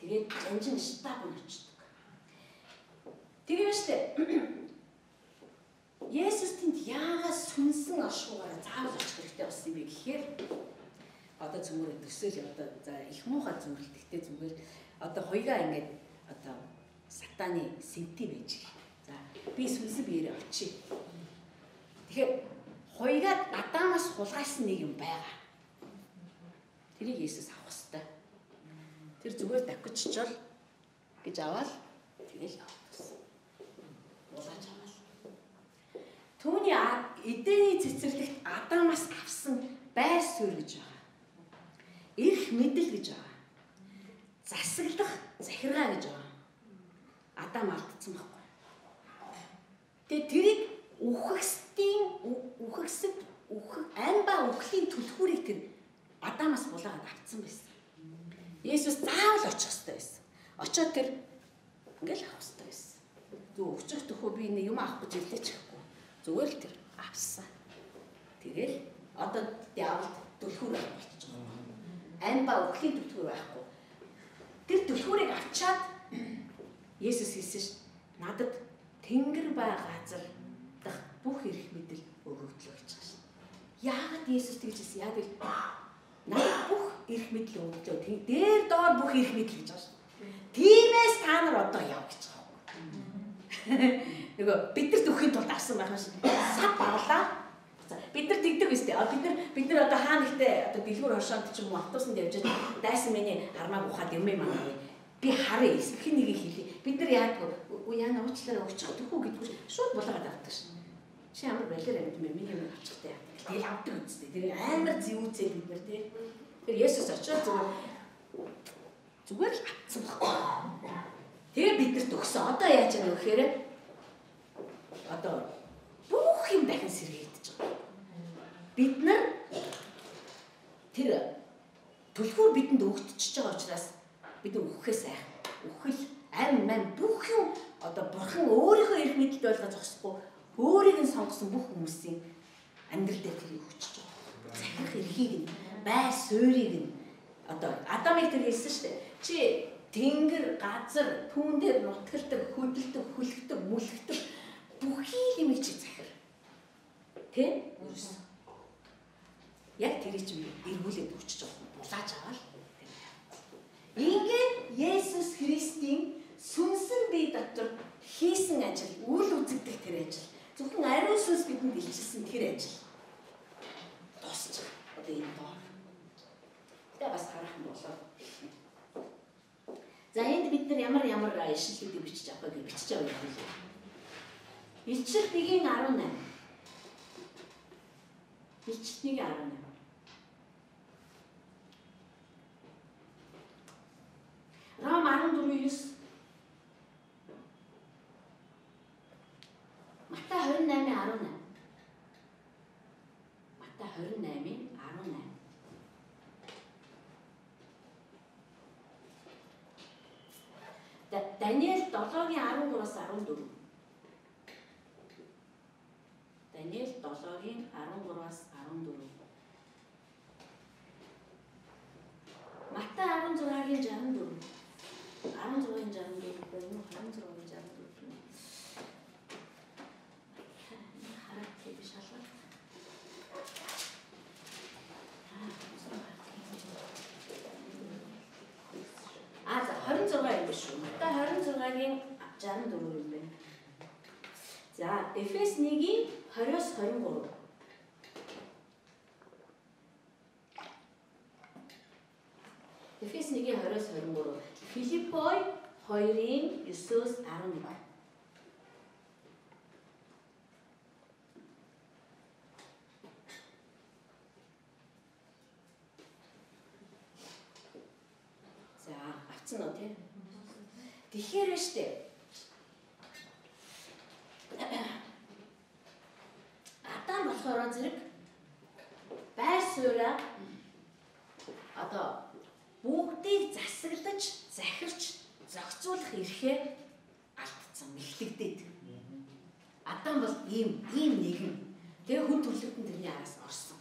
Speaker 1: Тэгээд жанжин штаб нь очдог. Тэгээ штэ. Есүс тэнд яагаад сүнсэн ашгуугаар заавал очих хэрэгтэй болсон юм бэ гэхээр одоо зөвмөр төсөөл одоо за их муухай зөвлөлт гэхдээ зүгээр одоо хоёгаа ингээд одоо сатаны сэнти байж. За би сүнсэн биеэр очие. Тэгэхээр хоёгаа Адамаас хулгайсан нэг юм байгаа. Тэрийг Есүс авах хэрэгтэй. Тэр зүгээр давхиччвал гэж аваад тэгэл явсан. Улааж аваад. Түүний эдэний цэцэрлэгт Адамаас авсан байр суурь гэж байгаа. Ирэх мэдэл гэж байгаа. Засаглах захиргаа гэж байгаа. Адам алдсан байхгүй. Тэгээ тэрийг үхэгсдийн үхэгсэд үхэх амба үхлийн түлхүүрийг тэр Адамаас булаагаад авцсан байсан. Есүс заавал очих хэрэгтэй байсан. Очоод тэр ингээл авах хэрэгтэй байсан. Зүг өчөх төхөө би нэг юм авах гэж ирлээ ч гэхгүй. Зүгээр л тэр авсан. Тэгэл одоо диавол түлхүүр болчих. Амба үхлийн түлхүүр байхгүй. Тэр түлхүүрийг авчаад Есүс хэлсэн ш. Надад тэнгэр ба газар дах бүх эрх мэдэл өгөгдлөө гэж байгаа ш. Яагаад Есүс тэгж хэлсэн? Яг л надад бүх эрх мэдэл өгөгдлөө. Дээр доор бүх эрх мэдэл гэж байгаа ш. Тимээс та нар одоо яв гэж байгаа. Нөгөө бид нарт өгөхийн тулд авсан байх ш. Сад баглаа. Бид нар тэгдэг үстэй. А бид нар бид нар одоо хаана ихтэй одоо дэлгүүр хошоонд ч юм уу автобусанд явж байгаа дайсан миний армаг ухаад юм юм аа би харъя эсвэх нэг хэлий. Бид нар яадаг уу яана уучлаарай өгчих төхөө гэдгүй шууд булаагаад авдаг шин. Чи ямар байлаар амьд мэ миний юм авчихтай. Тэгэл авдаг үстэй. Тэр амар зэвүүцээ бид нар тий. Тэр Есүс очоод зүгээр зүгээр л атсан баггүй. Тэгээ бид нарт өгсөн. Одоо яаж яах вэ гэхээр одоо бүх юм дахин байгаа. Бид нар тэр түлхүүр бидэнд өгдчихөж байгаа учраас бид үхэхээс айх. Үхэл ам ман бүх юм одоо бурхан өөрийнхөө эрх мэдэлд ойлгож зогсохгүй өөрийг нь сонгосон бүх хүмүүсийн амьдрал дээр тэрийг хүчиж байгаа. Захирах эрхийг нь бай суурийг нь одоо Адамыг тэр хэлсэн шүү дээ. Чи тэнгэр, газар, түүн дээр нутгалдаг, хөдөлдөг, хүлэгдэг, мүлгдэг бүхий юмыг чи захир. Тэ? яг тэрий чинь эргүүлээд өчөж байгаа. Булааж аваад Ингээд Есүс Христийн сүнсэн бие дотор хийсэн ажил, үйл үзэгдэх тэр ажил. Зөвхөн ариун сүнс бидэнд илчилсэн тэр ажил. Тусч. Одоо энэ доо. Тэгээ бас харах юм болоо. За энд бид нар ямар ямар ишлэлүүдийг бичиж авах гэж бичиж авах юм бэ? Илчил 1:18. Илчил 1:18. Ром 14:9 Матай 28:18 Матай 28:18 Даниэл 7-гийн 13-аас 14 Даниэл 7-гийн 13-аас 14 Матай 16-гийн 64 16-ын 64 байна уу? 16-ын 64 байна. Хараад би шалгал. А за 26 юм биш үү? Та 26-гийн 64 юм байна. За Эфес 1-ийн 20-оос 23. Эфес 1-ийн 20-оос 23. Филиппой 2-ын 9-өөс 11. За, авцсан уу тий? Тэгэхээр штэ. Адам болохоор зэрэг байр сууриа одоо бүгдийг засаглаж, захирч, зохицуулах эрхээ алдсан, мэхлэгдээд. Адам бол ийм ийм нэгэн. Тэгээ хүн төрлөختөн тэрний араас орсон.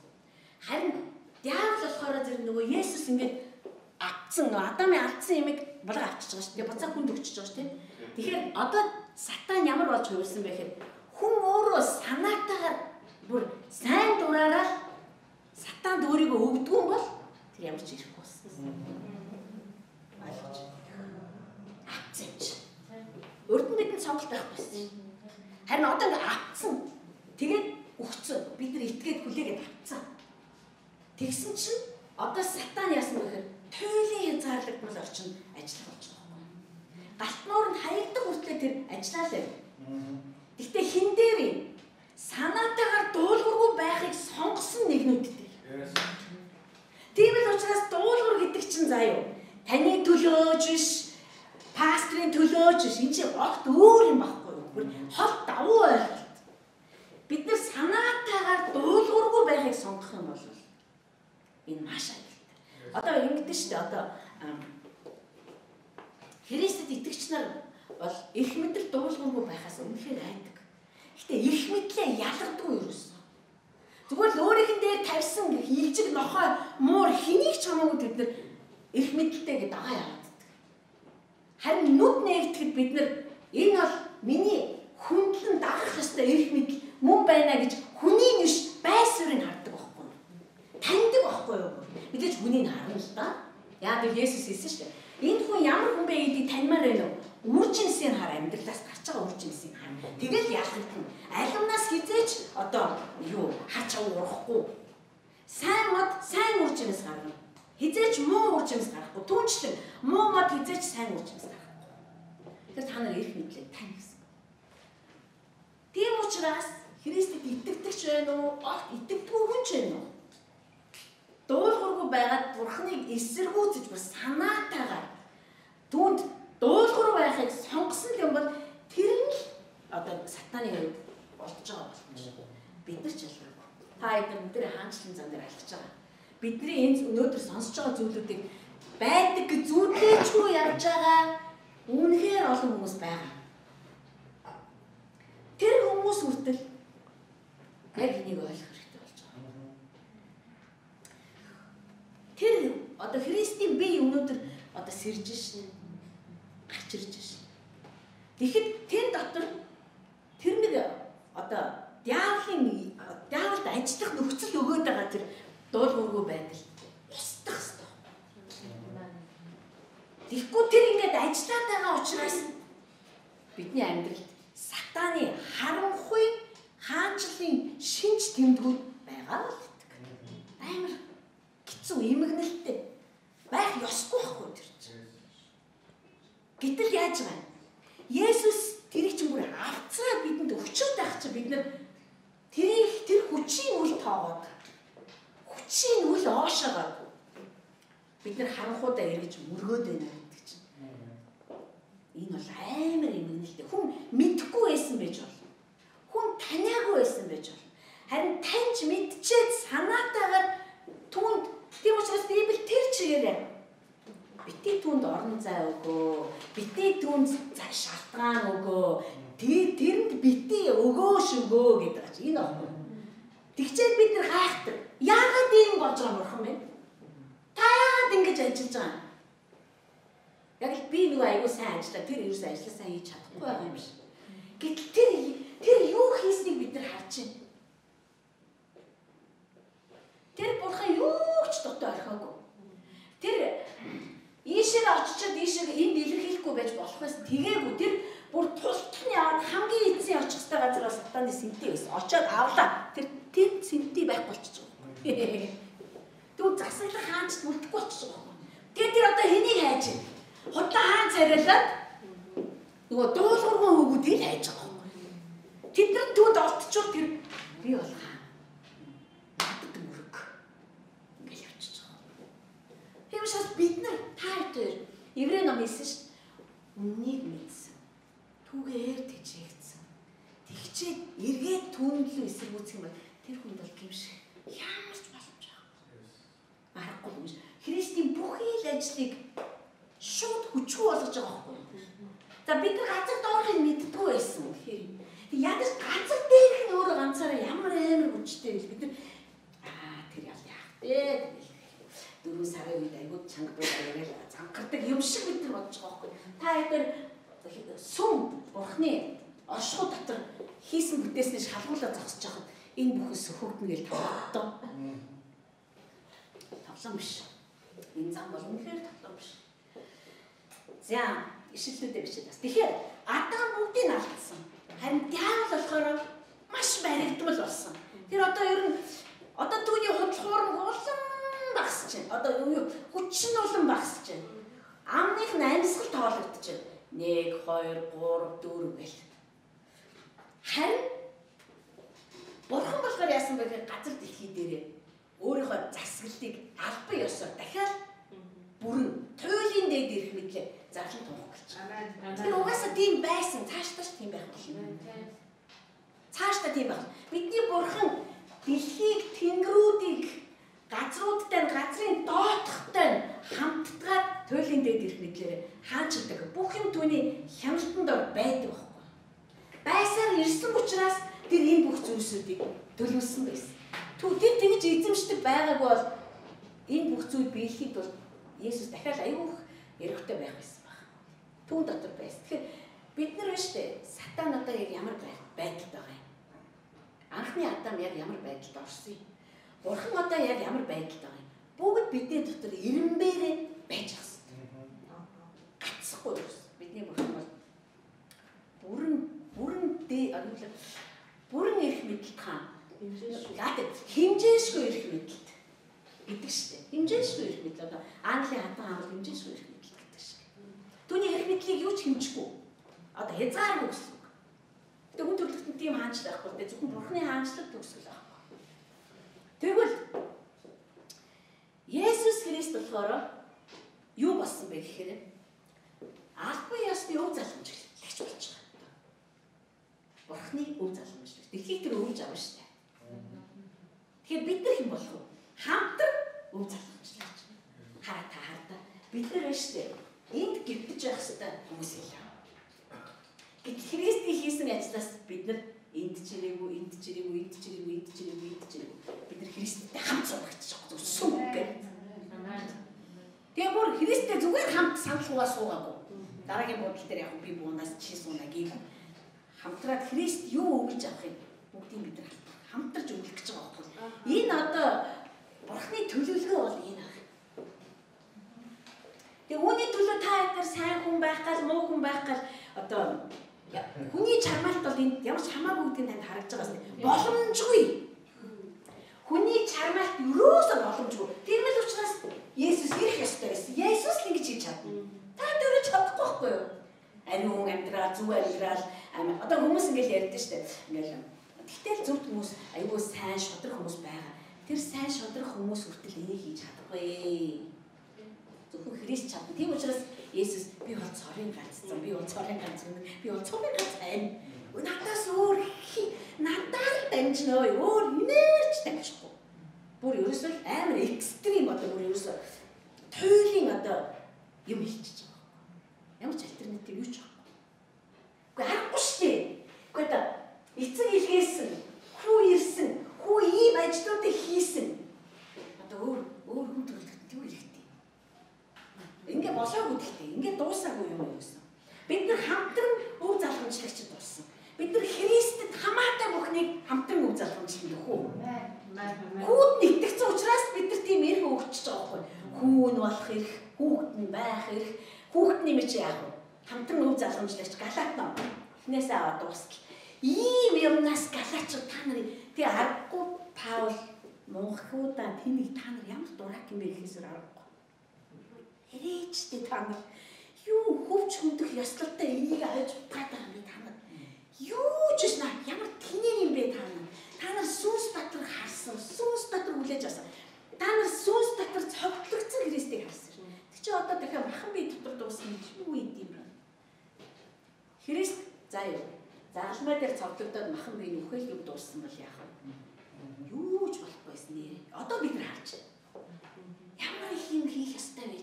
Speaker 1: Харин диавол болохоор зэрэг нөгөө Есүс ингээд авцсан, Адамын алдсан ямиг булга авчиж байгаа шүү дээ. Буцаа хүнд өгчөж байгаа шүү дээ. Тэгэхээр одоо сатан ямар болж хувирсан бэ гэхээр хүн өөрөө санаатаагаар бүр сайн дураараа сатанд өөрийгөө өгдгүүн бол тэр ямар ч ирэхгүй болсон. Урд нь бидний сонголт байхгүйсэн. Харин одоо ингээ авцсан. Тэгээд өгцөн. Бид нар итгээд хүлээгээд авцсан. Тэгсэн чинь одоо сатан яасан гэхээр туйлын хязгаарлагдмал орчин ажиллах болж байгаа юм. Галтнуур нь хаягдаг хүртлээр тэр ажиллалаа. Гэхдээ хин дээр юм? Санаатаагаар дуулуургүй байхыг сонгосон нэгнүүдтэй. Тийм л учраас дуулуур гэдэг чинь заа юу? Таны төлөөж биш, пастрын төлөөж биш. Энэ чинь огт өөр юм баггүй юу? Бүр хол давуу ойлголт. Бид нар санаатаагаар дуулуургүй байхыг сонгох юм бол энэ маш аюултай. Одоо ингэдэж дээ. Одоо Христэд итгэгч нар бол их мэдэл дуулуургүй байхаас үнэхээр айдаг. Гэтэ их мэдлээ ялгадгүй юу гэсэн. Зүгээр л өөрийнх нь дээр тавьсан хилжиг нохой муур хэнийг ч хамаагүй бид нар их мэдлэлтэй гэдэг дагаа яваад. Харин нүд нэгтгэхэд бид нар энэ бол миний хүндлэн дагах ёстой эрх мэдэл мөн байна гэж хүний биш байсварыг хардаг байхгүй. Таньдаг байхгүй юу? Мэдээж хүнийг харна л да. Яа гэвэл Есүс хэлсэн шүү дээ. Энэ хүн ямар хүн бэ гэдгийг таньмаар байна уу? Үржинсийг хар амьдралаас гарч байгаа үржинсийг хар. Тэгэл ялгагдана. Алимнаас хизээч одоо юу харч урахгүй. Сайн мод сайн үржинээс гарна. Хизээч муу үржинээс гарахгүй. Түүнчлэн муу мод хизээч сайн үржинээс гарахгүй. Тэр та нар эрх мэдлээ тань гэсэн. Тийм учраас Христэд итгэдэгч байна уу? Огт итгэдэггүй хүн ч байна уу? Дуулуургүй байгаад Бурхныг эсэргүүцэж бас санаатаагаар түүнд дуулуур байхыг сонгосон юм бол тэр нь л одоо сатаны хувьд болж байгаа болно. Бид нар ч ялгаагүй. Та эдгээр тэр хаанчлан зам дээр алхаж байгаа. Бидний энэ өнөөдөр сонсож байгаа зүйлүүдийг байдаг гэж зүудлээчгүй явж байгаа үнэхээр олон хүмүүс байгаа. Тэр хүмүүс үртэл яг энийг ойлгох хэрэгтэй болж байгаа. Тэр одоо Христийн бие өнөөдөр одоо сэрж шин гарч ирж шин. Тэгэхэд тэр дотор тэр нэг одоо диаволын диаволд ажиллах нөхцөл өгөөд байгаа тэр дуулуургүй байдал устдах хэрэгтэй. Тэгэхгүй тэр ингээд ажиллаад байгаа учраас бидний амьдралд сатаны харанхуй хаанчлалын шинж тэмдгүүд байгаа л гэдэг. Амар хэцүү эмгэнэлттэй байх ёсгүй байхгүй тэр. Гэтэл яаж байна? Есүс тэрийг чинь бүр авцраад бидэнд өчөөд байх чинь бид нар тэрийг тэр хүчийн үл тоогоод хүчийн үл оошоогоод бид нар харанхуудаа эргэж мөргөөд байна гэдэг чинь. Энэ бол амар эмгэнэлтэй. Хүн мэдхгүй байсан байж болно хүн таниагүй байсан байж болно. Харин таньж мэдчихэд санаатаагаар түүнд тийм учраас Библи тэр чигээрээ бити түүнд орон зай өгөө, бити түүнд шалтгаан өгөө, тэр тэрэнд өгөөш өгөө гэдэг чинь энэ аахгүй. Тэгчээд бид нар гайхдаг. Яагаад ийм болж байгаа мөрхөн бэ? Та яагаад ингэж ажиллаж байгаа юм? Яг л би нөгөө аягүй сайн ажиллаа. Тэр ерөөс ажиллаа сайн хийж чадахгүй байгаа юм биш. Гэтэл тэр Тэр юу хийснийг бид нар харж байна. Тэр бурхан юу ч дотоо орхиогүй. Тэр ийшээ очичод ийшээ энд илэрхийлэхгүй байж болох байсан. Тэгээгүй тэр бүр тултны аваад хамгийн эзэн очих хэвээр газар сатаны сэнти байсан. Очоод авлаа. Тэр тэр сэнти байх болчихж байгаа. Түр засаглах хаанч үлдэхгүй болчихж байгаа. Тэгээд тэр одоо хэнийг хайж байна? Худлаа хаан царайлаад нөгөө дуулуургүй хөвгүүдийг хайж байгаа. Тэд нар түүнд олдчихвол тэр би бол хаа. Надад мөрөг. Ингээл явчихж байгаа. Тийм учраас бид нар та хоёр еврей ном хэлсэн дээ. Үннийг мэдсэн. Түүгээр тэжээгдсэн. Тэгчээд эргээд түүнлүү эсэргүүцэх юм бол тэр хүнд бол гимших ямар ч боломж байхгүй. Аргагүй юм шиг. Христийн бүхий л ажлыг шууд хүчгүй болгож байгаа байхгүй. За бид нар газар доорхыг мэддэггүй байсан. Тэгэхээр ядаж газар дээрх нь өөрөө ганцаараа ямар амар хүчтэй вэ бид нар аа тэр ял яах вэ дөрөв сарын үед айгууд чанга буулаа яриад зангардаг юм шиг бид нар бодож байгаа байхгүй. Та эдгээр сүм бурхны оршихуй дотор хийсэн бүтээснээ шалгуулаад зогсож байхад энэ бүхэн сөхөгднө гэж тавдаа тавлан биш. Энэ зам бол үнэхээр тавлан биш. За ишлэлүүдээ бичээд бас. Тэгэхээр адам бүгдийг алдсан. Харин диавол болохоор маш баригдмал болсон. Тэр одоо ер нь одоо түүний худлахуур улам багасч байна. Одоо юу хүч нь улам багасч байна. Амных нь амьсгал тоологдож байна. 1 2 3 4 гэл. Харин Бурхан болохоор яасан бэ гэхээр газар дэлхий дээрээ өөрийнхөө засаглалыг албан ёсоор дахиад бүрэн туйлын гарлан тунх гэж. Тэр угаасаа тийм байсан. Цаашдаа ч тийм байх болно. Цаашдаа тийм байх. Бидний бурхан дэлхийг тэнгэрүүдийг газруудтай газрын доотхтой хамтдаад туйлын дээд ирэх мэдлэр хаанчдаг. Бүх юм түүний хяналтанд ор байдаг байхгүй. Байсаар ирсэн учраас тэр энэ бүх зүйлсүүдийг төлөвлөсөн байсан. Түр тэр тэгж эзэмшдэг байгаагүй бол энэ бүх зүйл биелэхэд бол Есүс дахиад аюух эрхтэй байх байсан баг. Түүн дотор байсан. Тэгэхээр бид нар биш үү? Сатан одоо яг ямар байдалд байгаа юм? Анхны Адам яг ямар байдалд орсон юм? Бурхан одоо яг ямар байдалд байгаа юм? Бүгд бидний дотор ирэмбэрээ байж байгаа. Гацхгүй юу? Бидний бурхан бол бүрэн бүрэн дэ аруулаа бүрэн эрх мэдэл хаан. Яагаад химжээшгүй эрх мэдэлт гэдэг дээ. Химжээшгүй эрх мэдэл одоо Английн хатан хаан бол химжээшгүй эрх мэдэл гэдэг дээ. Түүний эрх мэдлийг юу ч хэмжихгүй. Одоо хязгааргүй гэсэн. Гэтэ хүн төрлөختөнд тийм хаанчлал байхгүй. Зөвхөн бурхны хаанчлал төгсгөл байхгүй. Тэгвэл Есүс Христ болохоор юу болсон бэ гэхээр албан ёсны өв залхамжлагч болж байгаа. Бурхны өв залхамжлагч. Дэлхийг тэр өвж авна шүү дээ. Тэгэхээр бид нар хэм болох вэ? Хамтар өв залхамжлагч. Хараа та хардаа. Бид нар шүү дээ. Энд гівтэж байх хэрэгтэй хүмүүс илүү. Гэт Христийн хийсэн ажлаас бид нар энд ч ирээгүй, энд ч ирээгүй, энд ч ирээгүй, энд ч ирээгүй, энд ч ирээгүй. Бид нар Христтэй хамт байгаа зүсүм гэх. Тэгээ бүр Христтэй зүгээр хамт саналгуугаа суугаагүй. Дараагийн бодол дээр яг би буунаас чи сууна гээгүй. Хамтраад Христ юу өгч авах юм? Бүгдийг бид нар хамтарч өгөх гэж байгаа байхгүй. Энэ одоо Бурхны төлөвлөгөө бол энэ ах. Тэгээ үүний төлөө та хэд сайн хүн байх гал муу хүн байх гал одоо Хүний чармаалт бол энд ямар ч хамаагүй гэдгийг танд харагдж байгаас боломжгүй. Хүний чармаалт юусоо боломжгүй. Тэрмэл учраас Есүс ирэх ёстой байсан. Есүс л ингэж хийж чадна. Та дөрөж чадахгүй байхгүй юу? Ариун амьдрал, зүв амьдрал одоо хүмүүс ингэж ярьдэн штэ. Ингээл Гэтэл зөвхт хүмүүс аюул сайн шодрох хүмүүс байгаа. Тэр сайн шодрох хүмүүс хүртэл энийг хийж чадахгүй. Зөвхөн Христ чадна. Тийм учраас Есүс би бол цорын ганцсан. Би бол цорын ганц юм. Би бол цорын ганц байна. Надаас өөр надаар дамжнаа. Өөр инээч дамжихгүй. Бүр ерөөсөө амар экстрим одоо бүр ерөөсөө туйлын одоо юм хийчихэж байгаа. Ямар ч альтернатив юу ч байхгүй. Аргагүй шүү дээ. Гэхдээ одоо эцэг илгээсэн, хүү ирсэн, хүү ийм ажлуудыг хийсэн. Одоо өөр өөр хүн ирэх Ингээ болоогүй гэхдээ ингээ дуусаагүй юм байсан. Бид нар хамтран өв залхамжлагчд болсон. Бид нар Христэд хамаатай бүхнийг хамтран өв залхамжлан дөхөө. Хүүд нэгтгэсэн учраас бид нар тийм эрх өгчөж байгаа байхгүй. Хүүн болох эрх, хүүхэд нь байх эрх, хүүхдний мэт яах вэ? Хамтран өв залхамжлагч галаат ном. Эхнээсээ аваад дуустал. Ийм юмнаас галаач та нарын тий аргагүй таавал мунхуудаа тэнийг та нар ямар дурак юм бэ гэхээсээр арга Ирээчтэй та нар юу хөвч хөндөх ёслолтой энийг авч байгаа юм та нар. Юу ч шна ямар тэнэг юм бэ та нар. Та нар сүнс дотор харсан, сүнс дотор хүлээж авсан. Та нар сүнс дотор цогтлогдсон Христийг харсан. Тэг чи одоо дахиад махан бие дотор дуусна гэж юу ийд юм бэ? Христ за юу. Загалмай дээр цогтлогдоод махан бие нүхэл үг дууссан бол яах вэ? Юу ч болохгүйсэн нэрээ. Одоо бид нар харж байна. Ямар их юм хийх ёстой вэ?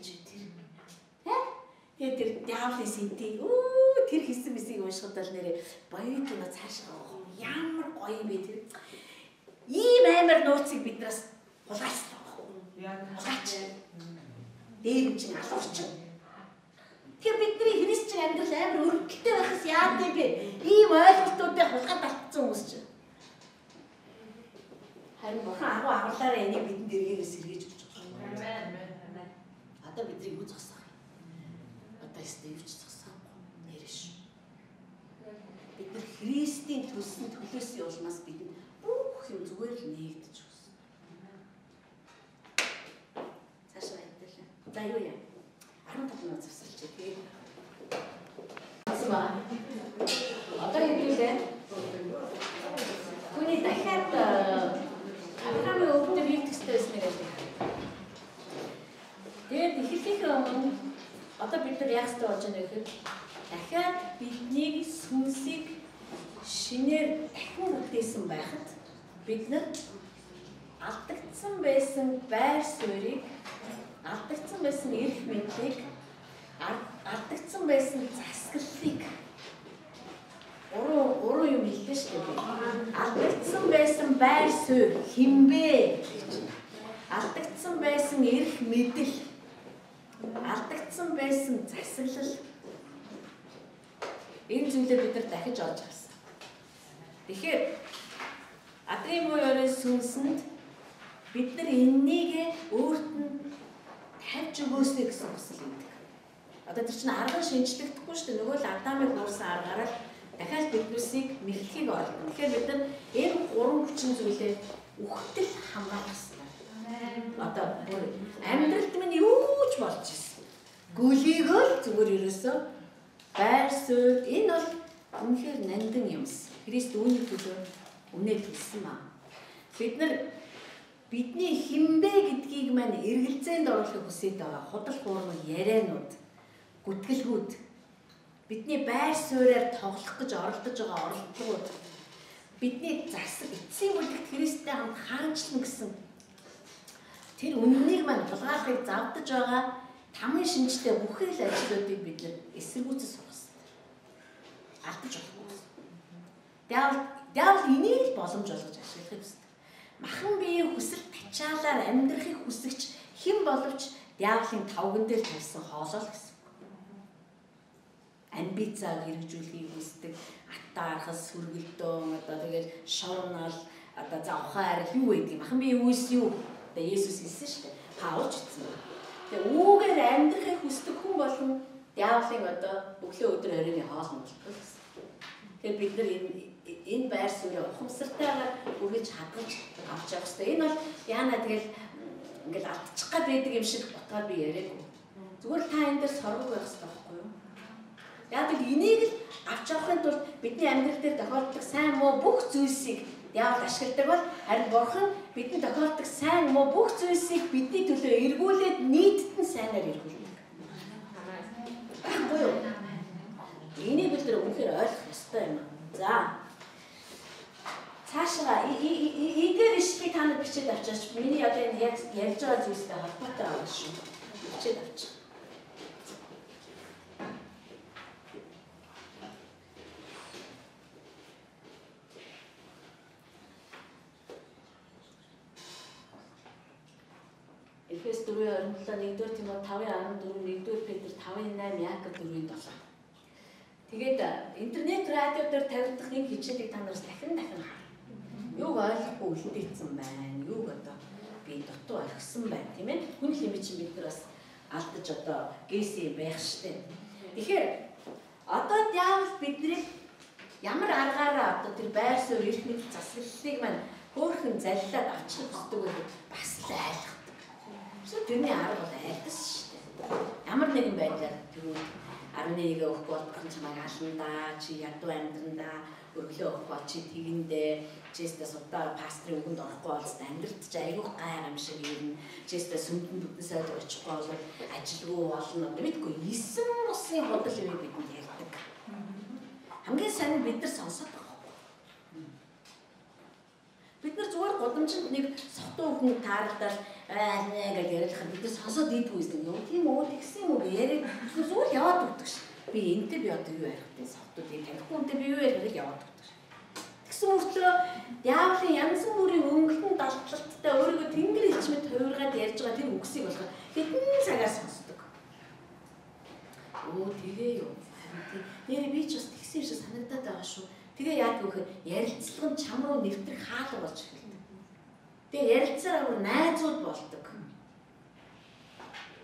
Speaker 1: Тэгээд тэр диавлын сэнти өө тэр хийсэн мисийг уншихад л нэрээ баярын туна цаашаа ямар гоё юм бэ тэр. Ийм амар нууцыг биднээс хулгайсан баг. Яг хулгайч. Дээр чинь алуурч. Тэгэхээр бидний христчин амьдрал амар өргөлтэй байхаас яа гэв бэ? Ийм ойлголтуудыг хулгайд алдсан хүмүүс чинь. Харин бурхан агуу агуулаараа энийг бидэнд эргээрээс сэргээж өгч байгаа. Амен. Одоо бидний юу зогсоо юу ч засахгүй нэрш. Бид нар Христийн төлсөн төлөөсөө улмаас бид бүх юм зүгээр л нэгдэж өгсөн. Цаашаа хэвдэлээ. За юу яа? 15 минут завсарч тэгээ. Асма. Одоо хэвдэлээ. Түүний дахиад Авраамын өвдөр хийх байсан юм байна. Тэгээд эхлэхийн өмнө Одоо бид нар яах ёстой болж байна гэхээр дахиад бидний сүнсийг шинээр дахин бүтээсэн байхад бид нар алдагдсан байсан байр суурийг алдагдсан байсан эрх мэдлийг алдагдсан байсан засаглалыг уруу уруу юм хэллээ шүү дээ. Алдагдсан байсан байр суурь хинбэ гэж. Алдагдсан байсан эрх мэдэл алдагдсан байсан засаглал энэ зүйлээ бид нар дахиж олж харсан. Тэгэхээр Адрын буюу сүнсэнд бид нар эннийг өөрт нь тавьж өгөөсэй гэсэн хүсэл өгдөг. Одоо тэр чинь арга шинжлэхдэггүй шүү дээ. Нөгөө л Адамыг хуурсан аргаараа дахиад биднээсийг мэдлэгийг олно. Тэгэхээр бид нар энэ гурван хүчин зүйлээ үхтэл хэрэгтэй. Одоо бүр амьдралд минь юу ч болж ирсэн. Гүлийгөө зүгээр ерөөсөө байр суурь энэ бол үнэхээр нандин юмс. Христ үүний төлөө үнээр хэлсэн маа. Бид нар бидний хинбэ гэдгийг маань эргэлзээнд оруулахыг хүсэж байгаа худал хуурмаг ярианууд, гүтгэлгүүд бидний байр сууриаар тоглох гэж оролдож байгаа оролдлогууд бидний засаг эцсийн бүлэгт Христтэй хамт хаанчлан гэсэн тэр үннийг маань булгаахыг завдаж байгаа тамийн шинжтэй бүхэл ажлуудыг бид нар эсэргүүцэж сурах хэрэгтэй. Алдаж болохгүй. Диавол диавол энийг л боломж болгож ашиглахыг хүсдэг. Махан биеийн хүсэл тачаалаар амьдрахыг хүсэгч хэн боловч диаволын тавган дээр тавьсан хоолол гэсэн. Амбицаа хэрэгжүүлэхийг хүсдэг. Аттаархас сүргэлдөө одоо тэгээд шорнол одоо за ухаан арил юу гэдэг юм. Махан биеийн үүс юу? Одоо Есүс хэлсэн шүү дээ. Паулч хэлсэн. Тэгээ үүгээр амьдрахыг хүсдэг хүн болон диаволын одоо өглөө өдөр оройн хоол нь болдог гэсэн. Тэгэхээр бид нар энэ энэ байр суурийг ухамсартайгаар үргэлж хадгалж авч явах хэрэгтэй. Энэ бол яана тэгэл ингээл алдчих гад байдаг юм шиг ботгаар би яриаггүй. Зүгээр та энэ дээр соргог байх хэрэгтэй байхгүй юу? Яг л энийг л авч явахын тулд бидний амьдрал дээр тохиолддог сайн муу бүх зүйлсийг диавол ашигладаг бол харин бурхан бидний тохиолдог сайн муу бүх зүйлсийг бидний төлөө эргүүлээд нийтд нь сайнаар эргүүлдэг. Баггүй юу? Энийг бид нэр үнэхээр ойлгох ёстой юм. За. Цаашаа эдгээр ишлэгийг та нар бичээд авчаач. Миний одоо энэ яг ярьж байгаа зүйлстэй холбоотой байгаа шүү. Бичээд авчаач. 4-ийн 27, 1-р Тимот 5-ийн 14, 1-р Петр 5-ийн 8, Яаков 4-ийн 7. Тэгээд э, интернет радио дээр тавигдах нэг хичээлийг та нараас дахин дахин хар. Юуг ойлгохгүй үлдээсэн байна. Юуг одоо би дутуу орхисон байна, тийм ээ. Хүн хэмээн чинь бид нар бас алдаж одоо гээсэн байх штеп. Тэгэхээр одоо диавол биднийг ямар аргаараа одоо тэр байр суурь эрх мэдэл засаглалыг маань хөөхөн залилаад авчих гэдэг бол бас л айлах Эсвэл тэрний арга бол айлдас штеп. Ямар нэгэн байдлаар тэр 11-гээ өгөх болгох чамайг аландаа чи ядуу амьдрандаа өглөө өгөх бол чи тэгэндээ чистэ судаа пастрын өгөнд орохгүй болс амьдралд ч айгуух гай юм шиг ирнэ. Чистэ сүмдэн бүтэнсээ очихгүй бол ажилгүй болно. Мэдгүй эсэн усын худал юм бидэнд ярьдаг. Хамгийн сайн бид нар сонсоод. Бид нар зүгээр гудамжинд нэг сохтуу хүн тааралдаад аа гэж ярилахад бид нар сонсоод идэггүй юм. Юу тийм үү тэгсэн юм уу яриад зүгээр яваад өгдөг ш. Би энтэй би одоо юу ярих вэ? Сохтуудыг танихгүй үнтэй би юу ярих яваад өгдөг Тэгсэн мөртлөө диаволын янз бүрийн өнгөлтөн далтлалттай өөрийгөө тэнгэр ичмэд хувиргаад ярьж байгаа тэр үгсийг болохоор хэдэн цагаар сонсдог. Өө тэгээ юу. Нэрээ би ч бас тэгсэн юм шиг санагдаад байгаа шүү. Тэгээ яад гэхээр ярилцлага нь чам руу нэвтрэх хаалга болж эхэлдэг. Тэгээ ярилцаар авар найзууд болдог.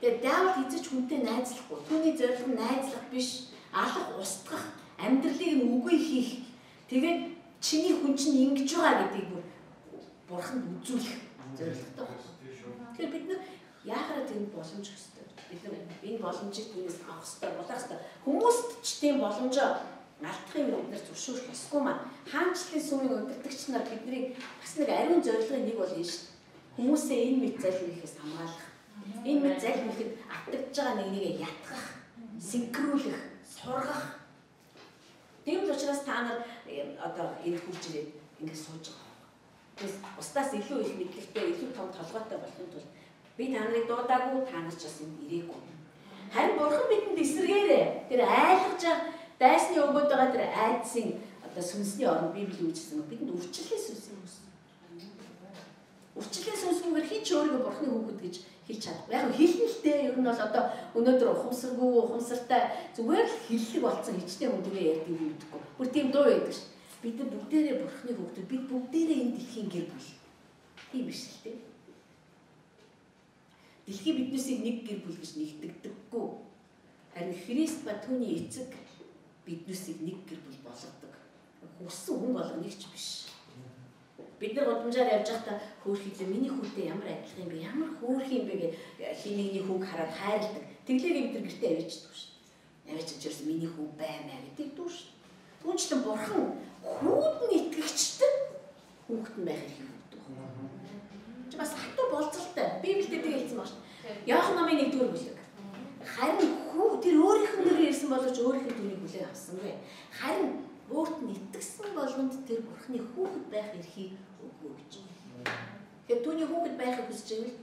Speaker 1: Тэгээ диавол эзэж хүнтэй найзлахгүй. Түүний зорилго нь найзлах биш, алах, устгах, амьдралыг нь үгүй хийх. Тэгээд чиний хүн чинь ингэж байгаа гэдгийг бурханд үзүүлэх зорилготой байна. Тэгэхээр бид нар яахаараа тийм боломж өгсөй. Бид нар энэ боломжийг түүнээс авах хэрэгтэй, болох хэрэгтэй. Хүмүүст ч тийм боломжоо алдахын бид нар зөвшөөрөх ёсгүй маа. Хаанчлалын сүмийн удирдагч нар бидний бас нэг ариун зорилгын нэг бол энэ шүү дээ. Хүмүүсээ энэ мэд залхиахээс хамгаалах. Энэ мэд залхихэд автагдж байгаа нэг нэгэ ятгах. синхруулах, сургах. Тийм л учраас та нар одоо энэ хурж ирээд ингэ сууж байгаа. Тэгээс устдаас илүү их мэдлэгтэй, илүү том толгойтой болохын тулд би та нарыг дуудаагүй та нар ч бас энд ирээгүй. Харин бурхан бидэнд эсэргээрээ тэр айлгаж дайсны өгөөд байгаа тэр айдсын одоо сүнсний орнд Библи үүсгэсэн бидэнд үрчлэлээс үүссэн юм. Үрчлэлээс үүсгэнгээр хин ч өөрийгөө бурханы хүүхэд гэж хэлж чадахгүй. Яг хэлнэ л дээ. Ер нь бол одоо өнөөдөр ухамсаргүй, ухамсартай зүгээр л хэллэг болцсон хичнээн хүндгээ ярьдаг юм гэдэггүй. Бүр тийм дуу байдаг ш. Бид бүгдээрээ бурхны хүүхдүүд, бид бүгдээрээ энэ дэлхийн гэр бүл. Тийм биш л дээ. Дэлхий биднээсийг нэг гэр бүл гэж нэгтгэдэггүй. Харин Христ ба түүний эцэг биднээсийг нэг гэр бүл болгодог. Хүссэн хүн болгоныг ч биш Бид нар удамжаар явж байхдаа хөөх хэлээ миний хүүтэй ямар адилхан юм бэ? Ямар хөөх юм бэ гэж хинийний хүүг хараад хайрладаг. Тэглээ бид нар гэртээ авчихдээ шүү. Авчиж ерөөс миний хүү баймаа гэдэг дүү шүү. Түүнчлэн бурхан хүүд нь итгэгчтэй хүүхэд нь байх юм гэдэг. Чи бас хатуу болцолтой. Библиэд тийм хэлсэн байна шүү. Яах намын нэгдүгээр бүлэг. Харин хүү тэр өөрийнх нь нэр ирсэн боловч өөрийнх нь түүнийг хүлээн авсангүй. Харин өөрт нь итгэсэн болгонд тэр бурхны хүүхэд байх эрхийг өгөө гэж. Тэгэхээр түүний хүүхэд байхыг хүсэж байвал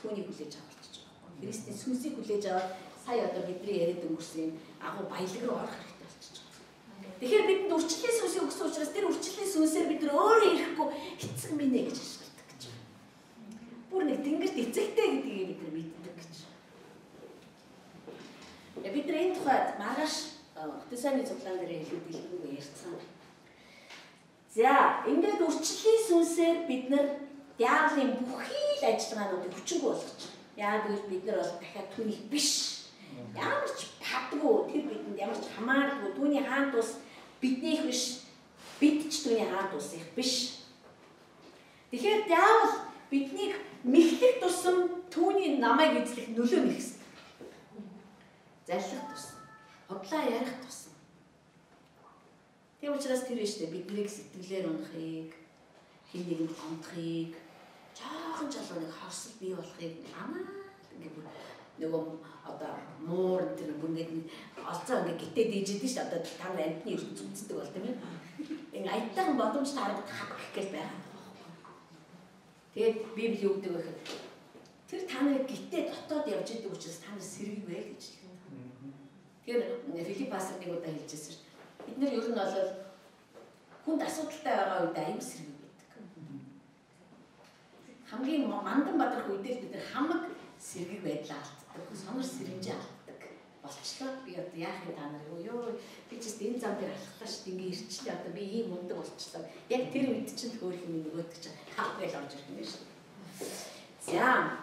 Speaker 1: түүнийг хүлээж гэж байгаа. Христийн сүнсийг хүлээж аваад сая одоо бидний яриад өнгөрсөн агуу баялаг руу орох хэрэгтэй болчихж байгаа. Тэгэхээр бидэнд үрчлэлийн сүнсийг өгсөн учраас тэр үрчлэлийн сүнсээр бид нар өөрөө ирэхгүй эцэг минь гэж ашигладаг гэж. Бүр нэг тэнгэрт эцэгтэй гэдгийг бид нар гэж. Бид нар энэ тухайд маргааш Хөтөсөний цуглаан дээр илүү дэлгэрэнгүй ярьсан. За, ингээд үрчлэлийн сүнсээр бид нар диаволын бүхий л ажиллагаануудыг хүчингүй болгож байна. Яагаад гэвэл бид нар бол дахиад түүнийг биш. Ямар ч падгүй тэр бидэнд ямар ч хамааргүй түүний хаант ус биднийх биш. Бид ч түүний хаант ус их биш. Тэгэхээр диавол биднийг мэхлэх тусам түүний намайг эзлэх нөлөө нэгсэн. Зарлах тусам худлаа ярих тусам. Тийм учраас тэр нь штэ биднийг сэтгэлээр унахыг, хин нэгэнд гомдохыг, жоохон жалууныг хавсал бий болохыг амаа ингээ бүр нөгөө одоо муур тэр бүр ингээд олцоо ингээ гитээ дийжэдэж ш одоо та нар амтны ертөнц үздэг бол тийм ээ. Ингээ аятайхан боломж таарах хаг гэх гэж байгаа. Тэгээд Библи юу гэдэг вэ гэхээр тэр та нарыг гитээ дотоод явж идэг учраас та нар сэргийг вэ гэж Тэгэхээр Филипп пастор нэг удаа хэлжсэн шүү. Бид нар ер нь бол хүнд асуудалтай байгаа үед аян сэрэг байдаг. Хамгийн мандан бадрах үедээ бид нар хамаг сэргийг байдлаа алддаг. Сонор сэрэмжээ алддаг. Болчлоо би одоо яах юм та нар ёо би ч гэсэн энэ зам дээр алхлаа шүү. Ингээ ирчлээ одоо би ийм мундаг болчлоо. Яг тэр үед чинь хөөх юм нөгөөдөг чинь гэж орж ирэх юм шүү. За.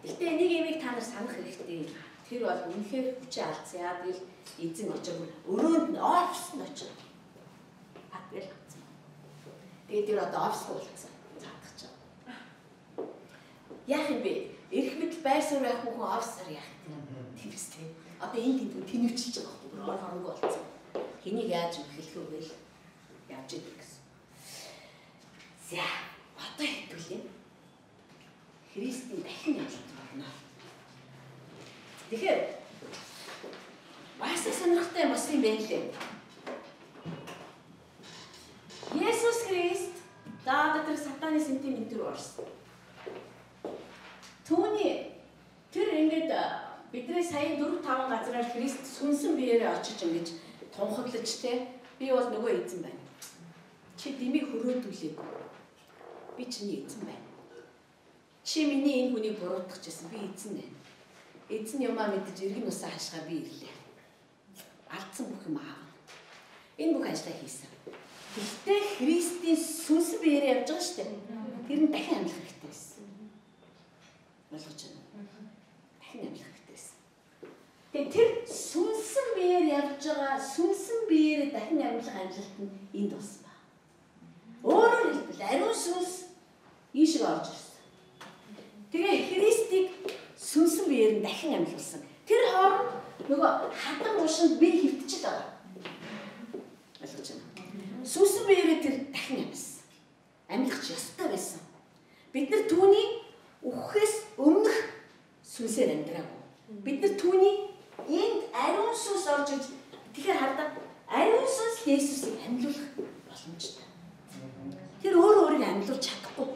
Speaker 1: Гэтэ нэг юмыг та нар санах хэрэгтэй Тэр бол үнэхээр хүчээ алдсан. Яа гэвэл эзэн очиж өрөөнд нь офс нь очив. Хатгал гацсан. Тэгээд тэр одоо офс болсон. Заадах ч. Яах юм бэ? Ирэх мэт байр суурь байх хүн офсаар яах юм. Тэрс тийм. Одоо энэ тэнд тэнүүчилж байгаа байхгүй ор хоронгүй болсон. Хэнийг яаж эхлэх вэ? Явж идэг гэсэн. За, одоо хэдүүлээ. Христийн дахин явж байна. Тэгэхээр бас сонирхолтой юм бас юм байна лээ. Есүс Христ даадад тэр сатаны сентиметр орсон. Түүний тэр ингээд бидний сая 4 5 газараар Христ сүнсэн биеэрээ очиж ингэж тунхаглаж те би бол нөгөө эзэн байна. Чи димиг хөрөөдүүлээ. Би чиний эзэн байна. Чи миний энэ хүнийг буруутгах гэсэн би эзэн байна эзэн юмаа мэдж иргэн усаа хашгаа би ирлээ. Алдсан бүх юм аав. Энэ бүх ажлаа хийсэн. Гэхдээ Христийн сүнс биеэр явж байгаа шүү дээ. Тэр нь дахин амьлах хэрэгтэй байсан. Ойлгож байна. Дахин амьлах хэрэгтэй байсан. Тэгээ тэр сүнсэн биеэр явж байгаа сүнсэн биеэр дахин амьлах амжилт нь энд бас ба. Өөрөөр хэлбэл ариун сүнс ийшээ орж ирсэн. Тэгээ Христийг сүнсэн биеэр нь дахин амьлуулсан. Тэр хооронд нөгөө хатан уушинд би хөвтчихэж байгаа. Ойлгож байна. Сүнсэн биеэрээ тэр дахин амьсан. Амьлах ч ёстой байсан. Бид нар түүний үхэхээс өмнөх сүнсээр амьдраагүй. Бид нар түүний энд орж иж тэгэхээр хардаа ариун сүнс Есүсийг амьлуулах боломжтой. Тэр өөрөө өөрийг амьлуулж чадахгүй.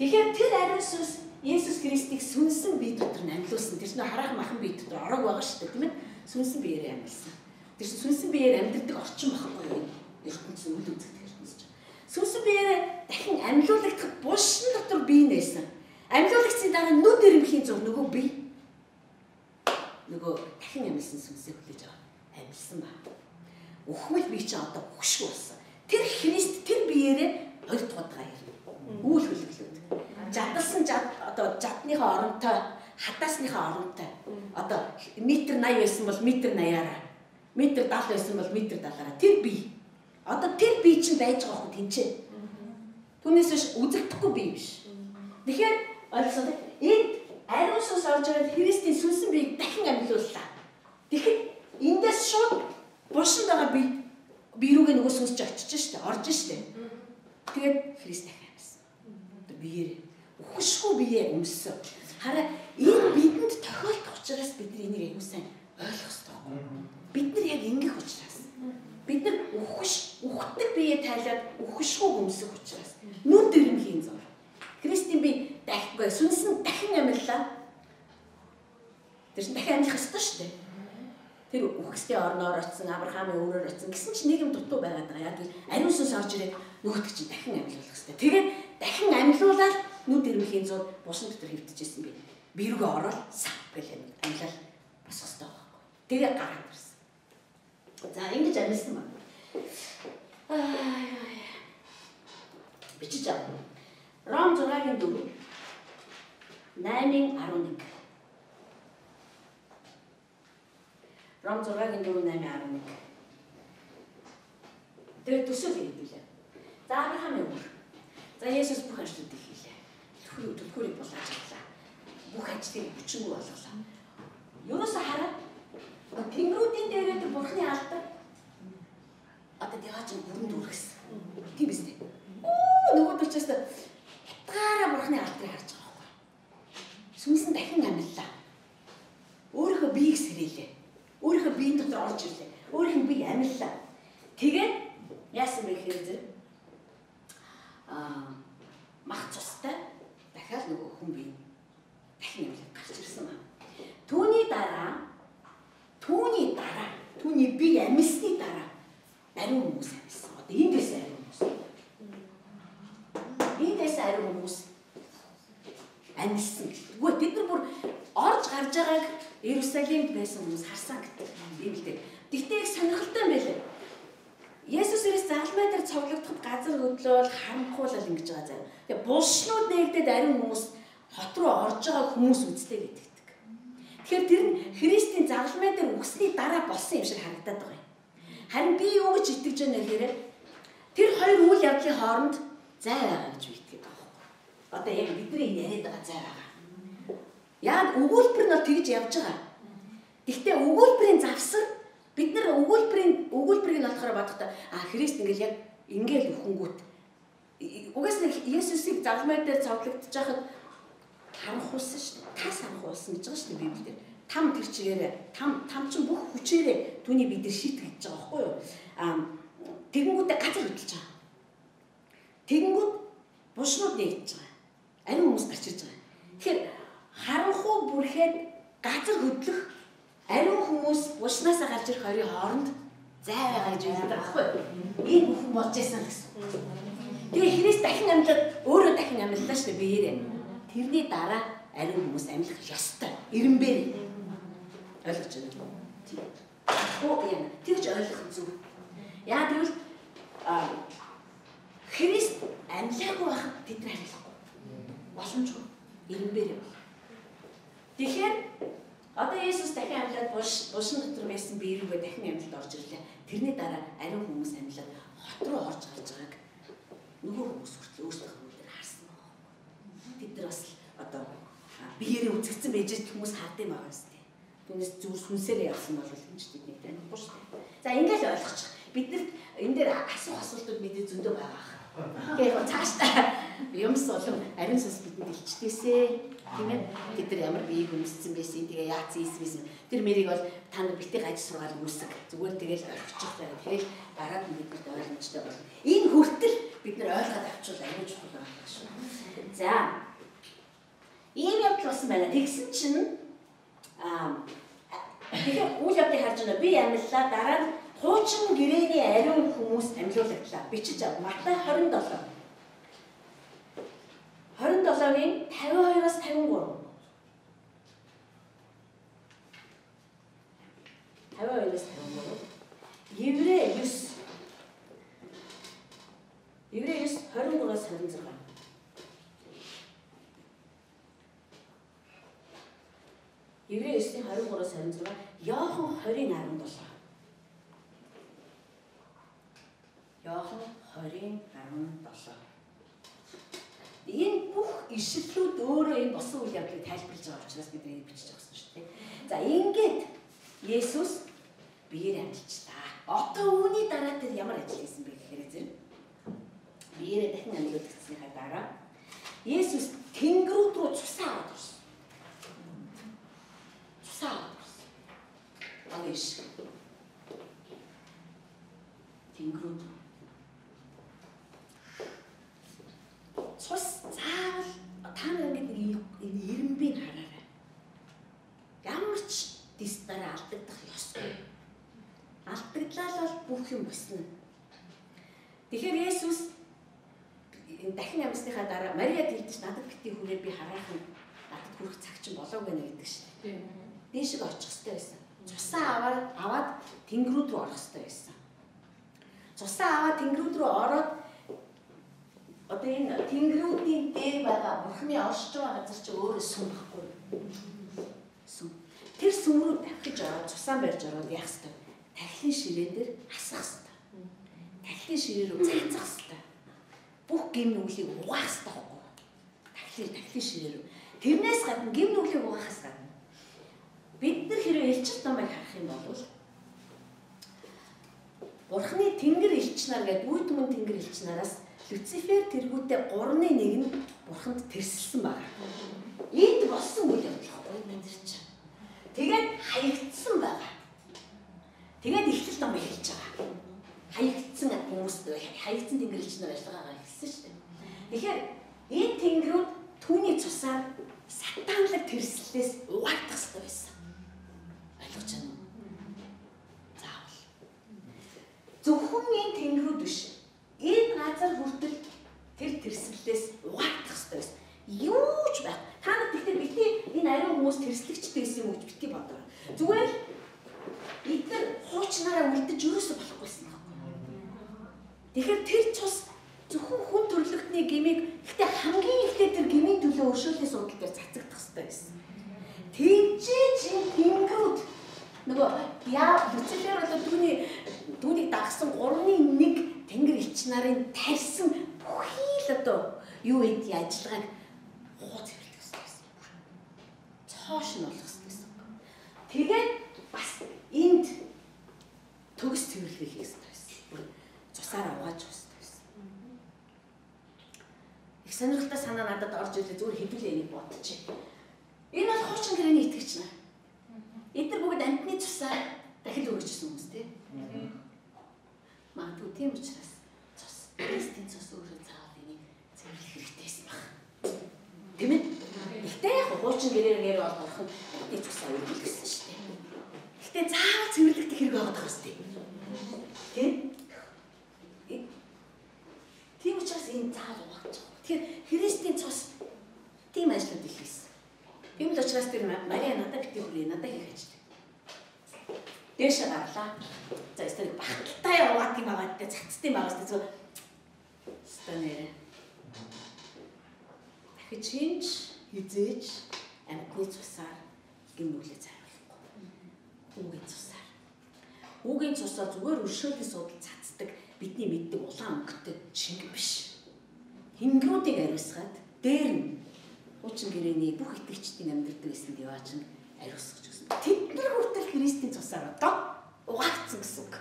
Speaker 1: Тэгэхээр тэр ариун сүнс Есүс Христийг сүнсэн бие дотор нь амьлуулсан. Тэр чинь харах махан бие дотор орог байгаа шүү дээ, тийм ээ? Сүнсэн биеэр амьлсан. Тэр чинь сүнсэн биеэр амьддаг орчин байхгүй юу? ертөнцийн үйл үзэгдэх ертөнцийн чинь. Сүнсэн биеэр дахин амьлуулагдах булшин дотор бие нээсэн. Амьлуулагдсны дараа нүд ирэмхийн зөв нөгөө бие нөгөө дахин амьсан сүнсээ хүлээж аваа. Амьсан ба. Өхмөл бие чи одоо өгшгүй болсон. Тэр Христ тэр биеэрээ хоёр дахь удаа ирнэ. Үйл хөлөглөд. Жадалсан жад одоо жадныхаа оронтой хатаасныхаа оронтой одоо метр 80 байсан бол метр 80-аараа метр 70 байсан бол метр 70-аараа тэр бие Одоо тэр бие чинь байж байгаа хүн тэнцээ. Түүнээс биш үзэгдэхгүй бие биш. Ойлгосон энд ариун сүнс орж ирээд Христийн сүнсэн биеийг дахин амьлууллаа. Тэгэхэд эндээс шууд бушин байгаа бие бие рүүгээ нөгөө сүнс ч очиж штэ орж штэ. Тэгээд Христ дахин амьсан. Одоо биеэр үхшгүй бие өмссөн. Хараа энэ бидэнд тохиолдох учраас бид энийг аюул сайн ойлгох хэрэгтэй. Бид нар яг ингэх учраас бид нар үхш үхдэг бие тайлаад үхшгүй өмсөх учраас нүд дэрэмхийн зур. Христийн би дахигүй сүнсэн дахин амьрлаа. Тэр чинь дахин амьлах ёстой шүү дээ. Тэр үхсдийн орноор очсон, Авраамын өөрөөр очсон гэсэн чинь нийгэм дутуу байгаад байгаа. Яг л ариун сүнс орж ирээд нөгөөд чинь дахин амьлуулах ёстой. Тэгээд дахин амьлуулаад нүд дэрэмхийн зур бусан дотор хөвтөжсэн би. Бирүүгээ ороод сав гэл амьлал бас ёстой байхгүй. Тэгээ гараад ирсэн. За ингэж амьдсан байна. Аа. Бичиж авах. Ром 6-гийн 4. 8-ын 11. Ром 6-гийн 4 8-ын 11. Тэгээд төсөөл хийдүүлээ. За Авраамын үр. За Есүс бүх ажлуудыг хийлээ. Төлхөр төлхөрийг булааж авлаа. Бүх ажлыг хүчингүй болголоо. Юунаас хараад Тэнгэрүүдийн дээрээ бурхны алдар одоо яа ч бүрэн дүрхсэн. Тийм биз дээ. Оо нөгөө төчөөс хятгаараа бурхны алдрыг харж байхгүй. Сүнсэн дахин амьллаа. Өөрийнхөө биеийг сэрээлээ. Өөрийнхөө биеийн дотор орж ирлээ. Өөрийнхөө биеийг амьллаа. Тэгээд яасан бэ гэхээр зэрэг аа мах цустай дахиад нөгөө хүн бие дахин амьлаад гарч ирсэн ба. Түүний дараа Түүний дараа түүний бие амьсны дараа ариун хүмүүс амьсан. Одоо эндээс ариун хүмүүс. Эндээс ариун хүмүүс амьсан. Үгүй бид нар бүр орж гарч байгааг Иерусалимд байсан хүмүүс харсан гэдэг юм л дээ. Тэгтээ их сонирхолтой юм байлээ. Есүс Христ загалмай дээр цовлогдоход газар хөдлөөл харанхуулал ингэж байгаа заяа. Тэгээ булшнууд нэгдээд ариун хүмүүс хот руу орж байгаа хүмүүс үзтэй гэдэг. Тэгэхээр тэр нь Христийн загалмай дээр үгсний дараа болсон юм шиг харагдаад байгаа юм. Харин би юу гэж итгэж байна гэхээр тэр хоёр үйл явдлын хооронд зай байгаа гэж би. Одоо яг бидний яриад байгаа зай байгаа. Яг өгүүлбэр нь тэгж явж байгаа. Гэхдээ өгүүлбэрийн завсар бид нар өгүүлбэрийн өгүүлбэрийг нь болохоор бодохдоо а Христ ингээл яг ингээл өхөнгүүт угаас нэг Есүсийг загалмай дээр цовдлогдож байхад харанхуулсан шүү дээ. Та санхуулсан гэж байгаа шүү дээ Библиэр. Там тэр чигээрээ там там чинь бүх хүчээрээ түүний бид нар шийтгэж байгаа байхгүй юу? Аа тэгэнгүүтээ газар хөдөлж байгаа. Тэгэнгүүт бушнууд нэгдэж байгаа. Ариун хүмүүс гарч ирж байгаа. Тэгэхээр харанхуу бүрхэд газар хөдлөх ариун хүмүүс бушнаасаа гарч ирэх хоёрын хооронд зай байгаа гэж хэлдэг байхгүй юу? Энэ бүхэн болж байсан гэсэн. Тэгээ Христ дахин амьлаад өөрөө дахин амьллаа шүү дээ биеэрээ. Тэрний дараа ариун хүмүүс амьлах ёстой. Ирэмбэр. Ойлгож байна. Оо яа. Тэгж ойлгох зүг. Яа тэгвэл а Христ амьлаагүй байхад тэд нар амьлахгүй. Боломжгүй. Ирэмбэр юм. Тэгэхээр одоо Есүс дахин амьлаад буш бушин дотор байсан би ирүүгээ дахин амьлалд орж ирлээ. Тэрний дараа ариун хүмүүс амьлаад хот руу орж гарч байгааг нөгөө хүмүүс хүртэл өөрсдөө бид нар бас одоо биеэрээ үзэгдсэн байж хүмүүс хардсан байгаа юм. Түүнээс зүр сүнсээрээ явсан бол энэ ч бидний танихгүй шүү дээ. За ингээд л ойлгочих. Бид нар энэ дээр асуух асуултууд мэдээ зөндөө байгаа. Тэгэхээр цаашдаа юмс болон ариун сүнс бидэнд илчдээсэ. Тийм ээ. Тэд нар ямар биеийг үнссэн байсан, тэгээ яатсан ийсэн Тэр мэрийг бол та нар битгий гаж сургаал үүсэг. Зүгээр тэгэл орчих таа. Тэгэл дараад нь биднэрт ойлгомжтой болно. Энэ хүртэл бид нар ойлгоод авчвал аюул чухал байна шүү. За. Ийм явдал болсон байна. Тэгсэн чинь аа тэгэхээр үйл явдлыг харж байна. Би амьдлаа дараа нь хуучин гэрээний ариун хүмүүс амьлуулагдлаа. Бичиж ав. Матай 27 27-гийн 52-аас 53. 52-аас 53. Еврей 9. Еврей 9 23-аас 26. Еврей 9-ийн 23-аас 26, Иохан 20-ийн 17. Иохан 20-ийн 17. Энэ бүх ишлэлүүд өөрөө энэ босон үйл явдлыг тайлбарлаж байгаа учраас бид энийг бичиж авсан шүү дээ. За ингээд Есүс биеэр амьдчлаа. Одоо үүний дараа тэр ямар ажил хийсэн бэ гэхээр зэрэг биеэрээ дахин амьдлагдсныхаа дараа Есүс тэнгэрүүд рүү цусаа аваад ирсэн. Цусаа аваад ирсэн. Ангиш. Тэнгэрүүд цус заавал та нар ингээд нэг ирэмбийг хараарай. Ямар ч дистараа алдагдах ёсгүй. Алдагдлал бол бүх юм босно. Тэгэхээр Есүс дахин амьсныхаа дараа Мариад хэлдэж надад битгий хүрээ би хараах нь надад хүрэх цаг чинь болоог байна гэдэг шин. Дээшг очих хэрэгтэй байсан. Цусаа аваад аваад тэнгэрүүд рүү орох хэрэгтэй байсан. Цусаа аваад тэнгэрүүд рүү ороод одоо энэ тэнгэрүүдийн дээр байгаа бурхны оршиж байгаа газар чи өөрөө сүм баггүй. Сүм. Тэр сүм рүү давхиж ороод цусаан барьж ороод яах хэвээр тархины ширээн дээр асах хэвээр. Тархины ширээ рүү цацах хэвээр. Бүх гим нүглийг угаах хэвээр байхгүй. Тархины тархины ширээ рүү. Тэрнээс гадна гим нүглийг угаахаас гадна бид нар хэрэг элчил намайг харах юм бол Бурхны тэнгэр элч нар гэдэг үе түмэн тэнгэр элч нараас Люцифер тэргүүтээ 3-ны 1 нь бурханд тэрсэлсэн байна. Энд болсон үйл явдал байхгүй энэ чинь. Тэгээд хаягдсан байгаа. Тэгээд ихтэл ном эхэлж байгаа. Хаягдсан хүмүүст хаягдсан тэнгэрлэгч нар ажиллагаагаа эхэлсэн шүү дээ. Тэгэхээр энэ тэнгэрүүд түүний цусаар сатанлаг тэрслээс угаагдах хэрэгтэй байсан. Ойлгож байна уу? Заавал. Зөвхөн энэ тэнгэрүүд биш энэ газар хүртэл тэр тэрслэлээс угаагдах хэрэгтэй байсан. Юу ч байх. Та нар тэгтээ бити энэ ариун хүмүүс тэрслэгчтэй байсан юм уу бити бодоо. Зүгээр эдгээр хуучнаараа үлдэж юусоо болохгүйсэн байхгүй. Тэгэхээр тэр цус зөвхөн хүн төрлөختний гмийг гэхдээ хамгийн ихтэй тэр гмийн төлөө өршөөллийн судал дээр цацагдах хэрэгтэй байсан. Тинчээ чин тэнгүүд нөгөө яа Люцифер бол түүний түүнийг дагсан 3-ны 1 Тэнгэр элч нарын тарьсан бүхий л одоо юу гэдгийг ажиллагааг хууц хэвлэх хэрэгтэй байсан. Цоош нь болох хэрэгтэй байсан. Тэгээд бас энд төгс цэвэрлэх хийх хэрэгтэй байсан. Цусаар угааж хэрэгтэй байсан. Их сонирхолтой санаа надад орж ирлээ зүгээр хэвлээ энийг бодчих. Энэ бол хуучин гэрээний итгэгч нар. Бүгд амтны цусаар дахил өргөжсөн хүмүүс тийм. Магадгүй тийм учраас цус Христийн цус өөрөө заавал энийг цэвэрлэх хэрэгтэйсэн баг. Тийм ээ? Гэхдээ яг хуучин гэрээр нэр бол болох нь эдийн цусаа үргэлж гэсэн шүү дээ. Гэхдээ заавал цэвэрлэх хэрэг байгаа даа шүү дээ. Тийм? Тийм учраас энэ заавал угааж байгаа. Тэгэхээр Христийн цус тийм ажлууд их хийсэн. Тийм л учраас тэр Мария надад битгий хүрээ надад хийх ажил дээш гарлаа. За эсвэл багталтай яваад юм байгаа гэдэг цацтай байгаа шүү дээ. Өстой нэрэ. Дахиж хинч хизээж амьтны цусаар гимнүглээ зайруулахгүй. Үгийн цусаар. Үгийн цусаар зүгээр өршөөлийн судал цацдаг бидний мэддэг улаан өнгөтэй шинг биш. Хингрүүдийг ариусгаад дээр нь хуучин гэрээний бүх итгэгчдийн амьдрал байсан яваач нь ариусгаж өгсөн. Тэд нар хүртэл Христийн цусаар одоо угаагдсан гэсэн үг.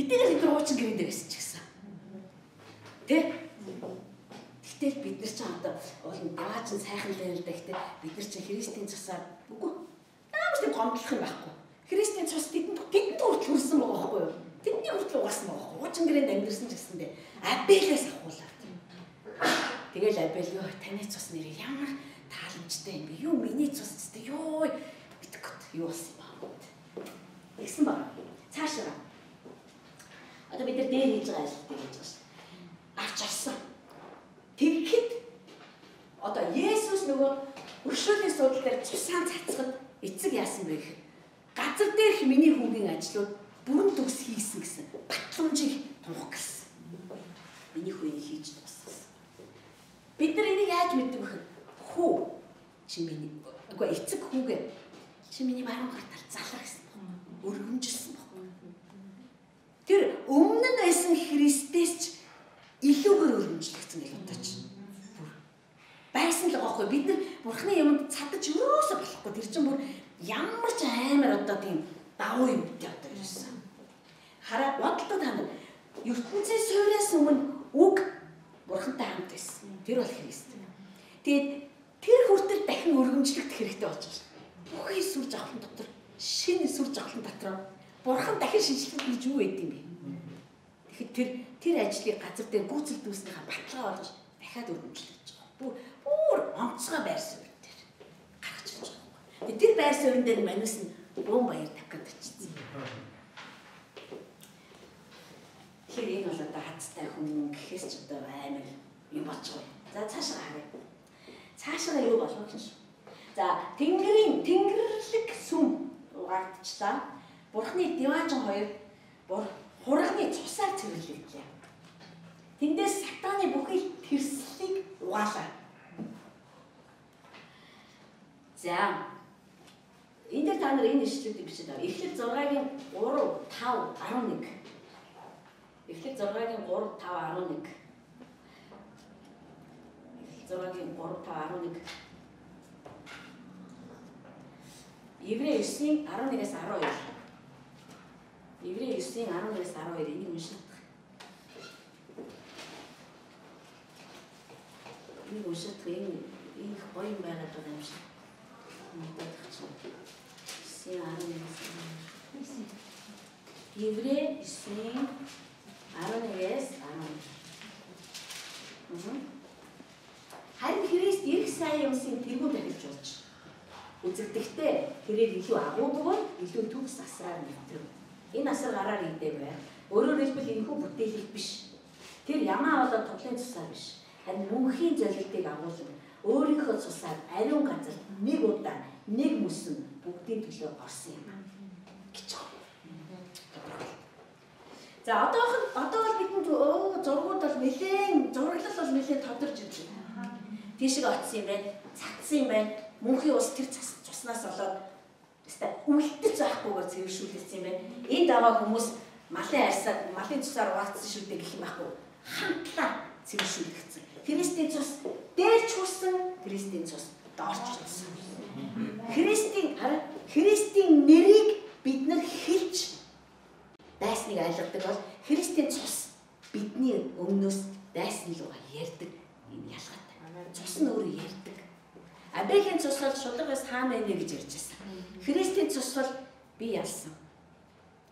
Speaker 1: Хэдийгээр тэд хуучин гэрэн дээр байсан ч гэсэн. Тэ? Гэтэ Гэтэл бид нар ч одоо уул нь дааж сайхан л л гэхдээ бид нар ч Христийн цусаар үгүй. Ямар ч тийм гомдлох юм байхгүй. Христийн цус тэдэнд тэдэнд хүртэл хүрсэн байгаа байхгүй юу? Тэдний хүртэл угаасан байгаа. Хуучин гэрээнд амьдэрсэн ч гэсэндээ Абелээс авахуулаад. Тэгэл Абел ёо таны цус нэр ямар тааламжтай юм бэ? Юу миний цус зү ёо битгэт юу болсон юм бэ? Тэгсэн баг. Цаашаа. Одоо бид нар дээр хийж байгаа ажилтдаг гэж байна шүү. Авч авсан. Тэгэхэд одоо Есүс нөгөө өршөөлийн судал дээр цусаан цацгад эцэг яасан бэ гэхээр газар дээрх миний хүүгийн ажлууд бүрэн төгс хийсэн гэсэн батламжийг тунх гэсэн. Миний энийг хийж. Бид нар энийг яаж мэддэг вэ? Хүү чи миний үгүй эцэг хүүгээ чи миний баруун гартаар залах гэсэн. Өргөмжилсэн баг. Тэр өмнө нь байсан Христэс ч илүүгээр өргөмжлөгдсөн гэж бодож байна. Байсан л байгаа хгүй бид нар бурхны юмд цадаж өрөөсө болохгүй тэр чинь бүр ямар ч амар одоо тийм давуу юм дээ одоо ерөөсөн хараа бодолтой та нар ертөнцийн суйраас өмнө үг бурхантай хамт байсан. Тэр бол Христ. Тэгээд тэр хүртэл дахин өргөмжлөгдөх хэрэгтэй болж байна. Бүхий сүр жавхлан дотор шинэ сүр жавхлан дотор бурхан дахин шинжлэх гэж юу гэдэг юм бэ? Тэгэхэд тэр тэр ажлыг газар дээр гүйцэл дүүснийхаа баталгаа болгож дахиад өргөмжлөж байгаа. Бүр бүр онцгой байр суурь дээр гаргаж ирж байгаа. Тэр байр суурин дээр манус нь бөөн баяр тавьгаад очсон. Тэгэхээр энэ бол одоо хацтай хүн гэхээс ч одоо амар юм болчихгүй. За цаашаа харъя. Цаашаа юу болох вэ? За тэнгэрийн тэнгэрлэг сүм угаагдчихлаа. Бурхны диваажин хоёр хурганы цусаар цэвэрлэгдлээ. Тэндээс сатаны бүхий тэрслийг угаалаа. За дээр та нар энэ ишлэлийг бичиж байгаа. Эхлэл 6-гийн 3, 5, 11 Эхлэл 6-гийн 3 5 11. Эхлэл 6-гийн 3 5 11. Еврей 9-ийн 11-ээс 12. Еврей 9-ийн 11-ээс 12 энийг унших. Энийг унших энэ энэ гоё юм байгаад байгаа юм шиг. Мэдэх чинь. 9-ийн 11-ээс 12. Еврей 9-ийн 11-ээс 11. Харин Христ ирэх сайн юмсыг тэргүүн дахиж болж үзэгдэхдээ тэрээр илүү агуу бөгөөд илүү төгс асраар нэвтрэв. Энэ асар гараар идэв бай. Өөрөөр хэлбэл энэхүү бүтээлэг биш. Тэр ямаа болоод тоглын цусаар биш. Харин мөнхийн золилтыг агуулсан өөрийнхөө цусаар ариун газар нэг удаа нэг мөсөн бүгдийн төлөө орсон юм. гэж. За одоох нь одоо бол бидэнд өө зургууд бол нэлээд зураглал бол нэлээд тодорж байна. Тийшээ очсон юм байна. Цацсан юм байна. Мөнхийн ус тэр цуснаас болоод өстой үлдэж байхгүйгээр цэвэршүүлсэн юм байна. Энд аваа хүмүүс малын арьсаар малын цусаар угаацсан шүү дээ гэх юм аахгүй. Хамтлаа цэвэршүүлэгдсэн. Христийн цус дээрч хүрсэн, Христийн цус доорч хүрсэн. Христийн Христийн нэрийг бид нар хэлж дайсныг айлгадаг бол Христийн цус бидний өмнөөс дайсны луга ярьдаг энэ ялгаатай. Цус нь өөрөө ярьдаг. Абелийн цус бол шударгаас хаана байна гэж ярьж байсан. Христийн цус бол би ялсан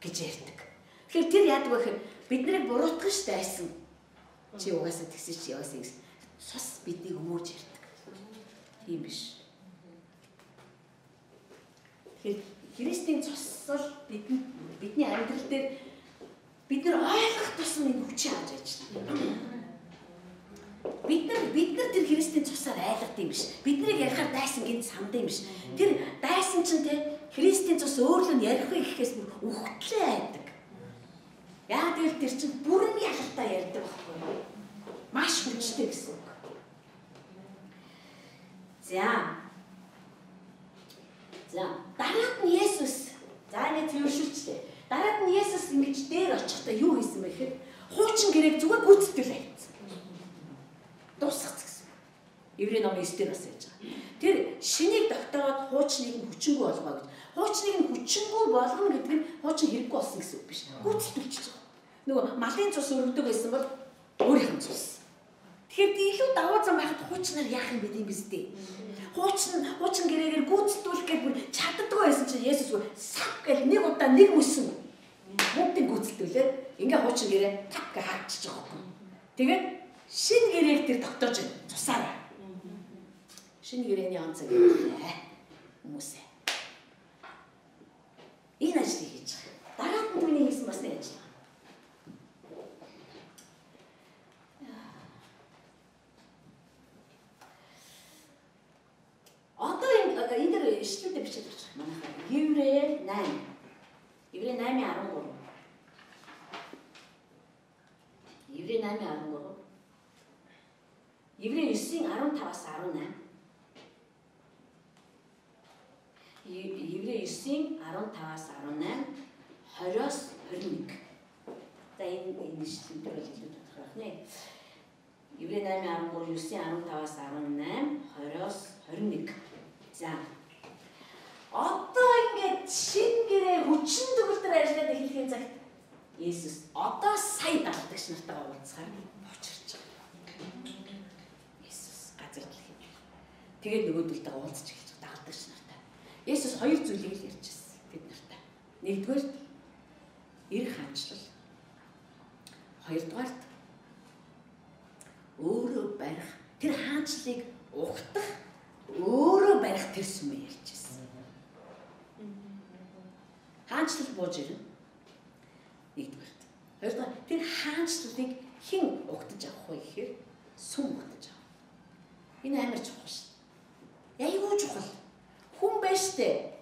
Speaker 1: гэж ярьдаг. Тэгэхээр тэр яадаг вэ гэхээр биднийг буруутгах ш дайсан. Чи угаасаа тэгсэн чи яваасаа гэсэн. Цус биднийг өмөрж ярьдаг. Тийм биш. Тэгэхээр Христийн цус бол бидний амьдрал дээр бид нар ойлгох тусам энэ хүчийг авч яаж байна. Бид нар бид нар тэр Христийн цусаар айлгад юм биш. Биднийг ярихаар дайсан гинт санд юм биш. Тэр дайсан чинь те Христийн цус өөрлөө нь ярих вэ гэхээс бүр үхтлээ айдаг. Яа тэгэл тэр чинь бүрэн ялалтаа ярьдаг байхгүй юу? Маш хүчтэй гэсэн үг. За За дараад нь Есүс за ингэ төвшүүлчтэй. Дараад нь Есүс ингэж дээр очихдаа юу хийсэн бэ гэхээр хуучин гэрээг зүгээр гүйцэтгэл авчихсан. Дуусгах гэсэн. Еврей номын 9 дээр бас яаж байгаа. Тэр шинийг тогтооод хуучныг нь хүчингү болгоо гэж. Хуучныг нь хүчингү болгоно гэдэг нь хуучин хэрэггүй болсон гэсэн үг биш. Гүйцэтгэлж байгаа. Нөгөө малын цус өргөдөг байсан бол өөрийнх нь цус. Тэгэхээр илүү давуу зам байхад хуучнаар яах юм бэ юм биз дээ. Хуучин хуучин гэрээгээр гүйцэтгүүлэх гэж бүр чаддгүй байсан чинь Есүс бүр сав гэж нэг удаа нэг мөсөн бүгдийг гүйцэтгүүлээд ингээ хуучин гэрээ тав гэж хаачихж байгаа юм. Тэгээд шин гэрээг тэр тогтоож цусаараа. Шин гэрээний онцог хүмүүсээ. Энэ ажлыг хийж байгаа. Дараад нь түүний хийсэн бас нэг ажил. Одоо энэ энэ дэр ишлэлдээ бичиж байгаа Еврей 8. Еврей 8:13. Еврей 8:13. Еврей 9:15-аас 18. Еврей 9:15-аас 18, 20-оос 21. За энэ энэ ишлэлдэр бол илүү тодорхой байна. Еврей 8:13, 9:15-аас 18, 20-оос 21. За. Одоо ингээд шин гэрээ хүчин төгөлдөр ажиллаад эхлэхийн цагт Есүс одоо сая дагалдагч нартайгаа уулзахаар бочирч байгаа. Есүс газар дэлхий. Тэгээд нөгөөдөлтэйгээ уулзч эхэлж байгаа дагалдагч нартай. Есүс хоёр зүйлийг л ярьж байсан бид нартай. Нэгдүгээр эрх хаанчлал. Хоёрдугаарт өөрөө барих тэр хаанчлалыг ухтах өөрөө барих тэр сүмээ ярьж байсан. Хаанчлал бууж ирнэ. Нэгдүгээр. Хоёрдугаар тэр хаанчлалыг хэн угтаж авах вэ гэхээр сүм угтаж авах. Энэ амар чухал шүү. Яйгуу чухал. Хүн байж тээ.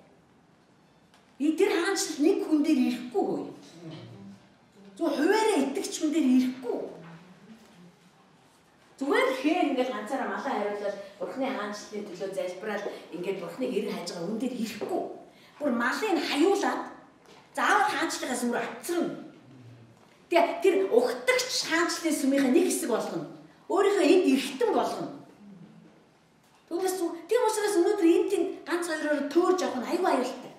Speaker 1: И тэр хаанчлал нэг хүн дээр ирэхгүй хөөе. Зөв хуваараа итгэж хүн дээр ирэхгүй. Зүгээр хээр ингээд ганцаараа малаа хариулаад бурхны хаанчлалын төлөө залбираад ингээд бурхны хэрэг хайж байгаа хүн дээр ирэхгүй. Бүр малыг хаюулаад заавал хаанчлалаас өөр атсарна. Тэгээ тэр ухтагч хаанчлалын сүмийн нэг хэсэг болгоно. Өөрийнхөө энд эргэтэн болгоно. Түүнээс тийм учраас өнөөдөр энэ тийм ганц хоёроор төөрж явах нь аюу аюултай.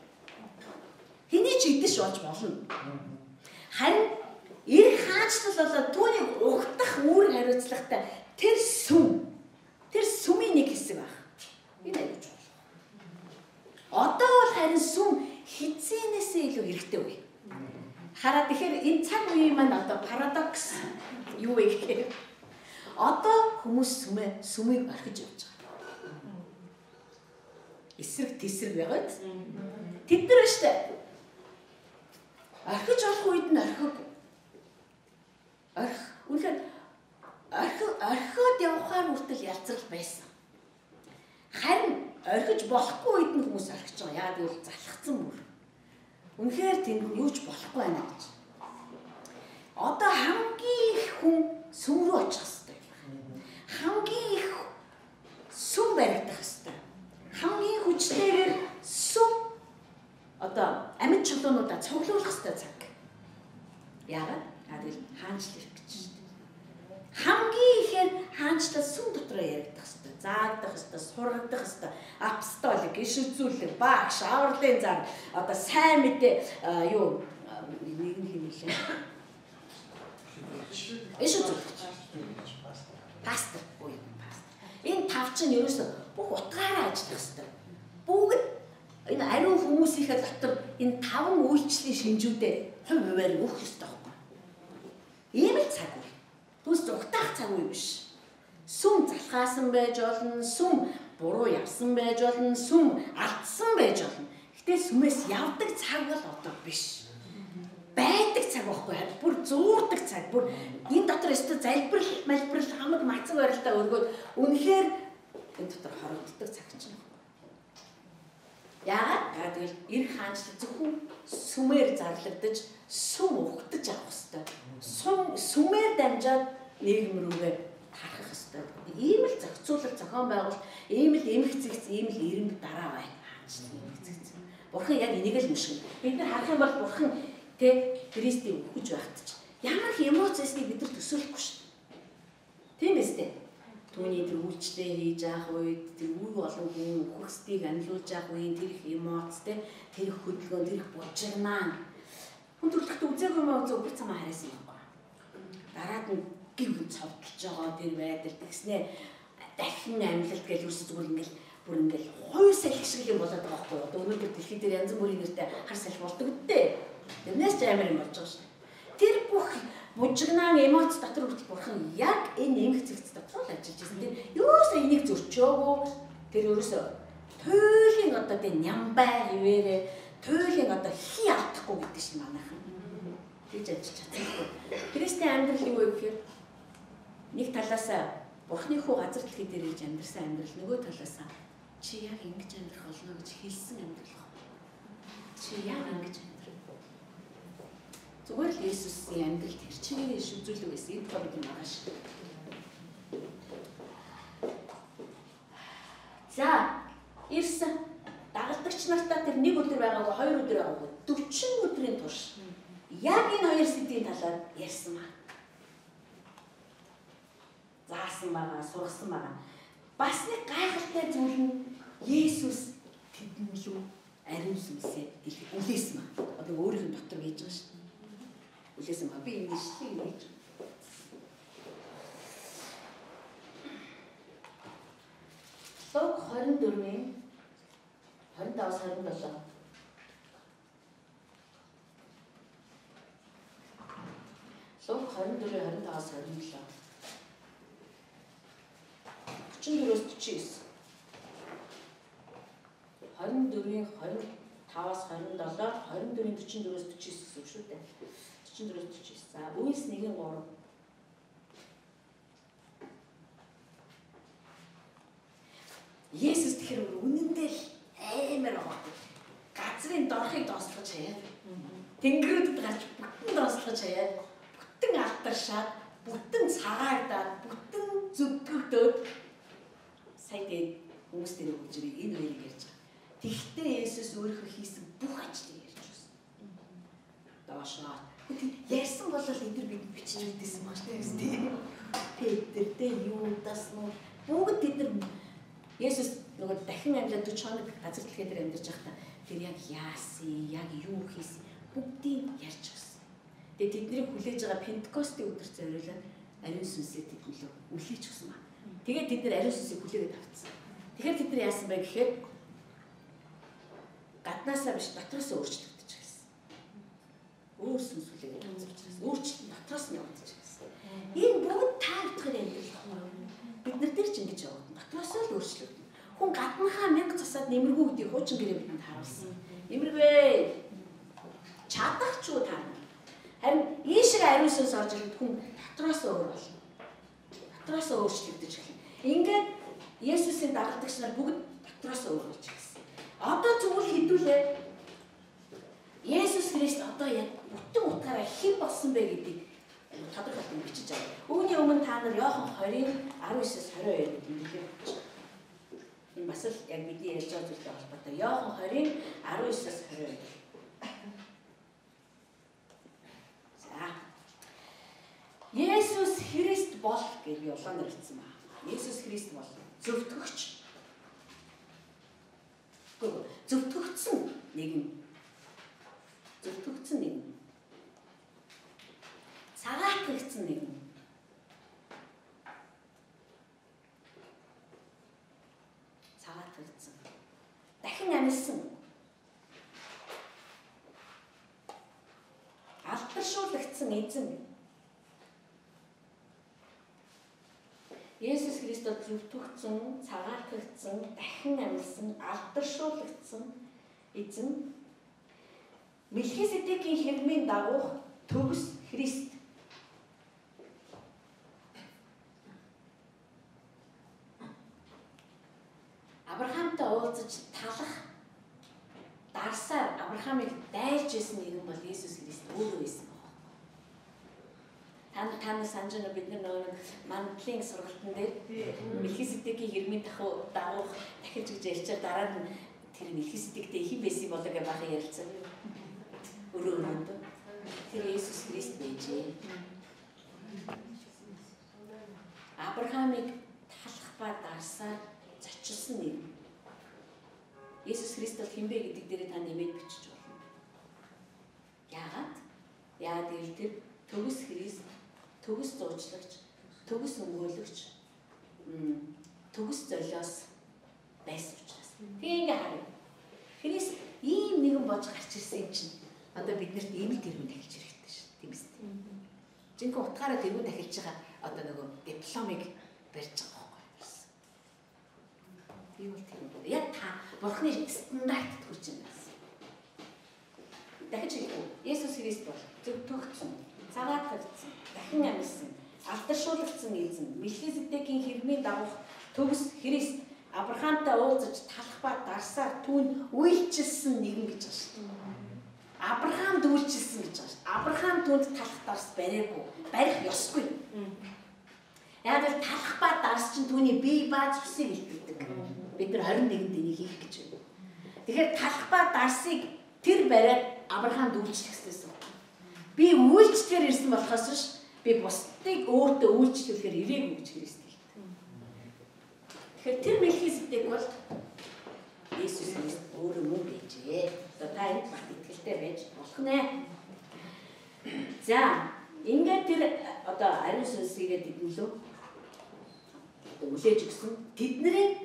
Speaker 1: Хэний ч идэш болж болно. Харин эрх хаанчлал болоод түүнийг ухтах үүрэг хариуцлагатай тэр сүм тэр сүмийн нэг хэсэг баг. Энэ аюул чухал. Одоо бол харин сүм хизээнээсээ илүү хэрэгтэй үе. Хараа тэгэхээр энэ цаг үеийн маань одоо парадокс юу вэ гэхээр одоо хүмүүс сүмээ сүмийг орхиж явж байгаа. Эсрэг тесрэг байгаад тэд нар штэ орхиж олох үед нь орхиг орх үнэхээр орхиод явахаар хүртэл ялцрал байсан. Харин орхиж болохгүй үед нь хүмүүс орхиж байгаа. Яагаад гэвэл залхацсан бүр. Үнэхээр тэнд юу ч болохгүй байна гэж. Одоо хамгийн их хүн сүм рүү очих хэрэгтэй. Хамгийн их сүм баригдах хэрэгтэй. Хамгийн хүчтэйгээр сүм одоо амьд чулуунуудаа цуглуулах хэрэгтэй цаг. Яагаад? Яагаад хаанчлал гэж хамгийн ихээр хаанчлал сүм дотроо яригдах заагдах хэвээр сургагдах хэвээр апостолик иш үзүүлэг багш авралын зам. Одоо сайн мэдээ юу нэг нь хэмэлээ иш үзүүлэг пастор уу пастор. Энэ тав чинь ерөөсө бүх утгаараа ажиллах хэвээр бүгд энэ ариун хүмүүсийнхээ дотор энэ таван үйлчлэлийн шинжүүдээ хувь хуваар өгөх ёстой байхгүй ийм л цаг үе. Түс зүгтах цаг үе биш. Сүм залхаасан байж болно, сүм буруу явсан байж болно, сүм алдсан байж болно. Гэтэ сүмээс явдаг цаг бол одоо биш. Байдаг цаг байхгүй харин бүр зуурдаг цаг. Бүр энэ дотор өстө залбирал, малбирал хамаг мацаг барилтаа өргөөд үнэхээр энэ дотор хорогддог цаг чинь. Яагаад? Гэвэл эр хаанчлал зөвхөн сүмээр зарлагдаж, сүм ухтаж авах хэрэгтэй сум сүмээр дамжаад нийгэм рүүгээ тарах хэвээр. Ийм л зохицуулалт зохион байгуулалт, ийм л эмх зэгц, ийм л эренб дараа байна. Бурхан яг энийг л мушгин. Бид нар харах юм бол бурхан тэ Христийг өгч байхад ч ямар их эмоцэсгийг бид нар төсөөлөхгүй шүү. Тийм биз дээ. Түүний тэр үйлчлээ хийж авах үед тэр үе болон хүн үхсдгийг амьлуулж авах үеийн тэр их эмоц тэ тэр их хөдөлгөөн тэр их бужигнаа хүн төрөлхтө үзээгүй мөн үзээ бүр цамаа харасан юм дараад нь гівгэн цовдлж байгаа тэр байдал тэгснэ дахин амьлалт гэж үс зүгээр ингээл бүр ингээл хой салхи шиг юм болоод байгаа байхгүй юу. Одоо өнөөдөр дэлхий дээр янз бүрийн нэртэй хар салхи болдог үтээ. Тэрнээс ч амар юм болж байгаа шүү. Тэр бүх бужигнаан эмоц дотор хүртэл бурхан яг энэ эмх зэгц дотор л ажиллаж байсан. Тэр юусоо энийг зөрчөөгөө тэр ерөөсөө туйлын одоо тэр нямбай хിവэрэ туйлын одоо хий алдахгүй гэдэг шиг манайхан. Тэгж ажиллаж чадахгүй. Христийн амьдрал юу вэ гэхээр нэг талаасаа Бурхны хүү газар дэлхий дээр ирж амьдарсан амьдрал нөгөө талаасаа чи яг ингэж амьдрах болно гэж хэлсэн амьдрал. Чи яг ингэж амьдрах. Зүгээр л Есүсийн амьдрал тэр чиний шүзүүлэг байсан. Энэ тоо бид маргааш. За, ирсэн. Дагалдагч нартаа тэр нэг өдөр байгаагүй, хоёр өдөр байгаагүй. 40 өдрийн турш яг энэ хоёр сэдвийн талаар ярьсан ба. Заасан байгаа, сургасан байгаа. Бас нэг гайхалтай зүйл нь Есүс тэдэн лүү ариун сүнсээ үлээсэн ба. Одоо өөрийнх нь дотор гэж байгаа шүү. Үлээсэн ба. Би энэ шилийг нээж. Луг 24-ийн 25-27 Луг 24-ийн 25-27 44-өөс 49 24-ийн 25-аас 27, 24-ийн 44-өөс 49 гэсэн үг шүү дээ. 44-өөс 49. За, үеэс 1-ийн 3. Есүс тэгэхээр үнэндээ л амар байгаа. Газрын дорхыг доослож хаяад. Тэнгэрүүд гарч бүтэн доослож хаяад. Бүтэн алдаршаад, бүтэн цагаагдаад, бүтэн зүтгэгдөөд сая дээр өгч ирээ энэ хоёрыг ярьж байгаа. Тэгтээ Есүс өөрийнхөө хийсэн бүх ажлыг ярьж байсан. Доошоо. Ярьсан бол эдгээр бид бичиж өгдөөсөн баг тийм. Петр дээр Юдас нуу бүгд тэд нар Есүс нөгөө дахин амьлаад 40 хоног газар дэлхий дээр амьдарч байхдаа тэр яг яасан, яг юу хийсэн бүгдийг ярьж өгсөн. Тэгээ тэднийг хүлээж байгаа Пентекостийн өдөр зориулаад ариун сүнсээ тэднэлөө үлээж өгсөн ба. Тэгээд тэд нар ариун сүнсийг хүлээгээд авцсан. Тэгэхээр тэд нар яасан бэ гэхээр гаднаасаа биш дотроосоо өөрчлөгдөж байсан. Өөр сүнс хүлээгээд авсан учраас өөрчлөлт дотроос нь явагдаж байсан. Энэ бүгд таавдахаар амьдрал бид нар дээр ч ингэж явагдана. Дотроосоо л өөрчлөгдөн. Хүн гаднахаа мянга засаад нэмэргүй гэдэг хуучин гэрээ бидэнд харуулсан. Нэмэрвэ. Чадах ч уу та. Харин ариун сүнс орж ирээд хүн дотроосоо өөр болно. Дотроосоо өөрчлөгдөж. Ингээд Есүсийн дагалдагч нар бүгд дотроосоо өөр болж гисэн. Одоо зүгэл хідүүлээ. Есүс Христ одоо яг бүтэн утгаараа хэн болсон бэ гэдгийг тодорхойлон бичиж байгаа. Үүний өмнө та нар Иохан 20-ын 19-с 22 гэдэг нь хэлж Энэ бас л яг бидний ярьж байгаа зүйлтэй холбоотой. Иохан 20-ын 19-с 22. За. Есүс Христ бол гэж явлаанаар хэлсэн байна. Есүс Христ бол зөвтгөгч. Гэхдээ зөвтгөгдсөн нэгэн. Зөвтгөгдсөн нэгэн. Цагаатгагдсан нэгэн. Цагаатгагдсан. Дахин амьсан. Алдаршуулгдсан эзэн Есүс Христос зүвтгцэн, цагаатгагдсан, дахин амьсан, алдаршуулгдсан эзэн Мелхиседекийн хэрмийн дагуух төгс Христ. Авраамтай уулзаж талах дарсаар Авраамыг дайрж исэн нэгэн бол Есүс Христ өөрөө байсан та та нар санаж байна бид нар нөгөө мандлын сургалтын дээр Мелхиседекийн хэрмийн дахуу дагуух дахиж гэж ярьчаар дараа нь тэр Мелхиседектэй хэн байсан болоо гэж бахан ярилцсан. Өрөө өрөөнд тэр Иесус Христ байжээ. Авраамыг талах ба дарсаар зочилсон нэг. Иесус Христ бол хэн бэ гэдэг дээр та нэмээд бичиж болно. Яагаад? Яагаад гэвэл тэр төгс Христ төгс зуучлагч төгс өмгөөлөгч төгс золиос байсан учраас. Тэгээ ингээ харъя. Христ ийм нэгэн болж гарч ирсэн юм чинь одоо биднэрт ийм л тэргүүн дахиж хэрэгтэй шүү. Тийм үстэй. Жинхэнэ утгаараа тэргүүн дахиж байгаа одоо нөгөө дипломыг барьж байгаа? Би бол тийм. Яг та бурхны стандартд хүрч байна гэсэн. Дахиж хэлэв. Есүс Христ бол зөв төгцсөн, цагаат тавьсан, дахин амьсан, алдаршуулгдсан эзэн, Мелхизедекийн хэрмийн дагуух төгс Христ Авраамтай уулзаж талах ба дарсаар түүн үйлчилсэн нэгэн гэж байна шүү дээ. Авраамд үйлчилсэн гэж байна. Авраам түүнд талах дарс бариагүй, барих ёсгүй. Яг л талах ба дарс чинь түүний бие ба зүсийг илтгэдэг. Бид нар 21-нд энийг хийх гэж байна. Тэгэхээр талах ба дарсыг тэр бариад Авраамд үйлчлэх хэрэгтэйсэн. Би үйлчлэхээр ирсэн болохоос биш би бусдыг өөртөө үйлчлүүлэхээр ирээгүй гэж Христ Тэгэхээр тэр Мелхизедек бол Христ өөрөө мөн байжээ. Одоо та энд бат итгэлтэй байж болох нэ. За, ингээд тэр одоо ариун сүнсийгээ тэднэлөө үлээж өгсөн. Тэдний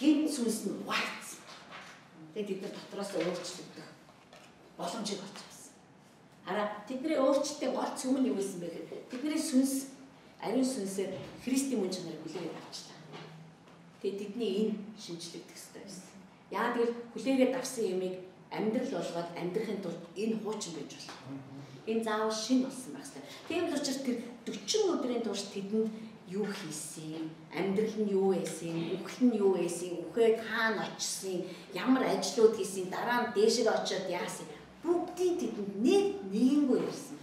Speaker 1: гин сүнс нь вайц. Тэгээд бид нар дотроос өөрчлөгдөх боломжийг олж. Хараа тэдний өөрчлөлтийн гол цөм нь юу байсан бэ гэхээр тэдний сүнс ариун сүнсээр Христийн мөн чанарыг хүлээгээд авчлаа. Тэгээд тэдний энэ шинжлэгдэх хэрэгтэй байсан. Яа тэгэл хүлээгээд авсан юмыг амьдрал болгоод амьдрахын тулд энэ хуучин байж болно. Энэ заавал шин болсон байх хэрэгтэй. Тийм л учраас тэр 40 өдрийн турш тэдэнд юу хийсэн, амьдрал нь юу байсан, үхэл нь юу байсан, үхээд хаана очисон, ямар ажлууд хийсэн, дараа нь дээшээ очиод яасан бүгдийг тэдэнд нэг нэгэнгүй ярьсан.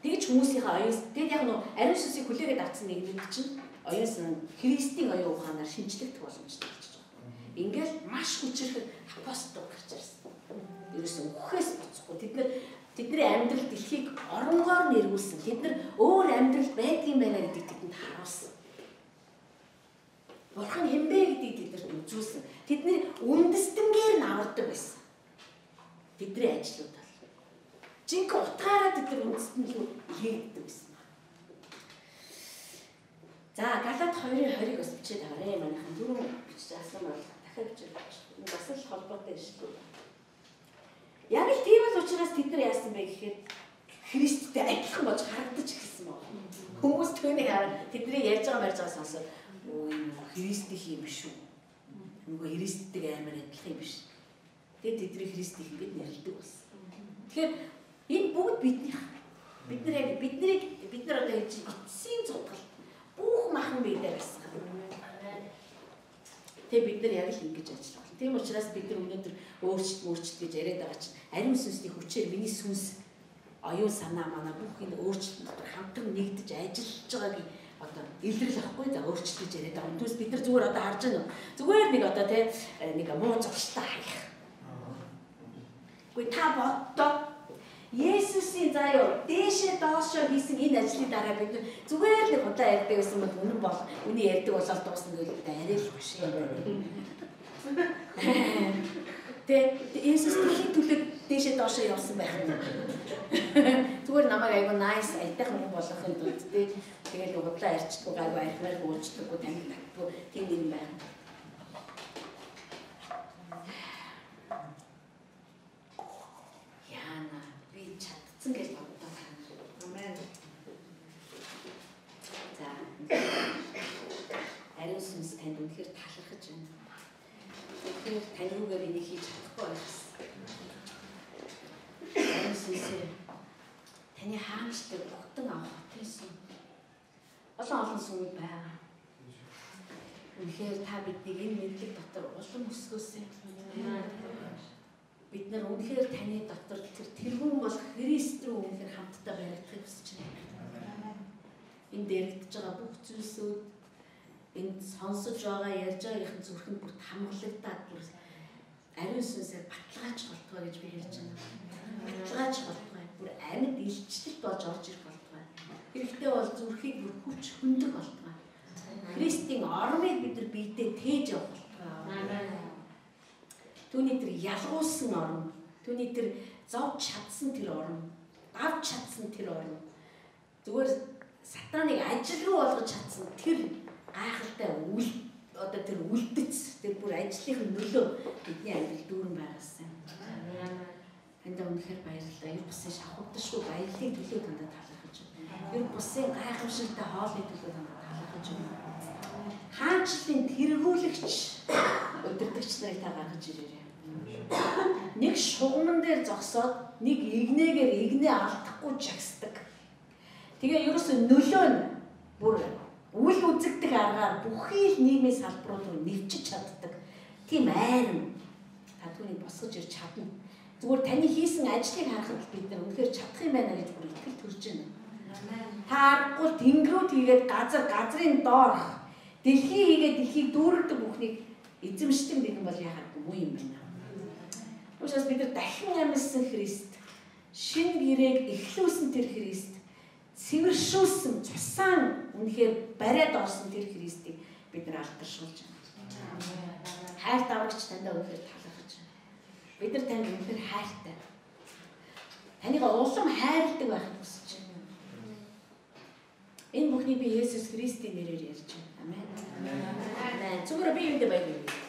Speaker 1: Тэгж хүмүүсийнхээ оюус тэгэд яг нөө ариун сүсийг хүлээгээд авсан нэг нэг чинь оюус нь Христийн оюун ухаанаар шинжлэх боломжтой болж байгаа. Ингээл маш хүчрэх апостол гарч ирсэн. Ерөөсөн үхээс буцахгүй тэд нар тэдний амьдрал дэлхийг оронгоор нэрвүүлсэн. Тэд нар өөр амьдрал байдгийн байна гэдгийг тэдэнд харуулсан. Бурхан хэмбэ гэдгийг тэднэрт үзүүлсэн. Тэдний үндэстэнгээр нь авардаг байсан. Тэдний ажлууд бол. Жинхэнэ утгаараа тэд үндэстэн хийгддэг байсан. За Галат 2-ын 20-ыг бас бичээд аваарэ. Манайхан дөрөв бичиж асан бол дахиад бичиж байна. Бас л холбоотой ишлүү. Яг л тийм л учраас тэд нар яасан бэ гэхээр Христтэй адилхан болж харагдаж эхэлсэн баг. Хүмүүс түүнийг хараад тэдний ярьж байгаа марж байгаа сонсоод өө энэ Христийн юм биш үү? Нөгөө Христтэй амар адилхан юм биш. Тэгээд тэдний Христийг бид нэрлдэг болсон. Тэгэхээр энэ бүгд биднийх. Бид нар яг биднийг бид нар одоо энэ эцсийн цутгал бүх махан биедээ барьсан. Тэгээ бид нар яг л ингэж ажиллах. Тийм учраас бид нар өнөөдөр өөрчлөлт өөрчлөлт гэж яриад байгаа чинь ариун сүнсний хүчээр миний сүнс оюун санаа манай бүх энэ өөрчлөлт дотор хамтран нэгдэж ажиллаж байгааг одоо илрэл ахгүй за өөрчлөлт гэж яриад байгаа. Түүнээс бид нар зүгээр одоо харж байна уу? Зүгээр нэг одоо тий нэг муу зурштай хаях. Гэхдээ та боддоо Есүсийн заяа дээшээ доошоо хийсэн энэ ажлын дараа бид зүгээр л удаа ярьдаг байсан бол үнэн бол үний ярьдаг болоод дуусна гэж арай л биш юм байна. Тэгээ Есүс дэлхийн төлөө дээшээ доошоо явсан байх нь. Зүгээр намайг айгу nice айтайхан хүн болгохын тулд тий тэгээд удлаа ярьчихгүй гайгүй архимаар гуйчдаггүй татгүй тийм юм байна. Чадсан гэж боддог. Амен. За. Ариун сүнс танд үнэхээр талархаж байна. Тэгэхээр тань руугаар энийг хийж чадахгүй байхс. Ариун сүнсээ таны хаамжтай бүгдэн авах тийсэн. Олон олон сүмд байгаа. Үнэхээр та биднийг энэ мэдлэг дотор улам өсгөөсэй. Бид нар үнэхээр таны дотор тэр тэргүүн болох Христ рүү үнэхээр хамтдаа баригдахыг хүсэж байна. Энэ дэрэгдэж байгаа бүх зүйлсүүд энэ сонсож байгаа ярьж байгаагийн зүрхэнд бүр хамглагдаад бүр ариун сүнсээр баталгааж болтгоо гэж би хэлж байна. Баталгааж болтгоо. Бүр амьд илчлэл болж орж ирэх болтгоо. Хэрэгтэй бол зүрхийг бүр хүч хөндөг болтгоо. Христийн ормыг бид нар биедээ тээж явах болтгоо. Амен Түүний тэр ялгуулсан орн, түүний тэр зовж чадсан тэр орн, авч чадсан тэр орн зүгээр сатаныг ажил руу болгож чадсан тэр гайхалтай үл одоо тэр үлдэц тэр бүр ажлын нөлөө бидний амьдрал дүүрэн байгаасан. Танд үнэхээр баярлалаа. Ер бусын шахагдшгүй баярлалын төлөө тандад талархаж байна. Ер бусын гайхамшигтай хоолны төлөө тандад талархаж байна. Хаанчлалын тэргүүлэгч өдөртөгч нарыг та гаргаж ирээрэй. Нэг шугамн дээр зогсоод нэг игнэгээр игнээ алдахгүй чагсдаг. Тэгээ ерөөсөө нөлөө нь бүр үл үзэгдэх аргаар бүхий л нийгмийн салбарууд руу нэвчиж чаддаг. Тийм айрын та түүнийг босгож ирж чадна. Зүгээр таны хийсэн ажлыг харахад бид нар үнэхээр чадах юм байна гэж бүр итгэл төрж байна. Та аргагүй тэнгэрүүд хийгээд газар газрын доорх дэлхий хийгээд дэлхийг дүүргдэг бүхнийг эзэмшдэг нэгэн бол яхаа муу юм байна. Учираас бид нар дахин амьсан Христ шин гэрээг эхлүүлсэн тэр Христ цэвэршүүлсэн цусаан үнэхээр бариад орсон тэр Христийг бид нар алдаршуулж байна. Хайр давагч тандаа үнэхээр талархаж байна. Бид нар танд үнэхээр хайртай. Таныг улам хайрладаг байхыг хүсэж байна. Энэ бүхний би Есүс Христийн нэрээр ярьж байна. Амен. Амен. Зүгээр би юундэ баяр.